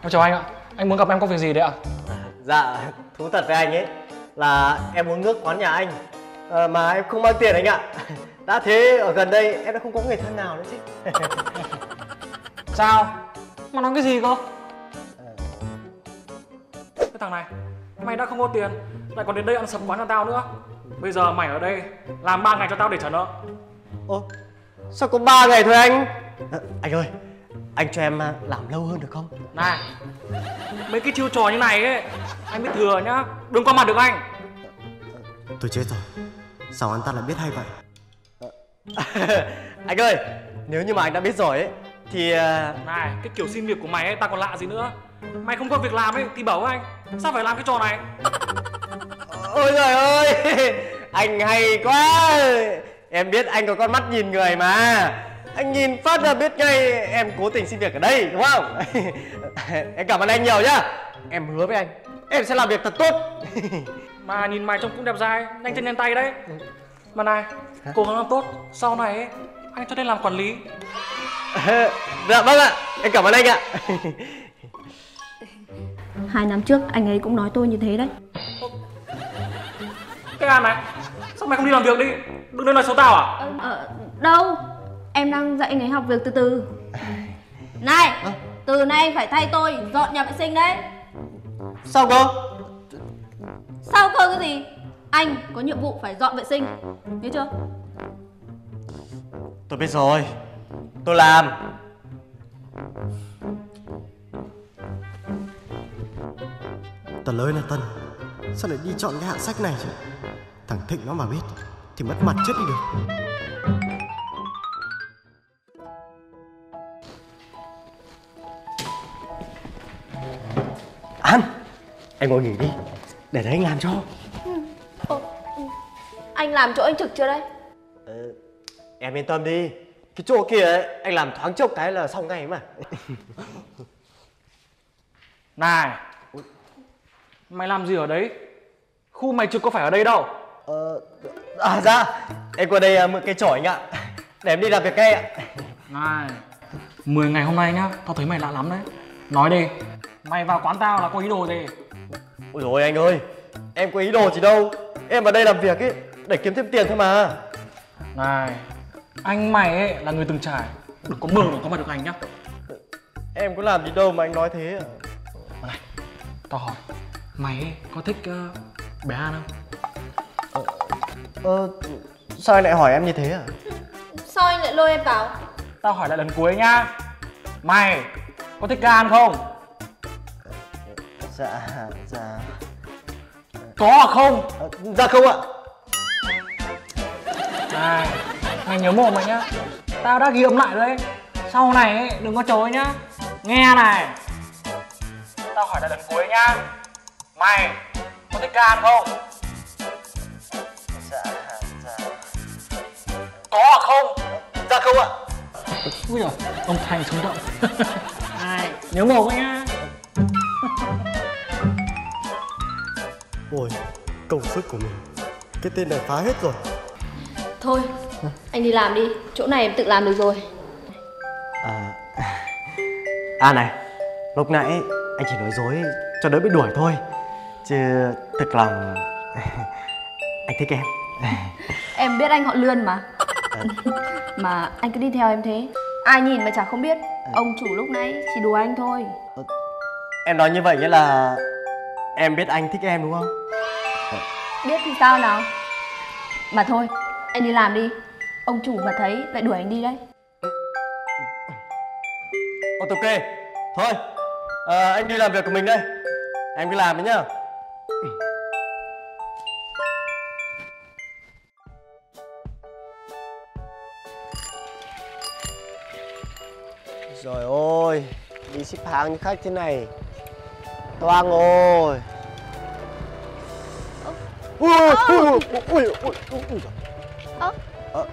[SPEAKER 4] Em chào anh ạ. Anh muốn gặp em có việc gì đấy ạ?
[SPEAKER 1] Dạ, thú thật với anh ấy Là em muốn ngước quán nhà anh Ờ, Mà em không mang tiền anh ạ Đã thế ở gần đây em đã không có người thân nào nữa chứ
[SPEAKER 4] Sao? Mà nói cái gì cơ? Cái thằng này, mày đã không có tiền, lại còn đến đây ăn sập quán cho tao nữa. Bây giờ mày ở đây làm 3 ngày cho tao để trả nợ.
[SPEAKER 1] Ô, sao có 3 ngày thôi anh Ờ, Anh ơi, anh cho em à, làm lâu hơn được không?
[SPEAKER 4] Này, mấy cái chiêu trò như này ấy, anh biết thừa nhá, đừng qua mặt được anh.
[SPEAKER 6] Tôi chết rồi Sao anh ta lại biết hay vậy
[SPEAKER 1] anh ơi, nếu như mà anh đã biết rồi ấy Thì à,
[SPEAKER 4] Này, cái kiểu xin việc của mày ấy, tao còn lạ gì nữa. Mày không có việc làm ấy thì bảo anh, sao phải làm cái trò này?
[SPEAKER 1] Ôi trời ơi Anh hay quá Em biết anh có con mắt nhìn người mà Anh nhìn phát là biết ngay Em cố tình xin việc ở đây đúng không? Em cảm ơn anh nhiều nhá. Em hứa với anh Em sẽ làm việc thật tốt.
[SPEAKER 4] Mà nhìn mày trông cũng đẹp dai, nhanh chân nhanh tay đấy. Mà này, cố gắng làm tốt, sau này ấy, anh cho nên làm quản lý.
[SPEAKER 1] Dạ vâng ạ Em cảm ơn anh ạ.
[SPEAKER 2] Hai năm trước anh ấy cũng nói tôi như thế đấy.
[SPEAKER 4] Cái An này, sao mày không đi làm việc đi? Đừng nên nói xấu tao à?
[SPEAKER 2] Ờ, đâu Em đang dạy anh ấy học việc từ từ. Này Từ nay anh phải thay tôi dọn nhà vệ sinh đấy.
[SPEAKER 1] Sao cơ?
[SPEAKER 2] Sao cơ cái gì? Anh có nhiệm vụ phải dọn vệ sinh. Biết chưa?
[SPEAKER 1] Tôi biết rồi. Tôi làm.
[SPEAKER 6] Tần ơi là Tần Sao lại đi chọn cái hạng sách này chứ? Thằng Thịnh nó mà biết Thì mất mặt chết đi được
[SPEAKER 1] An Em ngồi nghỉ đi Để đấy anh làm cho.
[SPEAKER 2] Anh làm chỗ anh trực chưa đấy?
[SPEAKER 1] Ờ, Em yên tâm đi. Cái chỗ kia ấy Anh làm thoáng chốc cái là xong ngay mà.
[SPEAKER 4] Này, mày làm gì ở đấy? Khu mày trực có phải ở đây đâu.
[SPEAKER 1] Ờ, à dạ Em qua đây à, mượn cây chổi anh ạ. Để em đi làm việc ngay ạ.
[SPEAKER 4] Này, 10 ngày hôm nay nhá, tao thấy mày lạ lắm đấy. Nói đi, mày vào quán tao là có ý đồ gì?
[SPEAKER 1] Ôi dồi anh ơi Em có ý đồ gì đâu Em vào đây làm việc ấy Để kiếm thêm tiền thôi mà
[SPEAKER 4] Này, anh mày ấy là người từng trải. Đừng có mơ mà có mặt được anh nhá.
[SPEAKER 1] Em có làm gì đâu mà anh nói thế à
[SPEAKER 4] Tao hỏi, mày ấy có thích uh, bé An không?
[SPEAKER 1] Ờ Sao anh lại hỏi em như thế à
[SPEAKER 2] Sao anh lại lôi em vào
[SPEAKER 4] Tao hỏi lại lần cuối nhá. Mày có thích An không?
[SPEAKER 1] Dạ Dạ
[SPEAKER 4] Có à không?
[SPEAKER 1] Ờ, Dạ không ạ
[SPEAKER 4] Này, mày nhớ mồm mày nhá. Tao đã ghi âm lại rồi đấy. Sau này ấy, đừng có chối nhá. Nghe này. Tao hỏi lại lần cuối nhá. Mày có thích An không?
[SPEAKER 1] Dạ Dạ
[SPEAKER 4] ui giời ông thành sống động ai nhớ mồm anh á
[SPEAKER 5] Ôi, công sức của mình Cái tên này phá hết rồi
[SPEAKER 2] Thôi, anh đi làm đi, chỗ này em tự làm được rồi.
[SPEAKER 1] À, à này, lúc nãy anh chỉ nói dối cho đỡ bị đuổi thôi Chứ thực lòng anh thích em
[SPEAKER 2] Em biết anh họ lươn mà. mà anh cứ đi theo em thế. Ai nhìn mà chả không biết. Ông chủ lúc nãy chỉ đùa anh thôi.
[SPEAKER 1] Em nói như vậy nghĩa là em biết anh thích em đúng không?
[SPEAKER 2] Biết thì sao nào? Mà thôi, anh đi làm đi. Ông chủ mà thấy lại đuổi anh đi đấy.
[SPEAKER 1] Ok, thôi à, anh đi làm việc của mình đây Em cứ làm đấy nhá Rồi ôi, đi ship hàng như khách thế này Toang ôi.
[SPEAKER 3] Ơ?
[SPEAKER 1] Ờ,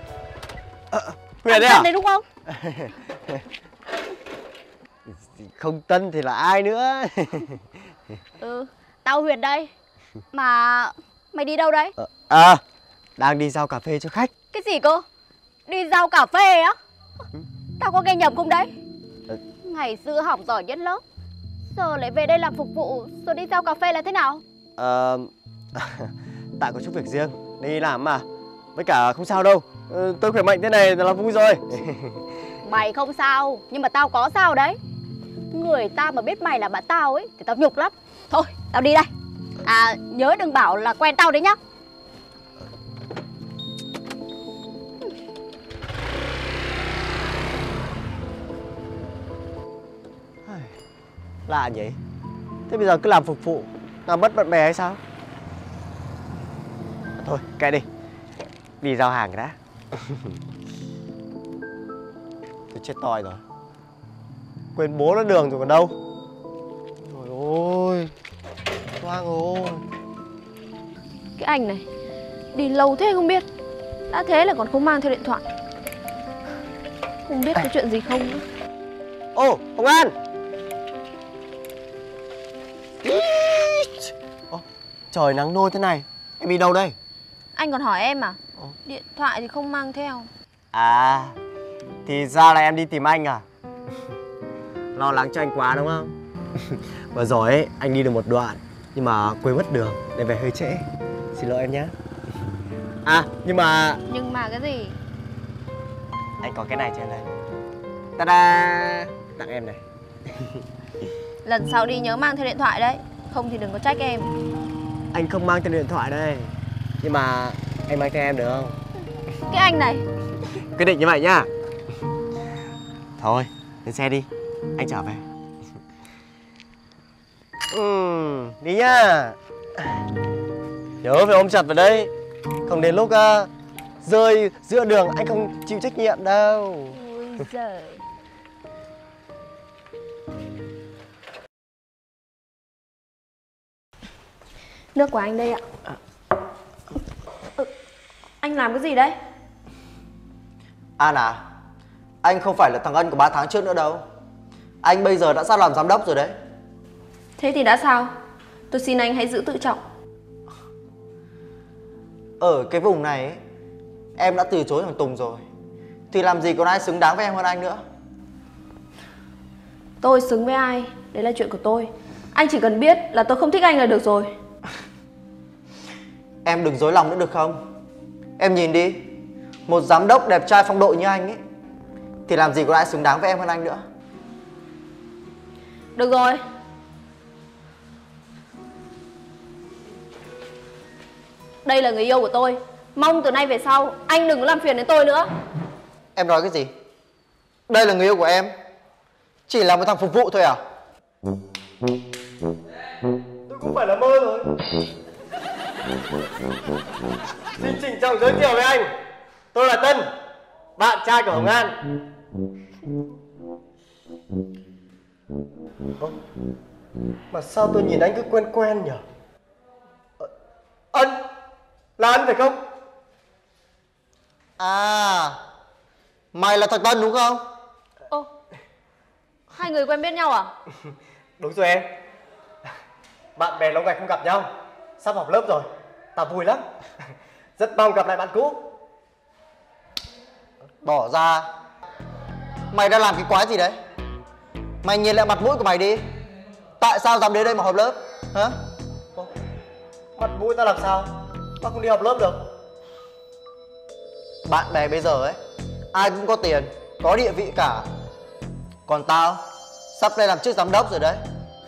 [SPEAKER 1] ờ, Huyền đấy à?
[SPEAKER 3] Đấy đúng không?
[SPEAKER 1] Không Tân thì là ai nữa
[SPEAKER 3] Ừ, tao Huyền đây. Mà mày đi đâu đấy?
[SPEAKER 1] À, đang đi giao cà phê cho khách
[SPEAKER 3] Cái gì cơ? Đi giao cà phê á? Tao có nghe nhầm không đấy?
[SPEAKER 1] Ừ.
[SPEAKER 3] Ngày xưa học giỏi nhất lớp Giờ lại về đây làm phục vụ Rồi đi giao cà phê là thế nào?
[SPEAKER 1] Ờ, tại có chút việc riêng đi làm mà. Với cả không sao đâu. Ờ, tôi khỏe mạnh thế này là vui rồi.
[SPEAKER 3] Mày không sao Nhưng mà tao có sao đấy. Người ta mà biết mày là bạn tao ấy Thì tao nhục lắm. Thôi tao đi đây. À nhớ đừng bảo là quen tao đấy nhá
[SPEAKER 1] lạ nhỉ? Thế bây giờ cứ làm phục vụ làm mất bạn bè hay sao? Thôi kệ đi. Đi giao hàng cái đã. Tôi chết toi rồi. Quên bố nó đường rồi còn đâu. Rồi ôi toang ôi
[SPEAKER 2] Cái anh này, đi lâu thế không biết. Đã thế là còn không mang theo điện thoại. Không biết có chuyện gì không nữa.
[SPEAKER 1] ô công an Ô, trời nắng nôi thế này. Em đi đâu đây?
[SPEAKER 2] Anh còn hỏi em à? Điện thoại thì không mang theo.
[SPEAKER 1] À Thì ra là em đi tìm anh à? Lo lắng cho anh quá đúng không? Vừa rồi ấy anh đi được một đoạn Nhưng mà quên mất đường Để về hơi trễ. Xin lỗi em nhé. À nhưng mà
[SPEAKER 2] Nhưng mà cái gì?
[SPEAKER 1] Anh có cái này cho em đây. Ta-da! Tặng em này
[SPEAKER 2] Lần sau đi nhớ mang theo điện thoại đấy. Không thì đừng có trách em.
[SPEAKER 1] Anh không mang theo điện thoại đây. Nhưng mà anh mang theo em được không?
[SPEAKER 2] Cái anh này,
[SPEAKER 1] Quyết định như vậy nhá. Thôi lên xe đi. Anh trở về. Ừ, Đi nhá. Nhớ phải ôm chặt vào đây. Không đến lúc uh, rơi giữa đường anh không chịu trách nhiệm đâu.
[SPEAKER 2] Ôi giời. Nước của anh đây ạ. Ừ, anh làm cái gì đấy?
[SPEAKER 7] An à Anh không phải là thằng Ân của 3 tháng trước nữa đâu Anh bây giờ đã sắp làm giám đốc rồi đấy
[SPEAKER 2] Thế thì đã sao? Tôi xin anh hãy giữ tự trọng.
[SPEAKER 7] Ở cái vùng này ấy, Em đã từ chối thằng Tùng rồi Thì làm gì còn ai xứng đáng với em hơn anh nữa
[SPEAKER 2] Tôi xứng với ai, đấy là chuyện của tôi. Anh chỉ cần biết là tôi không thích anh là được rồi.
[SPEAKER 7] Em đừng dối lòng nữa được không? Em nhìn đi. Một giám đốc đẹp trai phong độ như anh ấy Thì làm gì có ai xứng đáng với em hơn anh nữa?
[SPEAKER 2] Được rồi. Đây là người yêu của tôi. Mong từ nay về sau anh đừng có làm phiền đến tôi nữa.
[SPEAKER 7] Em nói cái gì? Đây là người yêu của em. Chỉ là một thằng phục vụ thôi à?
[SPEAKER 1] Tôi cũng phải là mơ rồi Xin trịnh trọng giới thiệu với anh. Tôi là Tân Bạn trai của Hồng An. Ơ, Mà sao tôi nhìn anh cứ quen quen nhỉ Ờ, Ân Là Ân phải không?
[SPEAKER 7] À Mày là thằng Tân đúng không?
[SPEAKER 13] Hai người quen biết nhau à?
[SPEAKER 1] Đúng rồi em. Bạn bè lâu ngày không gặp nhau Sắp học lớp rồi. Tao vui lắm. Rất mong gặp lại bạn cũ.
[SPEAKER 5] Bỏ ra. Mày đang làm cái quái gì đấy? Mày nhìn lại mặt mũi của mày đi. Tại sao dám đến đây mà học lớp? Hả?
[SPEAKER 1] Mặt mũi tao làm sao? Tao không đi học lớp được.
[SPEAKER 5] Bạn bè bây giờ ấy Ai cũng có tiền Có địa vị cả. Còn tao Sắp lên làm chức giám đốc rồi đấy.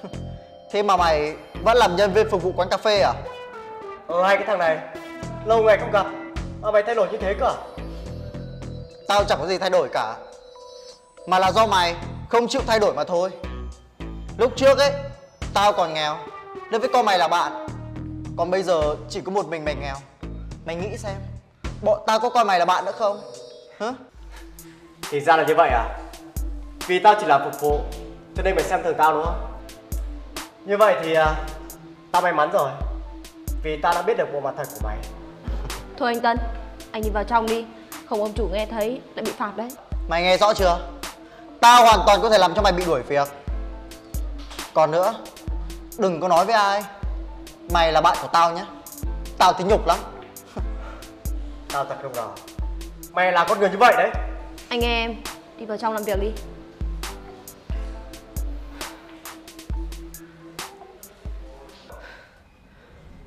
[SPEAKER 5] Thế mà mày vẫn làm nhân viên phục vụ quán cà phê à?
[SPEAKER 1] Ờ hai cái thằng này Lâu ngày không gặp Mà mày thay đổi như thế cơ à?
[SPEAKER 5] Tao chẳng có gì thay đổi cả Mà là do mày không chịu thay đổi mà thôi. Lúc trước ấy Tao còn nghèo Nên với con mày là bạn. Còn bây giờ chỉ có một mình mày nghèo. Mày nghĩ xem Bọn tao có coi mày là bạn nữa không? Hả
[SPEAKER 1] Thì ra là như vậy à? Vì tao chỉ là phục vụ Cho nên mày xem thường tao đúng không Như vậy thì à, Tao may mắn rồi Vì tao đã biết được bộ mặt thật của mày.
[SPEAKER 13] Thôi anh Tân, anh đi vào trong đi. Không ông chủ nghe thấy lại bị phạt đấy.
[SPEAKER 5] Mày nghe rõ chưa? Tao hoàn toàn có thể làm cho mày bị đuổi việc. Còn nữa Đừng có nói với ai. Mày là bạn của tao nhé. Tao thấy nhục lắm.
[SPEAKER 1] Tao thật không ngờ. Mày là con người như vậy đấy.
[SPEAKER 13] Anh em, đi vào trong làm việc đi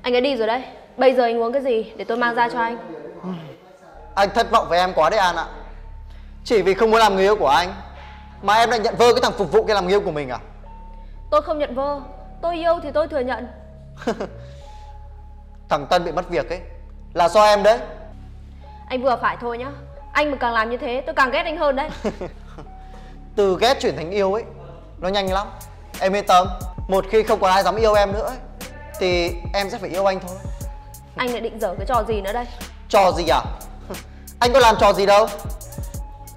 [SPEAKER 13] Anh ấy đi rồi đấy. Bây giờ anh uống cái gì để tôi mang ra cho anh?
[SPEAKER 5] Anh thất vọng với em quá đấy An ạ. Chỉ vì không muốn làm người yêu của anh Mà em lại nhận vơ cái thằng phục vụ kia làm người yêu của mình à?
[SPEAKER 13] Tôi không nhận vơ. Tôi yêu thì tôi thừa nhận.
[SPEAKER 5] Thằng Tân bị mất việc ấy Là do em đấy.
[SPEAKER 13] Anh vừa phải thôi nhá. Anh mà càng làm như thế tôi càng ghét anh hơn đấy.
[SPEAKER 5] Từ ghét chuyển thành yêu ấy Nó nhanh lắm. Em yên tâm Một khi không còn ai dám yêu em nữa ấy, Thì em sẽ phải yêu anh thôi.
[SPEAKER 13] Anh lại định dở cái trò gì nữa đây?
[SPEAKER 5] Trò gì à? Anh có làm trò gì đâu.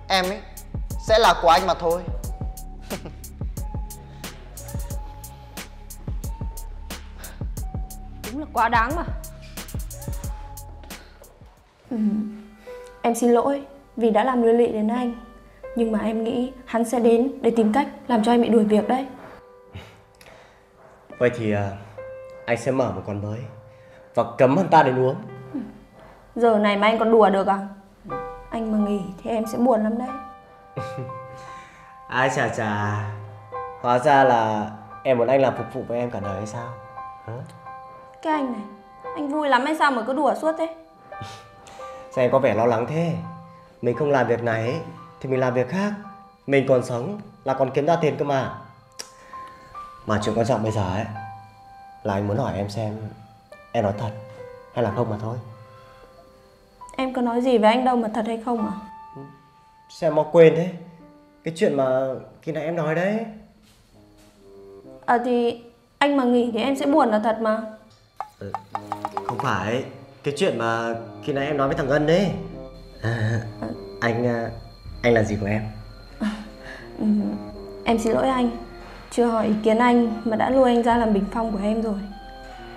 [SPEAKER 5] Em ấy Sẽ là của anh mà thôi.
[SPEAKER 13] Đúng là quá đáng mà.
[SPEAKER 2] Ừ. Em xin lỗi vì đã làm liên lụy đến anh. Nhưng mà em nghĩ hắn sẽ đến để tìm cách làm cho anh bị đuổi việc đấy.
[SPEAKER 1] Vậy thì à, Anh sẽ mở một quán mới Và cấm hắn ta đến uống.
[SPEAKER 2] Giờ này mà anh còn đùa được à? Anh mà nghỉ thì em sẽ buồn lắm đấy.
[SPEAKER 1] Ai chà chà. Hóa ra là Em muốn anh làm phục vụ với em cả đời hay sao? Hả?
[SPEAKER 2] Cái anh này Anh vui lắm hay sao mà cứ đùa suốt thế?
[SPEAKER 1] Sao em có vẻ lo lắng thế? Mình không làm việc này ấy, Thì mình làm việc khác. Mình còn sống là còn kiếm ra tiền cơ mà. Mà chuyện quan trọng bây giờ ấy Là anh muốn hỏi em xem Em nói thật hay là không mà thôi.
[SPEAKER 2] Em có nói gì với anh đâu mà thật hay không à
[SPEAKER 1] Sao mau quên thế. Cái chuyện mà khi nãy em nói đấy.
[SPEAKER 2] À thì anh mà nghỉ thì em sẽ buồn là thật mà.
[SPEAKER 1] Không phải. Cái chuyện mà khi nãy em nói với thằng Ân đấy. À, Anh à, Anh là gì của em?
[SPEAKER 2] Ừ, Em xin lỗi anh Chưa hỏi ý kiến anh mà đã lôi anh ra làm bình phong của em rồi.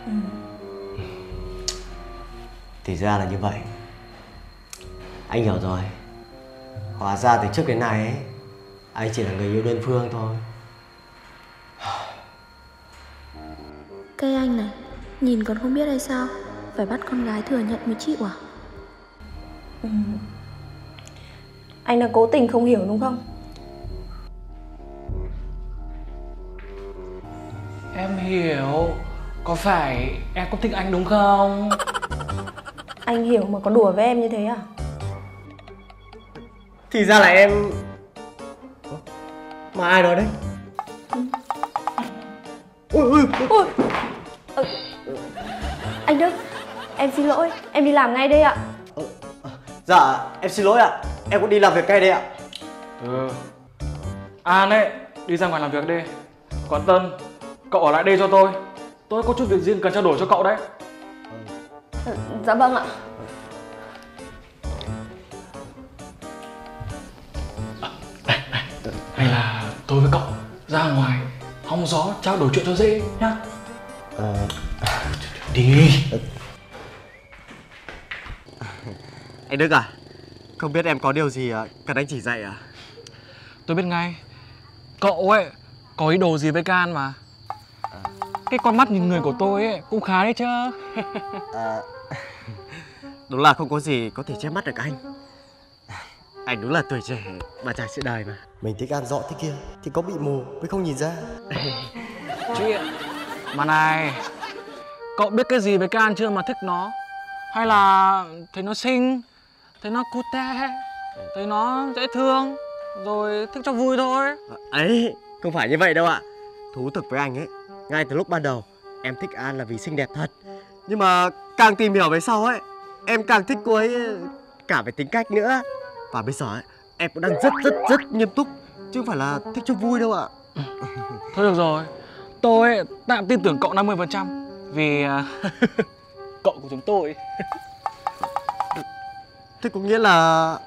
[SPEAKER 2] Ừ.
[SPEAKER 1] Thì ra là như vậy. Anh hiểu rồi. Hóa ra từ trước đến nay ấy Anh chỉ là người yêu đơn phương thôi.
[SPEAKER 2] Cây anh này Nhìn còn không biết hay sao? Phải bắt con gái thừa nhận mới chịu à? Ừ. Anh là cố tình không hiểu đúng không
[SPEAKER 4] Em hiểu. Có phải em cũng thích anh đúng không?
[SPEAKER 2] Anh hiểu mà có đùa với em như thế à?
[SPEAKER 1] Thì ra là em? Mà ai nói đấy?
[SPEAKER 2] Ui ui ui ừ. Anh Đức Em xin lỗi. Em đi làm ngay đây ạ.
[SPEAKER 1] Dạ em xin lỗi ạ. Em cũng đi làm việc ngay đây ạ.
[SPEAKER 4] Ừ. An ấy Đi ra ngoài làm việc đi. Còn Tân Cậu ở lại đây cho tôi. Tôi có chút việc riêng cần trao đổi cho cậu đấy.
[SPEAKER 13] Ừ, Dạ vâng ạ.
[SPEAKER 4] Hay là tôi với cậu ra ngoài hóng gió trao đổi chuyện cho dễ nhá.
[SPEAKER 1] À,
[SPEAKER 4] Đi.
[SPEAKER 1] Anh Đức à Không biết em có điều gì cần anh chỉ dạy à?
[SPEAKER 4] Tôi biết ngay Cậu ấy có ý đồ gì với Can mà Cái con mắt nhìn người của tôi ấy cũng khá đấy chứ.
[SPEAKER 1] À, đúng là không có gì có thể che mắt được anh. Anh đúng là tuổi trẻ mà trải sự đời mà.
[SPEAKER 6] Mình thích ăn rõ thế kia Thì có bị mù mới không nhìn ra.
[SPEAKER 4] Chuyện Mà này Cậu biết cái gì về Can chưa mà thích nó? Hay là thấy nó xinh Thấy nó cute Thấy nó dễ thương Rồi thích cho vui thôi.
[SPEAKER 1] Ấy, không phải như vậy đâu ạ. Thú thực với anh ấy Ngay từ lúc ban đầu Em thích An là vì xinh đẹp thật. Nhưng mà càng tìm hiểu về sau ấy Em càng thích cô ấy cả về tính cách nữa. Và bây giờ ấy Em cũng đang rất rất rất nghiêm túc Chứ không phải là thích cho vui đâu ạ.
[SPEAKER 4] Thôi được rồi. Tôi ấy, tạm tin tưởng cậu 50% Vì à, cậu của chúng tôi.
[SPEAKER 1] Thế có nghĩa là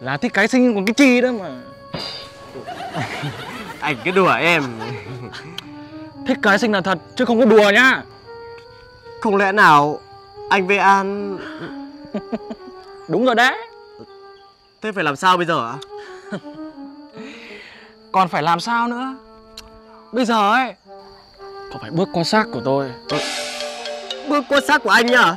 [SPEAKER 4] Là thích cái xinh còn cái chi đó mà.
[SPEAKER 1] Anh cứ đùa em
[SPEAKER 4] Thích cái xinh là thật chứ không có đùa nhá.
[SPEAKER 1] Không lẽ nào Anh với An
[SPEAKER 4] Đúng rồi đấy.
[SPEAKER 1] Thế phải làm sao bây giờ ạ?
[SPEAKER 4] Còn phải làm sao nữa? Bây giờ ấy Cậu phải bước qua xác của tôi?
[SPEAKER 1] Bước qua xác của anh nhá.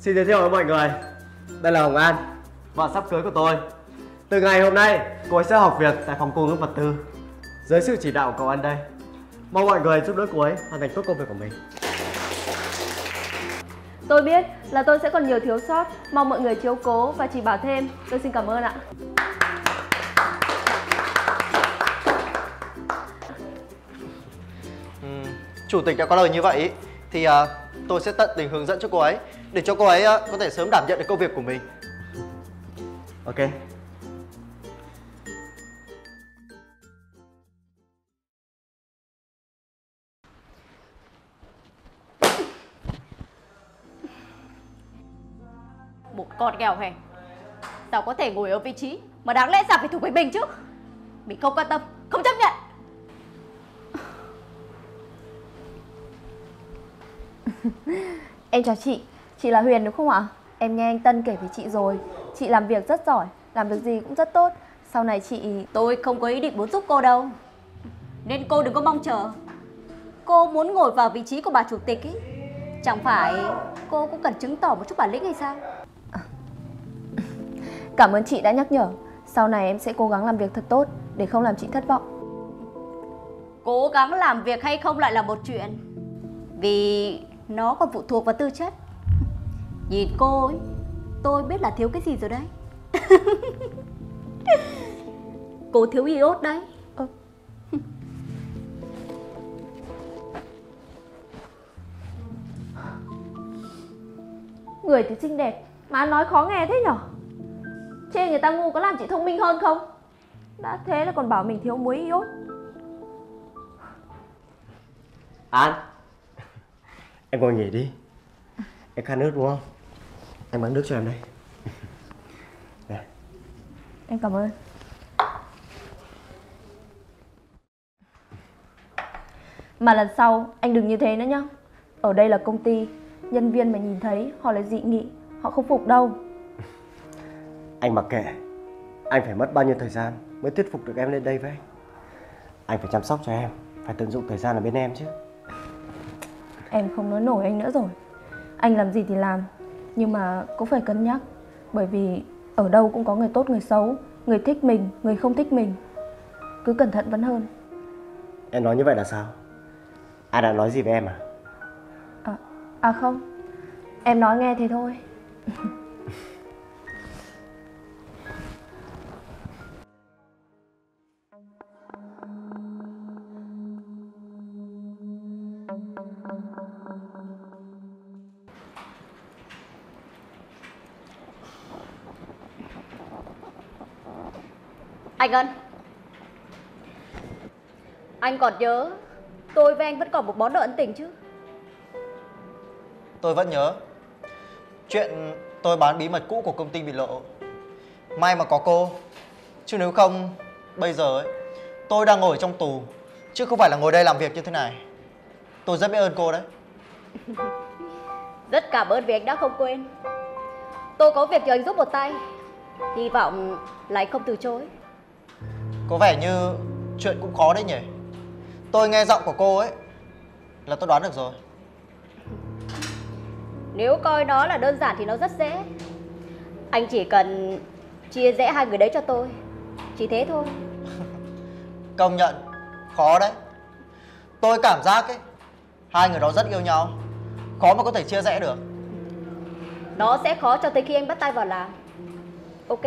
[SPEAKER 1] Xin giới thiệu với mọi người. Đây là Hồng An Vợ sắp cưới của tôi Từ ngày hôm nay cô ấy sẽ học việc tại phòng cung ứng vật tư Dưới sự chỉ đạo của cậu An đây Mong mọi người giúp đỡ cô ấy hoàn thành tốt công việc của mình
[SPEAKER 2] Tôi biết là tôi sẽ còn nhiều thiếu sót, mong mọi người chiếu cố và chỉ bảo thêm. Tôi xin cảm ơn ạ.
[SPEAKER 7] Ừ, chủ tịch đã có lời như vậy thì à, tôi sẽ tận tình hướng dẫn cho cô ấy để cho cô ấy à, có thể sớm đảm nhận được công việc của mình.
[SPEAKER 1] Ok
[SPEAKER 3] con nghèo hèn Sao có thể ngồi ở vị trí Mà đáng lẽ ra phải thuộc về mình chứ. Mình không quan tâm, không chấp nhận.
[SPEAKER 2] Em chào chị, chị là Huyền đúng không ạ? Em nghe anh Tân kể với chị rồi. Chị làm việc rất giỏi, làm việc gì cũng rất tốt. Sau này chị...
[SPEAKER 3] Tôi không có ý định muốn giúp cô đâu. Nên cô đừng có mong chờ. Cô muốn ngồi vào vị trí của bà chủ tịch ấy Chẳng phải cô cũng cần chứng tỏ một chút bản lĩnh hay sao
[SPEAKER 2] Cảm ơn chị đã nhắc nhở. Sau này em sẽ cố gắng làm việc thật tốt để không làm chị thất vọng.
[SPEAKER 3] Cố gắng làm việc hay không lại là một chuyện Vì nó còn phụ thuộc vào tư chất Nhìn cô ấy Tôi biết là thiếu cái gì rồi đấy Cô thiếu iốt đấy
[SPEAKER 2] Người thì xinh đẹp mà nói khó nghe thế nhở? Chê người ta ngu có làm chị thông minh hơn không? Đã thế là còn bảo mình thiếu muối iốt.
[SPEAKER 1] An Em ngồi nghỉ đi Em khát nước đúng không? Em mang nước cho em đây Đây
[SPEAKER 2] Em cảm ơn. Mà lần sau anh đừng như thế nữa nhá. Ở đây là công ty, nhân viên mà nhìn thấy họ là dị nghị, họ không phục đâu.
[SPEAKER 1] Anh mặc kệ Anh phải mất bao nhiêu thời gian Mới thuyết phục được em lên đây với anh Anh phải chăm sóc cho em Phải tận dụng thời gian ở bên em chứ
[SPEAKER 2] Em không nói nổi anh nữa rồi. Anh làm gì thì làm, nhưng mà cũng phải cân nhắc. Bởi vì ở đâu cũng có người tốt người xấu, người thích mình, người không thích mình. Cứ cẩn thận vẫn hơn.
[SPEAKER 1] Em nói như vậy là sao? Ai đã nói gì với em à?
[SPEAKER 2] À, à không, em nói nghe thế thôi.
[SPEAKER 3] Anh Ân. Anh còn nhớ Tôi với anh vẫn còn một món nợ ân tình chứ?
[SPEAKER 7] Tôi vẫn nhớ. Chuyện tôi bán bí mật cũ của công ty bị lộ. May mà có cô, chứ nếu không bây giờ ấy tôi đang ngồi trong tù. Chứ không phải là ngồi đây làm việc như thế này. Tôi rất biết ơn cô đấy.
[SPEAKER 3] Rất cảm ơn vì anh đã không quên. Tôi có việc nhờ anh giúp một tay. Hy vọng là anh không từ chối
[SPEAKER 5] Có vẻ như chuyện cũng khó đấy nhỉ? Tôi nghe giọng của cô ấy Là tôi đoán được rồi.
[SPEAKER 3] Nếu coi nó là đơn giản thì nó rất dễ. Anh chỉ cần chia rẽ hai người đấy cho tôi. Chỉ thế thôi.
[SPEAKER 5] Công nhận Khó đấy. Tôi cảm giác ấy Hai người đó rất yêu nhau. Khó mà có thể chia rẽ được.
[SPEAKER 3] Nó sẽ khó cho tới khi anh bắt tay vào làm. Ok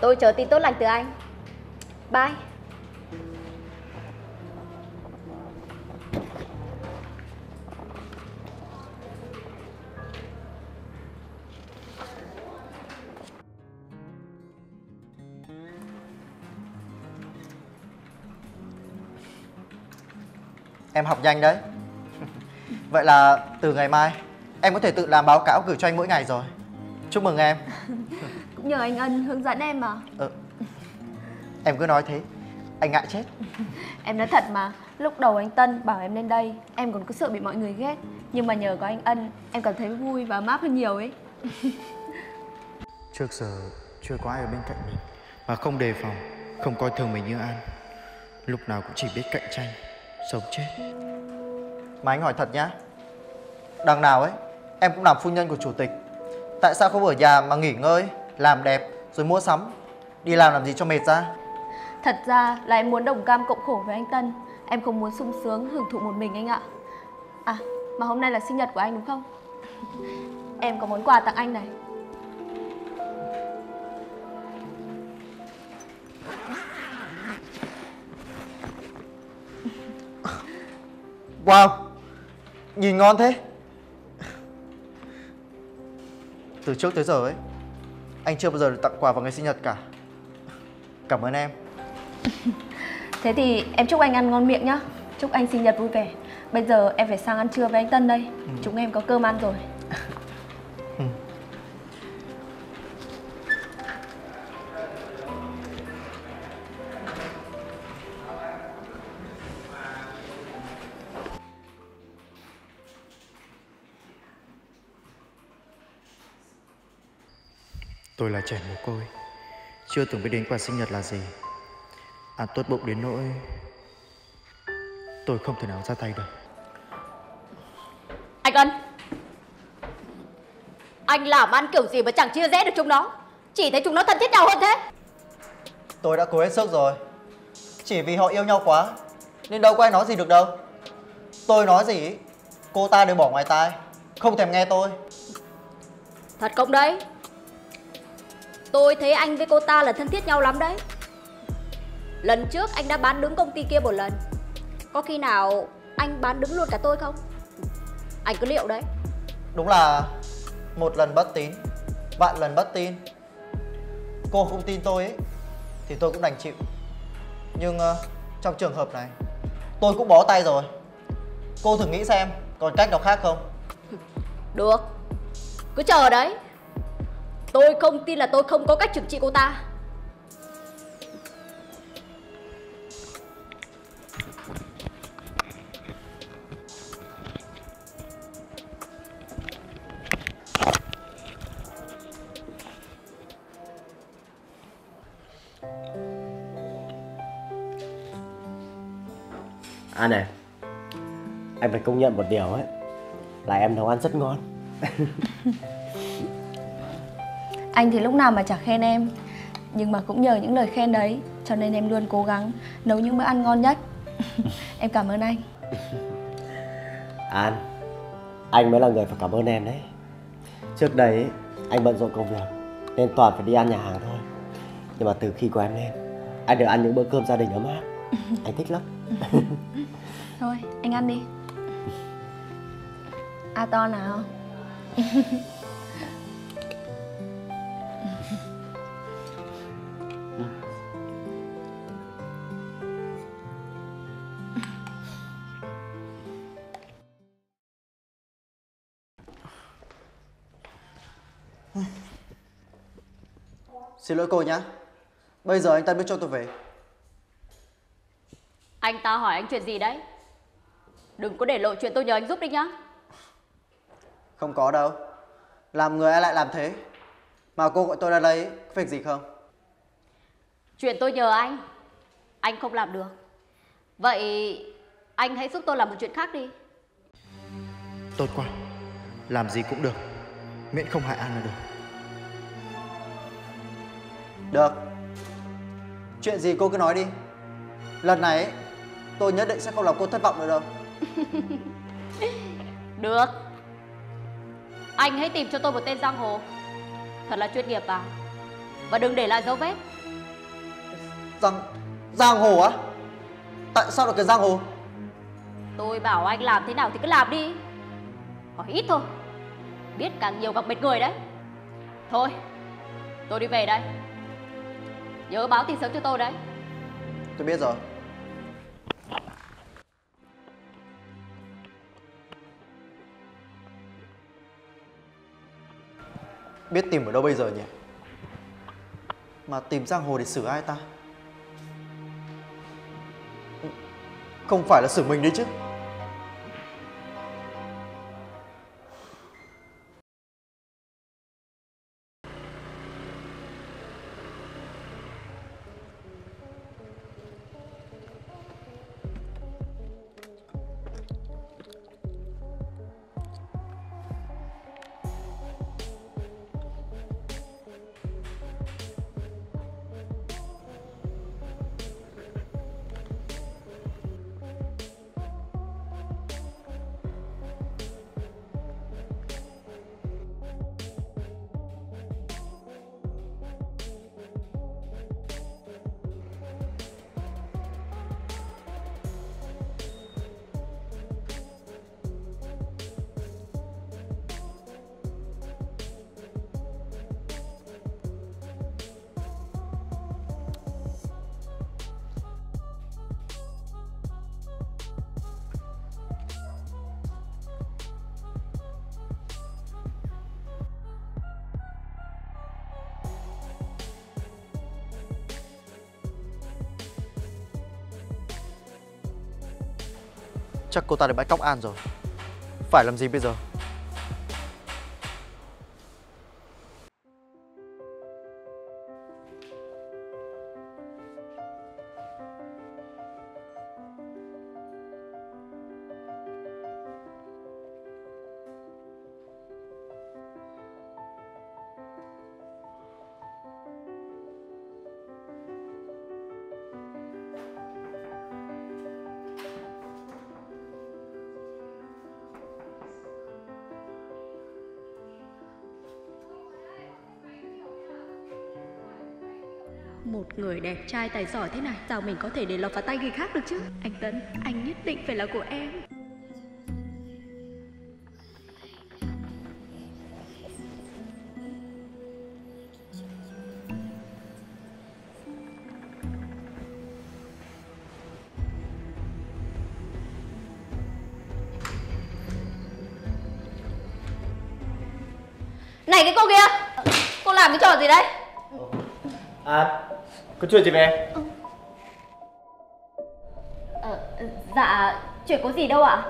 [SPEAKER 3] Tôi chờ tin tốt lành từ anh. Bye.
[SPEAKER 5] Em học nhanh đấy. Vậy là từ ngày mai Em có thể tự làm báo cáo gửi cho anh mỗi ngày rồi. Chúc mừng em
[SPEAKER 2] Cũng nhờ anh Ân hướng dẫn em mà.
[SPEAKER 5] Ờ, Em cứ nói thế Anh ngại chết.
[SPEAKER 2] Em nói thật mà Lúc đầu anh Tân bảo em lên đây Em còn cứ sợ bị mọi người ghét. Nhưng mà nhờ có anh Ân Em cảm thấy vui và ấm áp hơn nhiều ấy.
[SPEAKER 7] Trước giờ chưa có ai ở bên cạnh mình Mà không đề phòng Không coi thường mình như An. Lúc nào cũng chỉ biết cạnh tranh Sống chết.
[SPEAKER 5] Mà anh hỏi thật nhá Đằng nào ấy Em cũng làm phu nhân của chủ tịch. Tại sao không ở nhà mà nghỉ ngơi Làm đẹp rồi mua sắm. Đi làm làm gì cho mệt ra?
[SPEAKER 2] Thật ra là em muốn đồng cam cộng khổ với anh Tân. Em không muốn sung sướng hưởng thụ một mình anh ạ. À mà hôm nay là sinh nhật của anh đúng không? Em có món quà tặng anh này.
[SPEAKER 5] Wow Nhìn ngon thế. Từ trước tới giờ ấy Anh chưa bao giờ được tặng quà vào ngày sinh nhật cả. Cảm ơn em.
[SPEAKER 2] Thế thì em chúc anh ăn ngon miệng nhá. Chúc anh sinh nhật vui vẻ. Bây giờ em phải sang ăn trưa với anh Tân đây. Chúng em có cơm ăn rồi
[SPEAKER 7] Tôi là trẻ mồ côi. Chưa từng biết đến quà sinh nhật là gì. An tốt bụng đến nỗi Tôi không thể nào ra tay được.
[SPEAKER 3] Anh Ân Anh làm ăn kiểu gì mà chẳng chia rẽ được chúng nó? Chỉ thấy chúng nó thân thiết nhau hơn thế.
[SPEAKER 5] Tôi đã cố hết sức rồi. Chỉ vì họ yêu nhau quá Nên đâu có ai nói gì được đâu. Tôi nói gì Cô ta đều bỏ ngoài tai Không thèm nghe tôi.
[SPEAKER 3] Thật không đấy Tôi thấy anh với cô ta là thân thiết nhau lắm đấy. Lần trước anh đã bán đứng công ty kia một lần. Có khi nào anh bán đứng luôn cả tôi không? Anh cứ liệu đấy.
[SPEAKER 5] Đúng là Một lần bất tín Vạn lần bất tin. Cô không tin tôi ấy Thì tôi cũng đành chịu. Nhưng ờ, trong trường hợp này Tôi cũng bó tay rồi. Cô thử nghĩ xem Còn cách nào khác không?
[SPEAKER 3] Được. Cứ chờ đấy Tôi không tin là tôi không có cách trừng trị cô ta.
[SPEAKER 1] An này Anh phải công nhận một điều ấy Là em nấu ăn rất ngon
[SPEAKER 2] Anh thì lúc nào mà chả khen em. Nhưng mà cũng nhờ những lời khen đấy Cho nên em luôn cố gắng nấu những bữa ăn ngon nhất. Em cảm ơn anh.
[SPEAKER 1] An Anh mới là người phải cảm ơn em đấy. Trước đây anh bận rộn công việc Nên toàn phải đi ăn nhà hàng thôi. Nhưng mà từ khi có em lên Anh được ăn những bữa cơm gia đình ấm áp. Anh thích lắm.
[SPEAKER 2] Thôi anh ăn đi. À to nào
[SPEAKER 5] Xin lỗi cô nhá Bây giờ anh ta biết cho tôi về
[SPEAKER 3] Anh ta hỏi anh chuyện gì đấy Đừng có để lộ chuyện tôi nhờ anh giúp đi nhá
[SPEAKER 7] Không có đâu. Làm người ai lại làm thế? Mà cô gọi tôi ra đây có việc gì không?
[SPEAKER 3] Chuyện tôi nhờ anh, anh không làm được. Vậy anh hãy giúp tôi làm một chuyện khác đi.
[SPEAKER 7] Tốt quá. Làm gì cũng được. Miễn không hại An là được. Được. Chuyện gì cô cứ nói đi. Lần này ấy, tôi nhất định sẽ không làm cô thất vọng nữa đâu.
[SPEAKER 3] Được. Anh hãy tìm cho tôi một tên giang hồ. Thật là chuyên nghiệp vào. Và đừng để lại dấu vết.
[SPEAKER 7] Giang giang hồ á? Tại sao lại cần giang hồ?
[SPEAKER 3] Tôi bảo anh làm thế nào thì cứ làm đi. Hỏi ít thôi. Biết càng nhiều gặp mệt người đấy. Thôi, tôi đi về đây. Nhớ báo tin sớm cho tôi đấy.
[SPEAKER 7] Tôi biết rồi. Biết tìm ở đâu bây giờ nhỉ? Mà tìm giang hồ để xử ai ta? Không phải là xử mình đấy chứ? Chắc cô ta đã bãi cóc An rồi. Phải làm gì bây giờ?
[SPEAKER 8] Người đẹp trai tài giỏi thế này. Sao mình có thể để lọt vào tay người khác được chứ? Anh Tấn, anh nhất định phải là của em.
[SPEAKER 2] Này cái cô kia Cô làm cái trò gì đấy?
[SPEAKER 1] À, có chuyện gì về em?
[SPEAKER 3] Ờ, dạ, chuyện có gì đâu ạ.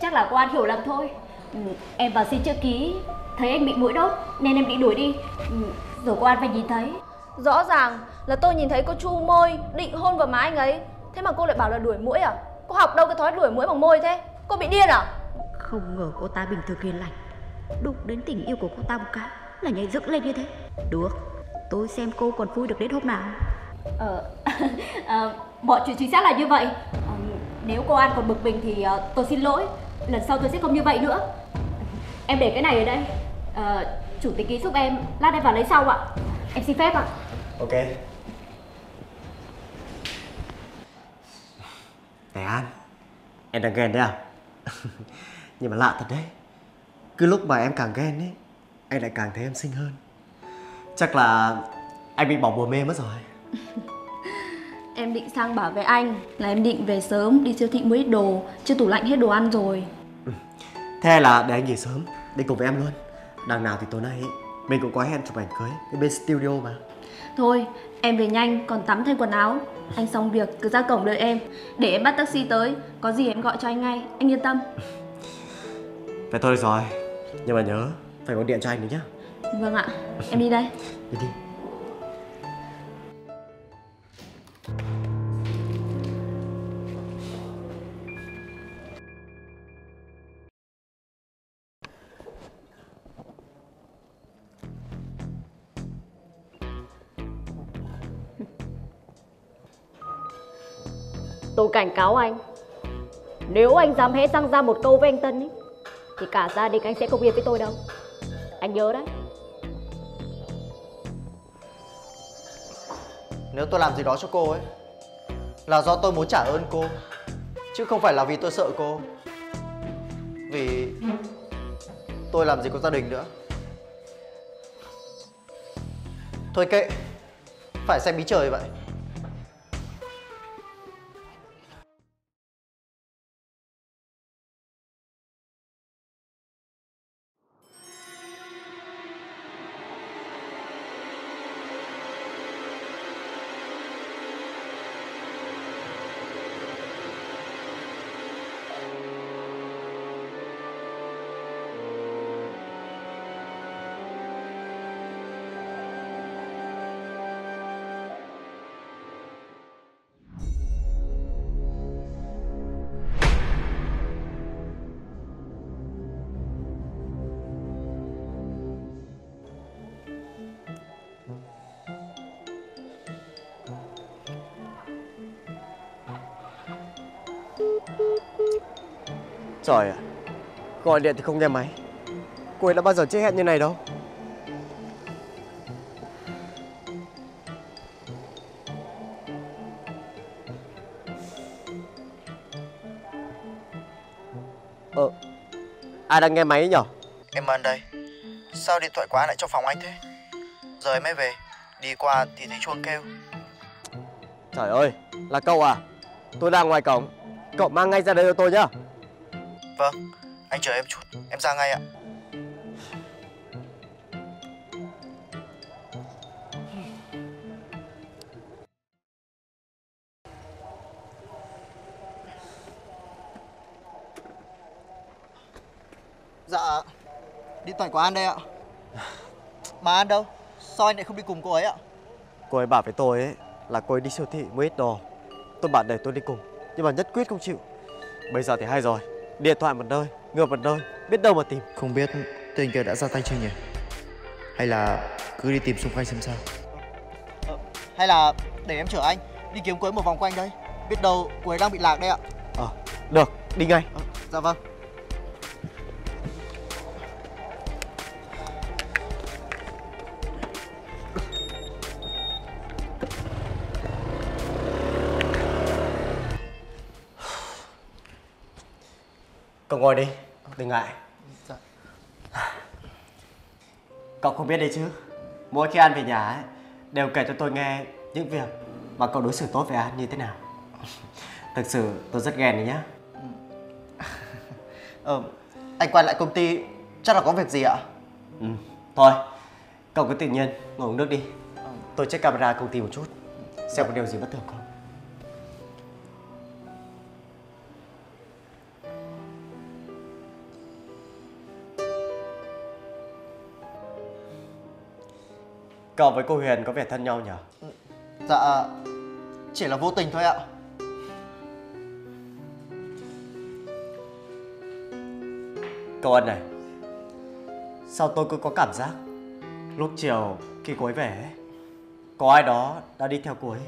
[SPEAKER 3] Chắc là cô An hiểu lầm thôi. Ừ, em vào xin chữ ký, thấy anh bị mũi đốt nên em định đuổi đi. Ừ, rồi cô An phải nhìn thấy.
[SPEAKER 2] Rõ ràng là tôi nhìn thấy cô chu môi định hôn vào má anh ấy Thế mà cô lại bảo là đuổi mũi à Cô học đâu cái thói đuổi mũi bằng môi thế Cô bị điên à
[SPEAKER 8] Không ngờ cô ta bình thường hiền lành Đụng đến tình yêu của cô ta một cái Là nhảy dựng lên như thế Được Tôi xem cô còn vui được đến hôm nào
[SPEAKER 3] Ờ, ờ, mọi chuyện chính xác là như vậy. Ờ, nếu cô An còn bực mình thì ờ, tôi xin lỗi. Lần sau tôi sẽ không như vậy nữa. Em để cái này ở đây. Ờ, chủ tịch ký giúp em, lát em vào lấy sau ạ. Em xin phép ạ.
[SPEAKER 1] Ok Này An Em đang ghen đấy à Nhưng mà lạ thật đấy Cứ lúc mà em càng ghen ấy Anh lại càng thấy em xinh hơn Chắc là anh bị bỏ bùa mê mất rồi.
[SPEAKER 2] Em định sang bảo với anh là em định về sớm đi siêu thị mua ít đồ Chứ tủ lạnh hết đồ ăn rồi.
[SPEAKER 1] Thế là để anh nghỉ sớm Đi cùng với em luôn. Đằng nào thì tối nay mình cũng có hẹn chụp ảnh cưới Ở bên studio mà.
[SPEAKER 2] Thôi em về nhanh còn tắm thay quần áo. Anh xong việc cứ ra cổng đợi em. Để em bắt taxi tới Có gì em gọi cho anh ngay Anh yên tâm.
[SPEAKER 1] Vậy thôi rồi Nhưng mà nhớ phải gọi điện cho anh đấy nhá
[SPEAKER 14] Vâng ạ, em đi đây.
[SPEAKER 1] Đi đi.
[SPEAKER 3] Tôi cảnh cáo anh Nếu anh dám hé răng ra một câu với anh Tân ấy, Thì cả gia đình anh sẽ không yên với tôi đâu. Anh nhớ đấy
[SPEAKER 5] Nếu tôi làm gì đó cho cô ấy, Là do tôi muốn trả ơn cô, Chứ không phải là vì tôi sợ cô. Vì Tôi làm gì có gia đình nữa. Thôi kệ, Phải xem bí trời vậy.
[SPEAKER 1] Trời ạ. Gọi điện thì không nghe máy. Cô ấy đã bao giờ chết hẹn như này đâu. Ờ Ai đang nghe máy nhở?
[SPEAKER 5] Em Ân đây. Sao điện thoại anh lại trong phòng anh thế? Giờ em mới về Đi qua thì thấy chuông kêu.
[SPEAKER 1] Trời ơi Là cậu à? Tôi đang ngoài cổng. Cậu mang ngay ra đây cho tôi nhá
[SPEAKER 5] Vâng Anh chờ em chút Em ra ngay ạ. Dạ Điện thoại của An đây ạ. Mà An đâu? Sao anh lại không đi cùng cô ấy ạ?
[SPEAKER 1] Cô ấy bảo với tôi ấy là cô ấy đi siêu thị mua ít đồ. Tôi bảo để tôi đi cùng Nhưng mà nhất quyết không chịu. Bây giờ thì hay rồi Điện thoại một nơi, ngược một nơi Biết đâu mà tìm.
[SPEAKER 7] Không biết tên kia đã ra tay chưa nhỉ? Hay là cứ đi tìm xung quanh xem sao?
[SPEAKER 5] Hay là để em chở anh Đi kiếm ấy một vòng quanh đây. Biết đâu cô ấy đang bị lạc đây ạ.
[SPEAKER 1] Ờ, được, đi ngay.
[SPEAKER 5] Ờ, Dạ vâng
[SPEAKER 1] ngồi đi, đừng ngại
[SPEAKER 5] Dạ.
[SPEAKER 1] Cậu không biết đấy chứ Mỗi khi An về nhà ấy Đều kể cho tôi nghe những việc Mà cậu đối xử tốt với An như thế nào Thực sự tôi rất ghen đấy nhá
[SPEAKER 5] Ờ, anh quay lại công ty chắc là có việc gì ạ?
[SPEAKER 1] ừ. Thôi, cậu cứ tự nhiên ngồi uống nước đi Tôi check camera công ty một chút Xem có điều gì bất thường không Cậu với cô Huyền có vẻ thân nhau nhỉ?
[SPEAKER 5] Dạ, chỉ là vô tình thôi ạ.
[SPEAKER 1] Cậu Ân này Sao tôi cứ có cảm giác Lúc chiều khi cô ấy về ấy, Có ai đó đã đi theo cô ấy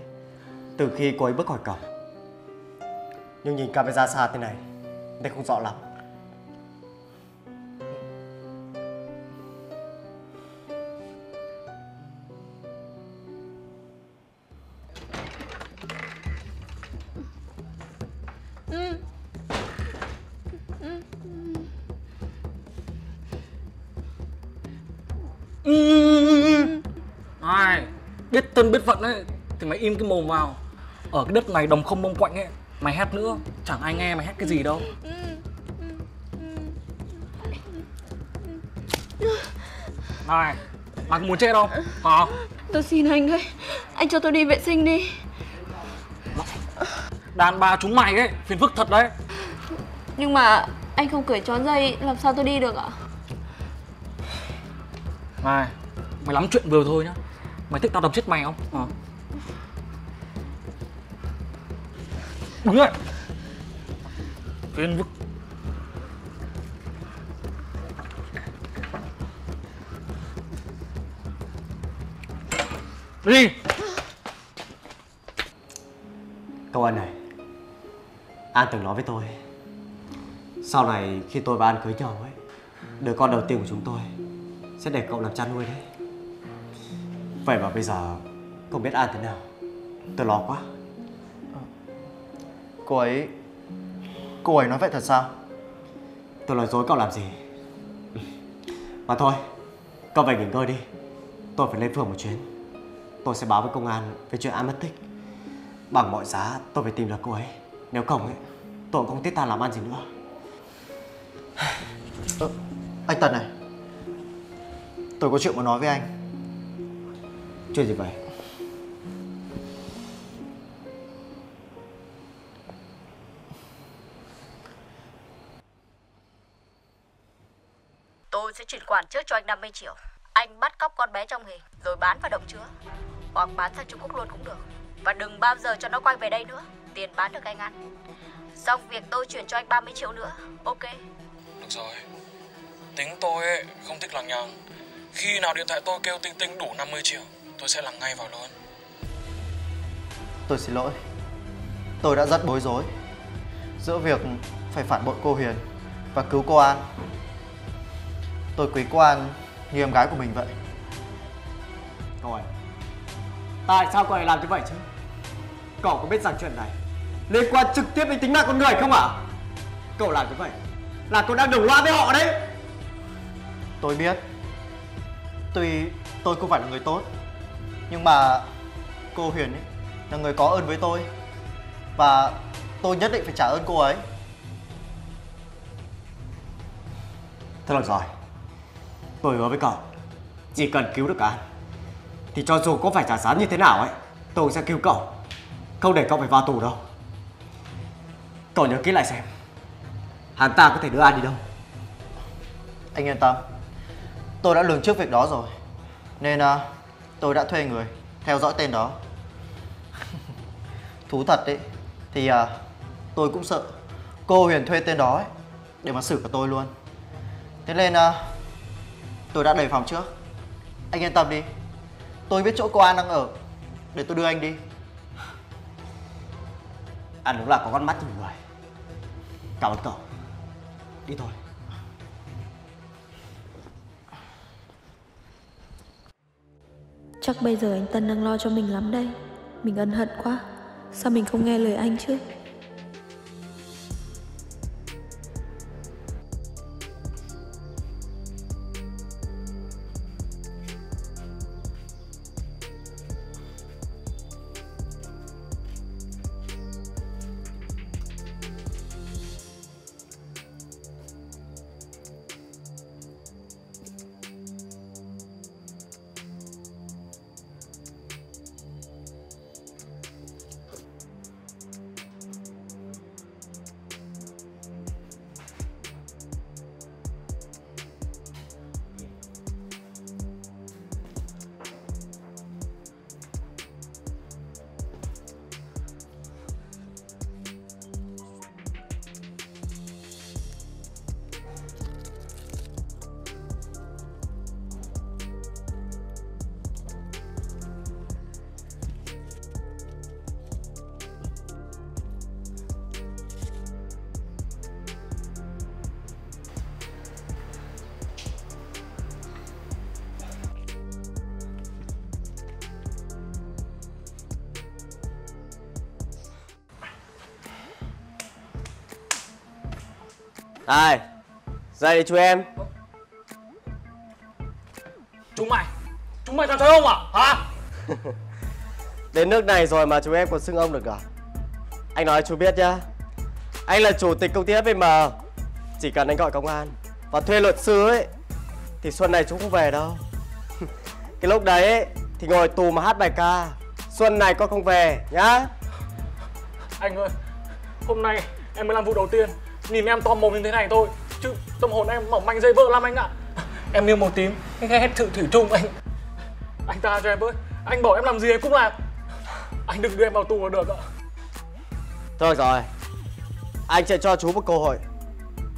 [SPEAKER 1] Từ khi cô ấy bước khỏi cổng Nhưng nhìn camera xa thế này Nên không rõ lắm
[SPEAKER 4] Thì mày im cái mồm vào. Ở cái đất này đồng không mông quạnh ấy Mày hét nữa Chẳng ai nghe mày hét cái gì đâu. Này Mày muốn chết không? Hả
[SPEAKER 2] Tôi xin anh đấy Anh cho tôi đi vệ sinh đi.
[SPEAKER 4] Đàn bà chúng mày ấy Phiền phức thật đấy.
[SPEAKER 2] Nhưng mà anh không cởi trón dây Làm sao tôi đi được ạ?
[SPEAKER 15] Này, mày lắm chuyện vừa thôi nhá. Mày thích tao đập chết mày không? Ờ. Đứng lại Phiên vức Đi
[SPEAKER 1] Cậu anh này. An từng nói với tôi. Sau này khi tôi và An cưới nhau ấy, Đứa con đầu tiên của chúng tôi Sẽ để cậu làm cha nuôi đấy. Vậy mà bây giờ Không biết An thế nào. Tôi lo quá.
[SPEAKER 5] Cô ấy Cô ấy nói vậy thật sao?
[SPEAKER 1] Tôi nói dối cậu làm gì? Mà thôi Cậu về nghỉ ngơi đi. Tôi phải lên phường một chuyến. Tôi sẽ báo với công an về chuyện An mất tích Bằng mọi giá tôi phải tìm được cô ấy. Nếu không ấy Tôi cũng không tiết ta làm ăn gì nữa.
[SPEAKER 5] Ơ, Anh Tần này Tôi có chuyện muốn nói với anh.
[SPEAKER 1] Chuyện gì vậy
[SPEAKER 3] sẽ chuyển khoản trước cho anh 50 triệu. Anh bắt cóc con bé trong hình rồi bán vào động chứa. Hoặc bán sang Trung Quốc luôn cũng được. Và đừng bao giờ cho nó quay về đây nữa. Tiền bán được anh ăn. Xong việc tôi chuyển cho anh 30 triệu nữa. Ok.
[SPEAKER 4] Được rồi Tính tôi ấy không thích lằng nhằng Khi nào điện thoại tôi kêu tinh tinh đủ 50 triệu Tôi sẽ làm ngay vào luôn
[SPEAKER 5] Tôi xin lỗi Tôi đã rất bối rối Giữa việc phải phản bội cô Huyền Và cứu cô An Tôi quý cô An như em gái của mình vậy.
[SPEAKER 1] Cậu ấy Tại sao cậu ấy làm như vậy chứ? Cậu có biết rằng chuyện này Liên quan trực tiếp đến tính mạng con người không ạ? Cậu làm như vậy Là cậu đang đồng loa với họ đấy.
[SPEAKER 5] Tôi biết. Tuy tôi không phải là người tốt Nhưng mà cô Huyền ấy là người có ơn với tôi. Và tôi nhất định phải trả ơn cô ấy.
[SPEAKER 1] Thôi được rồi Tôi hứa với cậu Chỉ cần cứu được anh, Thì cho dù có phải trả giá như thế nào ấy Tôi sẽ cứu cậu. Không để cậu phải vào tù đâu. Cậu nhớ kỹ lại xem Hắn ta có thể đưa anh đi đâu.
[SPEAKER 5] Anh yên tâm Tôi đã lường trước việc đó rồi Nên à, tôi đã thuê người Theo dõi tên đó. Thú thật đấy Thì à, tôi cũng sợ Cô Huyền thuê tên đó ấy, Để mà xử cả tôi luôn. Thế nên à, tôi đã đề phòng trước. Anh yên tâm đi. Tôi biết chỗ cô An đang ở. Để tôi đưa anh đi.
[SPEAKER 1] An đúng là có con mắt như người. Cảm ơn cậu. Đi thôi.
[SPEAKER 2] Chắc bây giờ anh Tân đang lo cho mình lắm đây. Mình ân hận quá. Sao mình không nghe lời anh chứ?
[SPEAKER 1] Đây Dậy đi chú em.
[SPEAKER 15] Chúng mày Chúng mày toàn chơi ông à? Hả?
[SPEAKER 1] Đến nước này rồi mà chú em còn xưng ông được à? Anh nói chú biết nhá. Anh là chủ tịch công ty FVM Chỉ cần anh gọi công an Và thuê luật sư ấy Thì Xuân này chú không về đâu. Cái lúc đấy ấy, Thì ngồi tù mà hát bài ca. Xuân này con không về nhá.
[SPEAKER 4] Anh ơi Hôm nay em mới làm vụ đầu tiên Nhìn em to mồm như thế này thôi Chứ tâm hồn em mỏng manh dây vỡ lắm anh ạ. Em yêu màu tím ghét thử thủy chung anh. Anh tha cho em với Anh bảo em làm gì em cũng làm. Anh đừng đưa em vào tù là được ạ.
[SPEAKER 1] Thôi rồi Anh sẽ cho chú một cơ hội.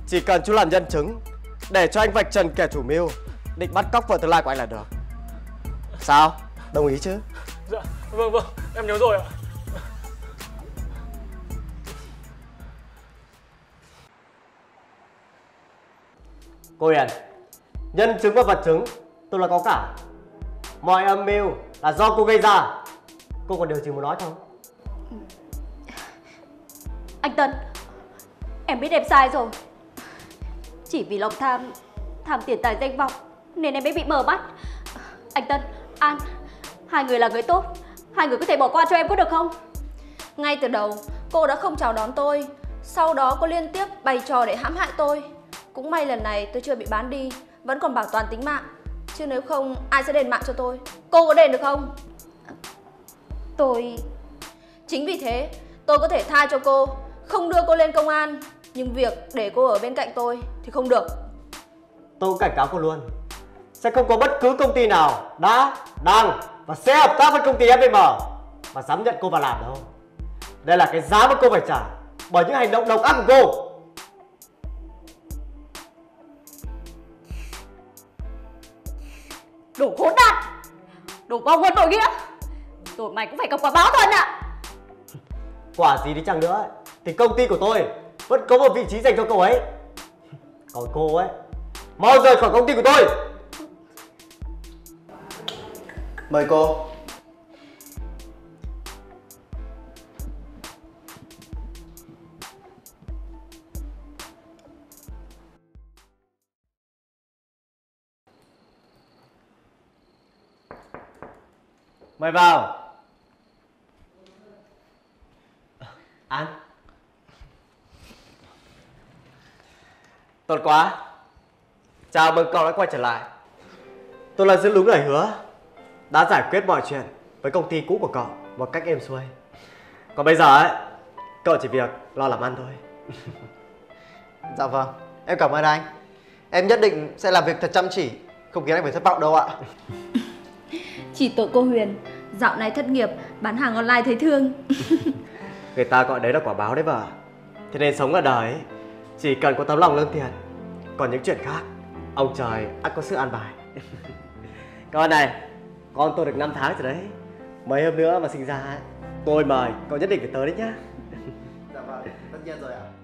[SPEAKER 1] Chỉ cần chú làm nhân chứng Để cho anh vạch trần kẻ chủ mưu Định bắt cóc vợ tương lai của anh là được. Sao? Đồng ý chứ?
[SPEAKER 4] Dạ vâng vâng em nhớ rồi ạ
[SPEAKER 1] Cô Hiền Nhân chứng và vật chứng tôi là có cả Mọi âm mưu là do cô gây ra Cô còn điều gì muốn nói không?
[SPEAKER 3] Anh Tân Em biết em sai rồi Chỉ vì lòng tham Tham tiền tài danh vọng Nên em mới bị mờ mắt Anh Tân, An Hai người là người tốt Hai người có thể bỏ qua cho em có được không
[SPEAKER 2] Ngay từ đầu, cô đã không chào đón tôi. Sau đó cô liên tiếp bày trò để hãm hại tôi. Cũng may lần này tôi chưa bị bán đi, vẫn còn bảo toàn tính mạng. Chứ nếu không, ai sẽ đền mạng cho tôi? Cô có đền được không?
[SPEAKER 3] Tôi...
[SPEAKER 2] Chính vì thế, tôi có thể tha cho cô, không đưa cô lên công an. Nhưng việc để cô ở bên cạnh tôi thì không được.
[SPEAKER 1] Tôi cũng cảnh cáo cô luôn Sẽ không có bất cứ công ty nào đã, đang và sẽ hợp tác với công ty FPM Mà dám nhận cô vào làm đâu Đây là cái giá mà cô phải trả Bởi những hành động độc ác của cô
[SPEAKER 3] Đồ khốn nạn. Đồ vong ân tội nghĩa Rồi mày cũng phải gặp quả báo thân ạ.
[SPEAKER 1] Quả gì đi chăng nữa ấy, Thì công ty của tôi Vẫn có một vị trí dành cho cậu ấy. Còn cô ấy Mau rời khỏi công ty của tôi.
[SPEAKER 7] Mời cô
[SPEAKER 1] Mời vào. An Tốt quá. Chào mừng cậu đã quay trở lại. Tôi là giữ đúng lời hứa Đã giải quyết mọi chuyện với công ty cũ của cậu một cách êm xuôi. Còn bây giờ ấy Cậu chỉ việc lo làm ăn thôi.
[SPEAKER 7] Dạ vâng Em cảm ơn anh. Em nhất định sẽ làm việc thật chăm chỉ Không khiến anh phải thất vọng đâu ạ
[SPEAKER 2] Chỉ tội cô Huyền, dạo này thất nghiệp, bán hàng online thấy thương.
[SPEAKER 1] Người ta gọi đấy là quả báo đấy vợ Thế nên sống ở đời Chỉ cần có tấm lòng lương thiện. Còn những chuyện khác Ông trời ắt có sự an bài. Con này Con tôi được 5 tháng rồi đấy. Mấy hôm nữa mà sinh ra ấy, Tôi mời cậu nhất định phải tới đấy nhá.
[SPEAKER 7] Dạ vâng Tất nhiên rồi ạ